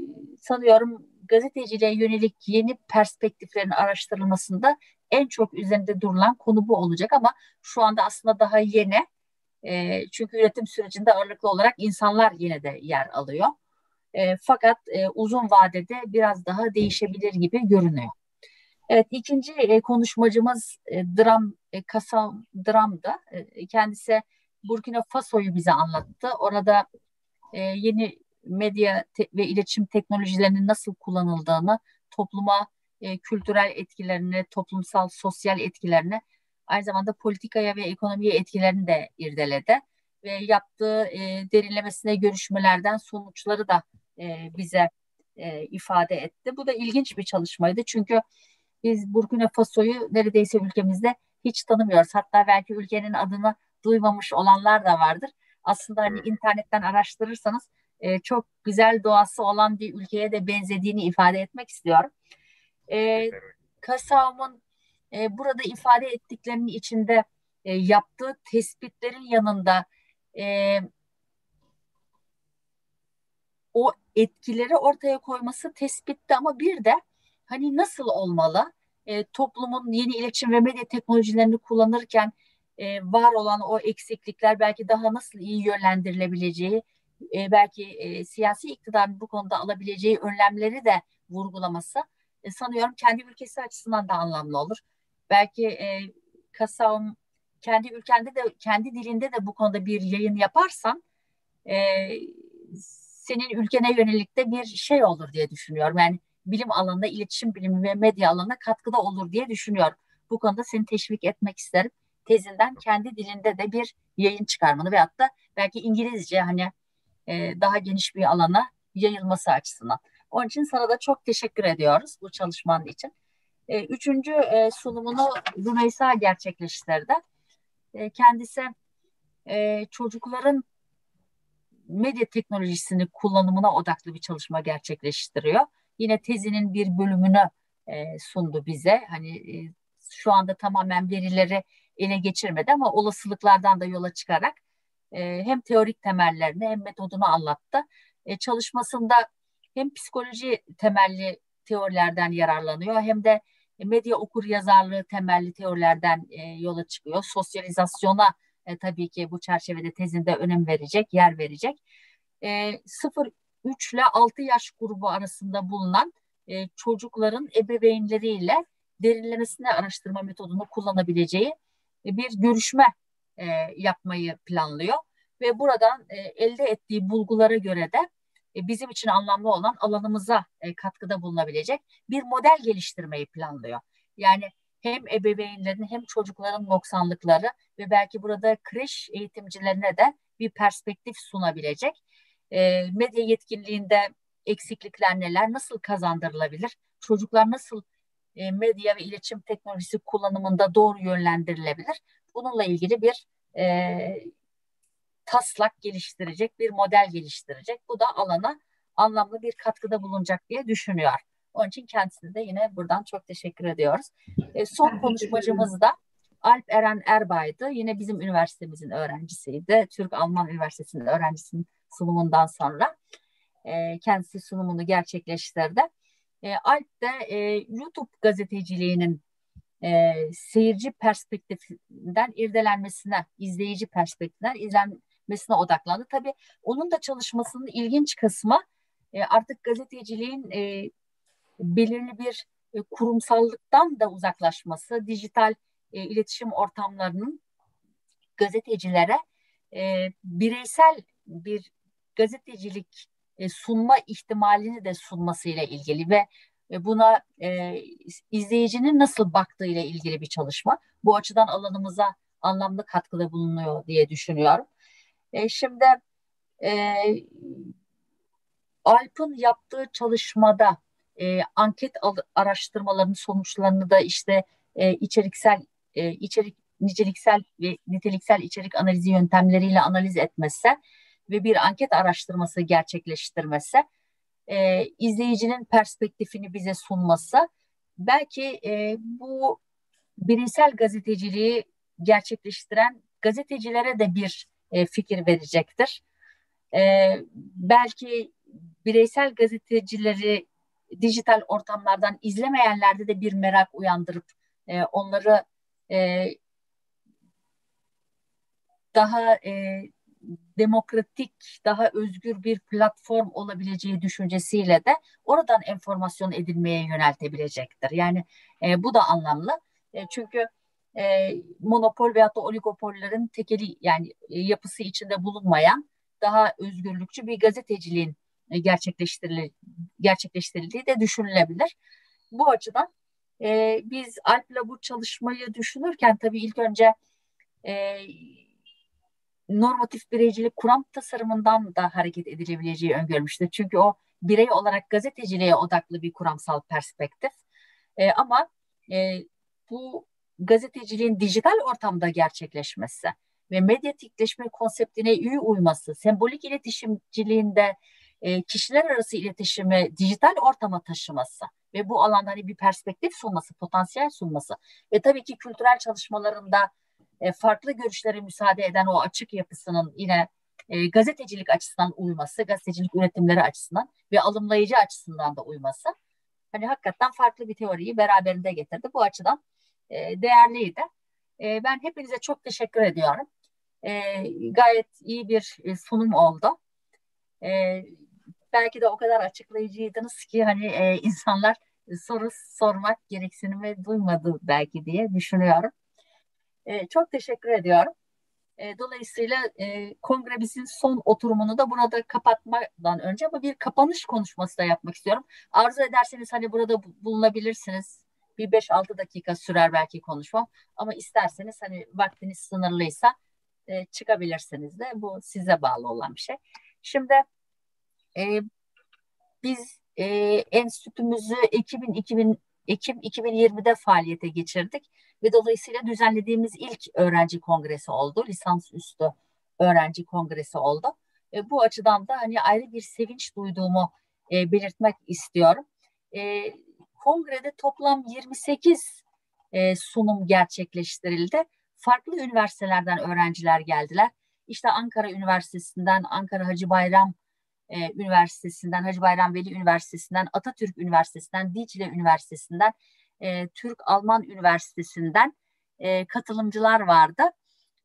sanıyorum gazeteciliğe yönelik yeni perspektiflerin araştırılmasında en çok üzerinde durulan konu bu olacak ama şu anda aslında daha yeni. E, çünkü üretim sürecinde ağırlıklı olarak insanlar yine de yer alıyor. E, fakat e, uzun vadede biraz daha değişebilir gibi görünüyor. Evet ikinci e, konuşmacımız e, Dram e, Kasam Dram'da. E, kendisi Burkina Faso'yu bize anlattı. Orada e, yeni medya ve iletişim teknolojilerinin nasıl kullanıldığını, topluma e, kültürel etkilerini, toplumsal sosyal etkilerini, aynı zamanda politikaya ve ekonomiye etkilerini de irdeledi. Ve yaptığı e, derinlemesine görüşmelerden sonuçları da e, bize e, ifade etti. Bu da ilginç bir çalışmaydı çünkü biz Burkina Faso'yu neredeyse ülkemizde hiç tanımıyoruz. Hatta belki ülkenin adını duymamış olanlar da vardır. Aslında hani internetten araştırırsanız e, çok güzel doğası olan bir ülkeye de benzediğini ifade etmek istiyorum. E, Kasav'ın e, burada ifade ettiklerinin içinde e, yaptığı tespitlerin yanında e, o etkileri ortaya koyması tespitti ama bir de hani nasıl olmalı? E, toplumun yeni iletişim ve medya teknolojilerini kullanırken e, var olan o eksiklikler belki daha nasıl iyi yönlendirilebileceği, e, belki e, siyasi iktidarın bu konuda alabileceği önlemleri de vurgulaması e, sanıyorum kendi ülkesi açısından da anlamlı olur. Belki e, Kasam kendi ülkende de kendi dilinde de bu konuda bir yayın yaparsan e, senin ülkene yönelik de bir şey olur diye düşünüyorum. Yani bilim alanında, iletişim bilimi ve medya alanına katkıda olur diye düşünüyorum. Bu konuda seni teşvik etmek isterim. Tezinden kendi dilinde de bir yayın çıkarmanı ve hatta belki İngilizce hani e, daha geniş bir alana yayılması açısından. Onun için sana da çok teşekkür ediyoruz bu çalışman için. E, üçüncü e, sunumunu Rümeysa gerçekleştirdi. E, kendisi e, çocukların medya teknolojisini kullanımına odaklı bir çalışma gerçekleştiriyor. Yine tezinin bir bölümünü e, sundu bize. Hani şu anda tamamen verileri ele geçirmedi ama olasılıklardan da yola çıkarak hem teorik temellerini hem metodunu anlattı. Çalışmasında hem psikoloji temelli teorilerden yararlanıyor hem de medya okur yazarlığı temelli teorilerden e, yola çıkıyor. Sosyalizasyona e, tabii ki bu çerçevede tezinde önem verecek, yer verecek. E, 0 3 ile 6 yaş grubu arasında bulunan e, çocukların ebeveynleriyle derinlemesine araştırma metodunu kullanabileceği e, bir görüşme e, yapmayı planlıyor. Ve buradan e, elde ettiği bulgulara göre de e, bizim için anlamlı olan alanımıza e, katkıda bulunabilecek bir model geliştirmeyi planlıyor. Yani hem ebeveynlerin hem çocukların noksanlıkları ve belki burada kreş eğitimcilerine de bir perspektif sunabilecek. E, medya yetkinliğinde eksiklikler neler, nasıl kazandırılabilir, çocuklar nasıl e, medya ve iletişim teknolojisi kullanımında doğru yönlendirilebilir. Bununla ilgili bir e, taslak geliştirecek, bir model geliştirecek. Bu da alana anlamlı bir katkıda bulunacak diye düşünüyor. Onun için kendisine de yine buradan çok teşekkür ediyoruz. E, son konuşmacımız da Alp Eren Erbay'dı. Yine bizim üniversitemizin öğrencisiydi. Türk-Alman Üniversitesi'nin öğrencisinin sunumundan sonra e, kendisi sunumunu gerçekleştirdi. E, Alp de e, YouTube gazeteciliğinin e, seyirci perspektifinden irdelenmesine, izleyici perspektifinden izlenmesine odaklandı. Tabii onun da çalışmasının ilginç kısmı e, artık gazeteciliğin e, belirli bir e, kurumsallıktan da uzaklaşması, dijital e, iletişim ortamlarının gazetecilere e, bireysel bir gazetecilik e, sunma ihtimalini de sunmasıyla ilgili ve e, buna e, izleyicinin nasıl baktığı ile ilgili bir çalışma. Bu açıdan alanımıza anlamlı katkıda bulunuyor diye düşünüyorum. E, şimdi e, Alp'ın yaptığı çalışmada e, anket araştırmalarının sonuçlarını da işte e, içeriksel e, içerik niceliksel ve niteliksel içerik analizi yöntemleriyle analiz etmesi ve bir anket araştırması gerçekleştirmesi, e, izleyicinin perspektifini bize sunması, belki e, bu bireysel gazeteciliği gerçekleştiren gazetecilere de bir e, fikir verecektir. E, belki bireysel gazetecileri dijital ortamlardan izlemeyenlerde de bir merak uyandırıp e, onları daha demokratik, daha özgür bir platform olabileceği düşüncesiyle de oradan enformasyon edilmeye yöneltebilecektir. Yani e, bu da anlamlı. E, çünkü e, monopol veyahut da oligopollerin tekeli yani e, yapısı içinde bulunmayan daha özgürlükçü bir gazeteciliğin e, gerçekleştirildiği, gerçekleştirildiği de düşünülebilir. Bu açıdan e, biz Alp'la bu çalışmayı düşünürken tabii ilk önce e, normatif bireycilik kuram tasarımından da hareket edilebileceği öngörmüştür. Çünkü o birey olarak gazeteciliğe odaklı bir kuramsal perspektif. E, ama e, bu gazeteciliğin dijital ortamda gerçekleşmesi ve medyatikleşme konseptine iyi uyması, sembolik iletişimciliğinde e, kişiler arası iletişimi dijital ortama taşıması ve bu alanda hani bir perspektif sunması, potansiyel sunması ve tabii ki kültürel çalışmalarında e, farklı görüşlere müsaade eden o açık yapısının yine e, gazetecilik açısından uyması, gazetecilik üretimleri açısından ve alımlayıcı açısından da uyması hani hakikaten farklı bir teoriyi beraberinde getirdi. Bu açıdan e, değerliydi. E, ben hepinize çok teşekkür ediyorum. E, gayet iyi bir sunum oldu. Belki de o kadar açıklayıcıydınız ki hani insanlar soru sormak gereksinimi duymadı belki diye düşünüyorum. Çok teşekkür ediyorum. Dolayısıyla e, kongremizin son oturumunu da burada kapatmadan önce ama bir kapanış konuşması da yapmak istiyorum. Arzu ederseniz hani burada bulunabilirsiniz. Bir 5-6 dakika sürer belki konuşmam. Ama isterseniz hani vaktiniz sınırlıysa e, çıkabilirsiniz de. Bu size bağlı olan bir şey. Şimdi e, biz e, enstitümüzü Ekim 2000 Ekim 2020'de faaliyete geçirdik ve dolayısıyla düzenlediğimiz ilk öğrenci kongresi oldu. Lisans üstü öğrenci kongresi oldu. E, bu açıdan da hani ayrı bir sevinç duyduğumu e, belirtmek istiyorum. E, kongrede toplam 28 e, sunum gerçekleştirildi. Farklı üniversitelerden öğrenciler geldiler. İşte Ankara Üniversitesi'nden, Ankara Hacı Bayram e, Üniversitesi'nden, Hacı Bayram Veli Üniversitesi'nden, Atatürk Üniversitesi'nden, Dicle Üniversitesi'nden, e, Türk-Alman Üniversitesi'nden e, katılımcılar vardı.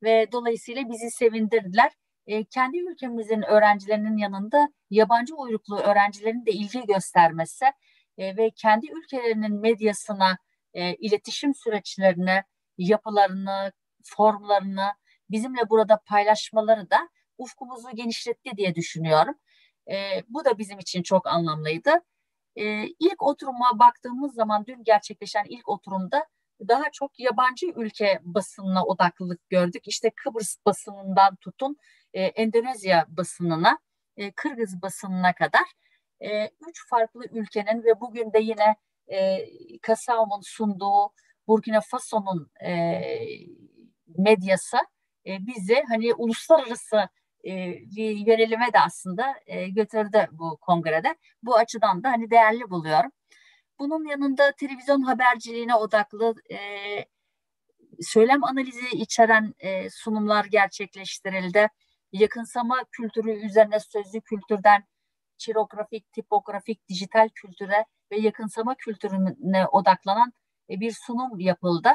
Ve dolayısıyla bizi sevindirdiler. E, kendi ülkemizin öğrencilerinin yanında yabancı uyruklu öğrencilerin de ilgi göstermesi e, ve kendi ülkelerinin medyasına, e, iletişim süreçlerini, yapılarını, formlarını bizimle burada paylaşmaları da ufkumuzu genişletti diye düşünüyorum. E, bu da bizim için çok anlamlıydı. E, ilk oturuma baktığımız zaman dün gerçekleşen ilk oturumda daha çok yabancı ülke basınına odaklılık gördük. İşte Kıbrıs basınından tutun e, Endonezya basınına, e, Kırgız basınına kadar e, üç farklı ülkenin ve bugün de yine e, Kasaum'un sunduğu Burkina Faso'nun e, medyası e, bizi hani uluslararası e, bir yönelime de aslında e, götürdü bu kongrede. Bu açıdan da hani değerli buluyorum. Bunun yanında televizyon haberciliğine odaklı e, söylem analizi içeren e, sunumlar gerçekleştirildi. Yakınsama kültürü üzerine sözlü kültürden çirografik, tipografik, dijital kültüre ve yakınsama kültürüne odaklanan e, bir sunum yapıldı.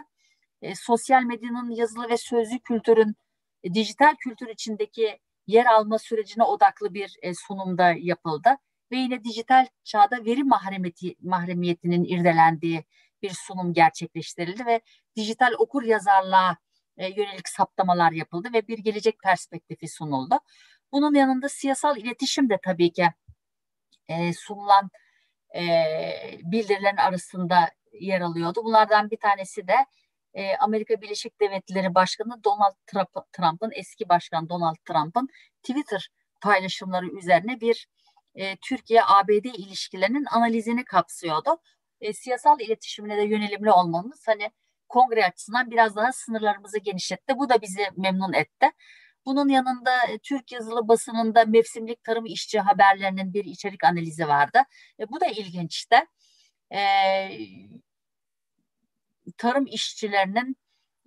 E, sosyal medyanın yazılı ve sözlü kültürün e, dijital kültür içindeki yer alma sürecine odaklı bir e, sunumda yapıldı. Ve yine dijital çağda veri mahremiyeti, mahremiyetinin irdelendiği bir sunum gerçekleştirildi ve dijital okur yazarlığa e, yönelik saptamalar yapıldı ve bir gelecek perspektifi sunuldu. Bunun yanında siyasal iletişim de tabii ki e, sunulan e, bildirilerin arasında yer alıyordu. Bunlardan bir tanesi de e, Amerika Birleşik Devletleri Başkanı Donald Trump'ın eski başkan Donald Trump'ın Twitter paylaşımları üzerine bir e, Türkiye-ABD ilişkilerinin analizini kapsıyordu. E, siyasal iletişimine de yönelimli olmamız hani kongre açısından biraz daha sınırlarımızı genişletti. Bu da bizi memnun etti. Bunun yanında e, Türk yazılı basınında mevsimlik tarım işçi haberlerinin bir içerik analizi vardı. E, bu da ilginçti. E, tarım işçilerinin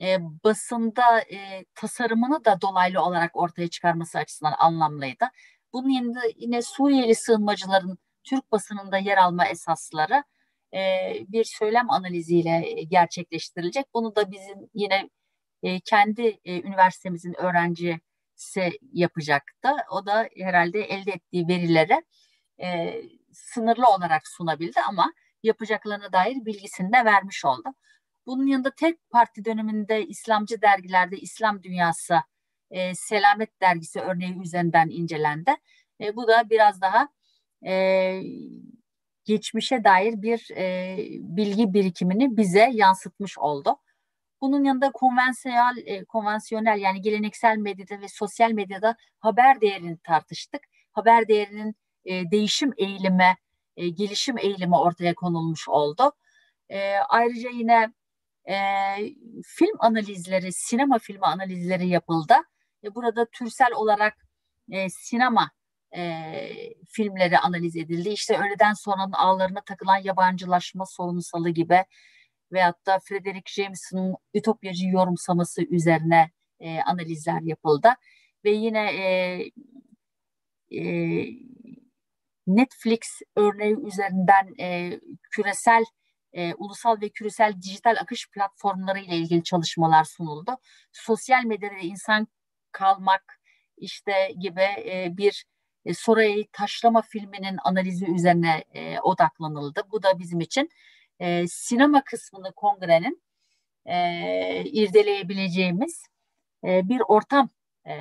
e, basında e, tasarımını da dolaylı olarak ortaya çıkarması açısından anlamlıydı. Bunun yanında yine Suriyeli sığınmacıların Türk basınında yer alma esasları e, bir söylem analiziyle gerçekleştirilecek. Bunu da bizim yine e, kendi e, üniversitemizin öğrencisi yapacaktı. O da herhalde elde ettiği verileri e, sınırlı olarak sunabildi ama yapacaklarına dair bilgisini de vermiş oldu. Bunun yanında tek parti döneminde İslamcı dergilerde İslam Dünyası e, Selamet Dergisi örneği üzerinden incelendi. E, bu da biraz daha e, geçmişe dair bir e, bilgi birikimini bize yansıtmış oldu. Bunun yanında konvansiyonel, e, konvansiyonel yani geleneksel medyada ve sosyal medyada haber değerini tartıştık. Haber değerinin e, değişim eğilimi, e, gelişim eğilimi ortaya konulmuş oldu. E, ayrıca yine e, film analizleri, sinema filmi analizleri yapıldı. E, burada türsel olarak e, sinema e, filmleri analiz edildi. İşte öğleden sonranın ağlarına takılan yabancılaşma sorunsalı gibi veyahut da Frederick Jameson'ın Ütopyacı yorumsaması üzerine e, analizler yapıldı. Ve yine e, e, Netflix örneği üzerinden e, küresel e, ulusal ve küresel dijital akış platformları ile ilgili çalışmalar sunuldu. Sosyal medyada insan kalmak işte gibi e, bir e, Soray'ı taşlama filminin analizi üzerine e, odaklanıldı. Bu da bizim için e, sinema kısmını kongrenin e, irdeleyebileceğimiz e, bir ortam e,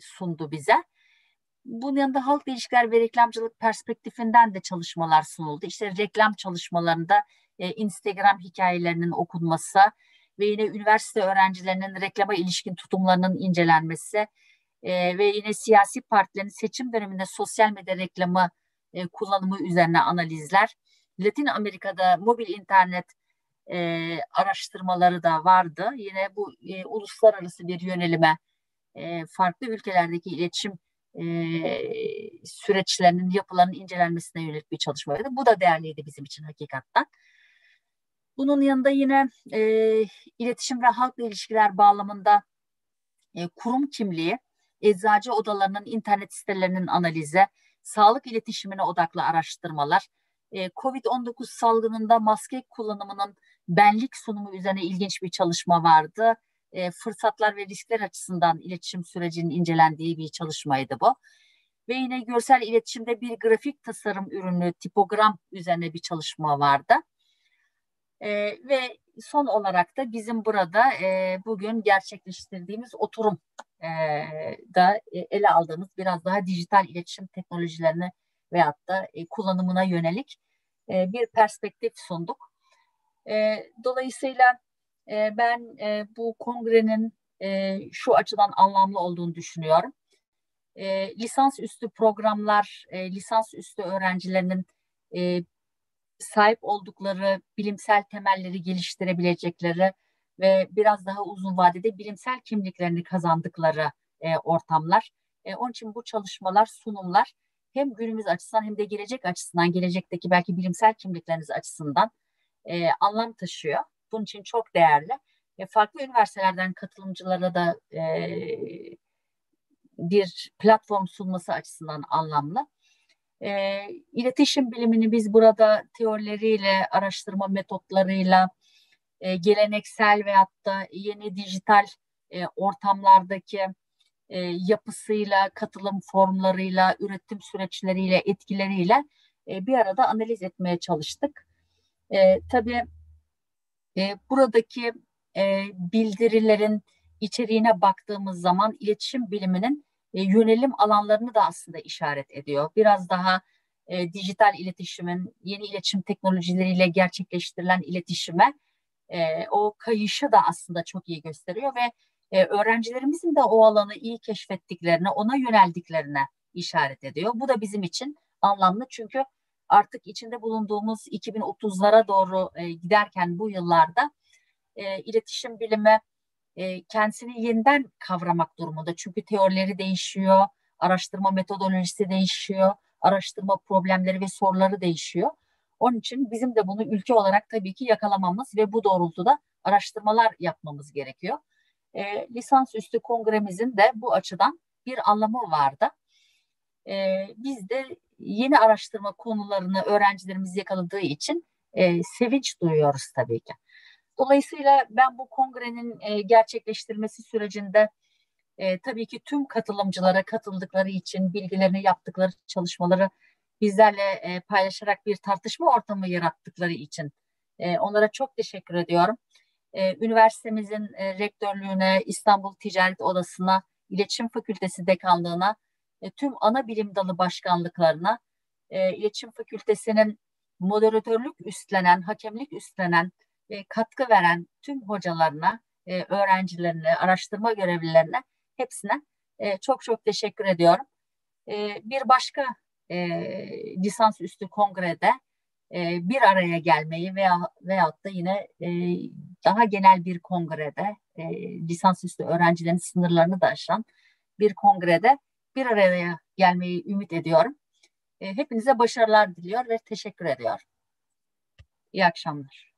sundu bize. Bunun yanında halk ilişkiler ve reklamcılık perspektifinden de çalışmalar sunuldu. İşte reklam çalışmalarında e, Instagram hikayelerinin okunması ve yine üniversite öğrencilerinin reklama ilişkin tutumlarının incelenmesi e, ve yine siyasi partilerin seçim döneminde sosyal medya reklamı e, kullanımı üzerine analizler. Latin Amerika'da mobil internet e, araştırmaları da vardı. Yine bu e, uluslararası bir yönelime e, farklı ülkelerdeki iletişim e, süreçlerinin yapılarının incelenmesine yönelik bir çalışmaydı. Bu da değerliydi bizim için hakikaten. Bunun yanında yine e, iletişim ve halkla ilişkiler bağlamında e, kurum kimliği, eczacı odalarının internet sitelerinin analizi, sağlık iletişimine odaklı araştırmalar, e, COVID-19 salgınında maske kullanımının benlik sunumu üzerine ilginç bir çalışma vardı e, fırsatlar ve riskler açısından iletişim sürecinin incelendiği bir çalışmaydı bu. Ve yine görsel iletişimde bir grafik tasarım ürünü tipogram üzerine bir çalışma vardı. E, ve son olarak da bizim burada e, bugün gerçekleştirdiğimiz oturum e, da e, ele aldığımız biraz daha dijital iletişim teknolojilerine veyahut da e, kullanımına yönelik e, bir perspektif sunduk. E, dolayısıyla ben bu kongrenin şu açıdan anlamlı olduğunu düşünüyorum. Lisans üstü programlar, lisans üstü öğrencilerinin sahip oldukları bilimsel temelleri geliştirebilecekleri ve biraz daha uzun vadede bilimsel kimliklerini kazandıkları e, ortamlar. E, onun için bu çalışmalar, sunumlar hem günümüz açısından hem de gelecek açısından, gelecekteki belki bilimsel kimlikleriniz açısından e, anlam taşıyor. Bunun için çok değerli. E, farklı üniversitelerden katılımcılara da e, bir platform sunması açısından anlamlı. E, iletişim bilimini biz burada teorileriyle, araştırma metotlarıyla, e, geleneksel veyahut da yeni dijital e, ortamlardaki e, yapısıyla, katılım formlarıyla, üretim süreçleriyle, etkileriyle e, bir arada analiz etmeye çalıştık. E, tabii e, buradaki e, bildirilerin içeriğine baktığımız zaman iletişim biliminin e, yönelim alanlarını da aslında işaret ediyor. Biraz daha e, dijital iletişimin, yeni iletişim teknolojileriyle gerçekleştirilen iletişime e, o kayışı da aslında çok iyi gösteriyor ve e, öğrencilerimizin de o alanı iyi keşfettiklerine, ona yöneldiklerine işaret ediyor. Bu da bizim için anlamlı çünkü artık içinde bulunduğumuz 2030'lara doğru e, giderken bu yıllarda e, iletişim bilimi e, kendisini yeniden kavramak durumunda. Çünkü teorileri değişiyor, araştırma metodolojisi değişiyor, araştırma problemleri ve soruları değişiyor. Onun için bizim de bunu ülke olarak tabii ki yakalamamız ve bu doğrultuda araştırmalar yapmamız gerekiyor. E, lisansüstü kongremizin de bu açıdan bir anlamı vardı. E, biz de yeni araştırma konularını öğrencilerimiz yakaladığı için e, sevinç duyuyoruz tabii ki. Dolayısıyla ben bu kongrenin e, gerçekleştirmesi sürecinde e, tabii ki tüm katılımcılara katıldıkları için bilgilerini yaptıkları çalışmaları bizlerle e, paylaşarak bir tartışma ortamı yarattıkları için e, onlara çok teşekkür ediyorum. E, üniversitemizin e, rektörlüğüne, İstanbul Ticaret Odası'na, İletişim Fakültesi Dekanlığı'na, e, tüm ana bilim dalı başkanlıklarına, e, İletişim Fakültesi'nin moderatörlük üstlenen, hakemlik üstlenen, e, katkı veren tüm hocalarına, e, öğrencilerine, araştırma görevlilerine hepsine e, çok çok teşekkür ediyorum. E, bir başka e, lisansüstü kongrede e, bir araya gelmeyi veya veyahut da yine e, daha genel bir kongrede e, lisansüstü öğrencilerin sınırlarını da aşan bir kongrede bir araya gelmeyi ümit ediyorum. E, hepinize başarılar diliyor ve teşekkür ediyorum. İyi akşamlar.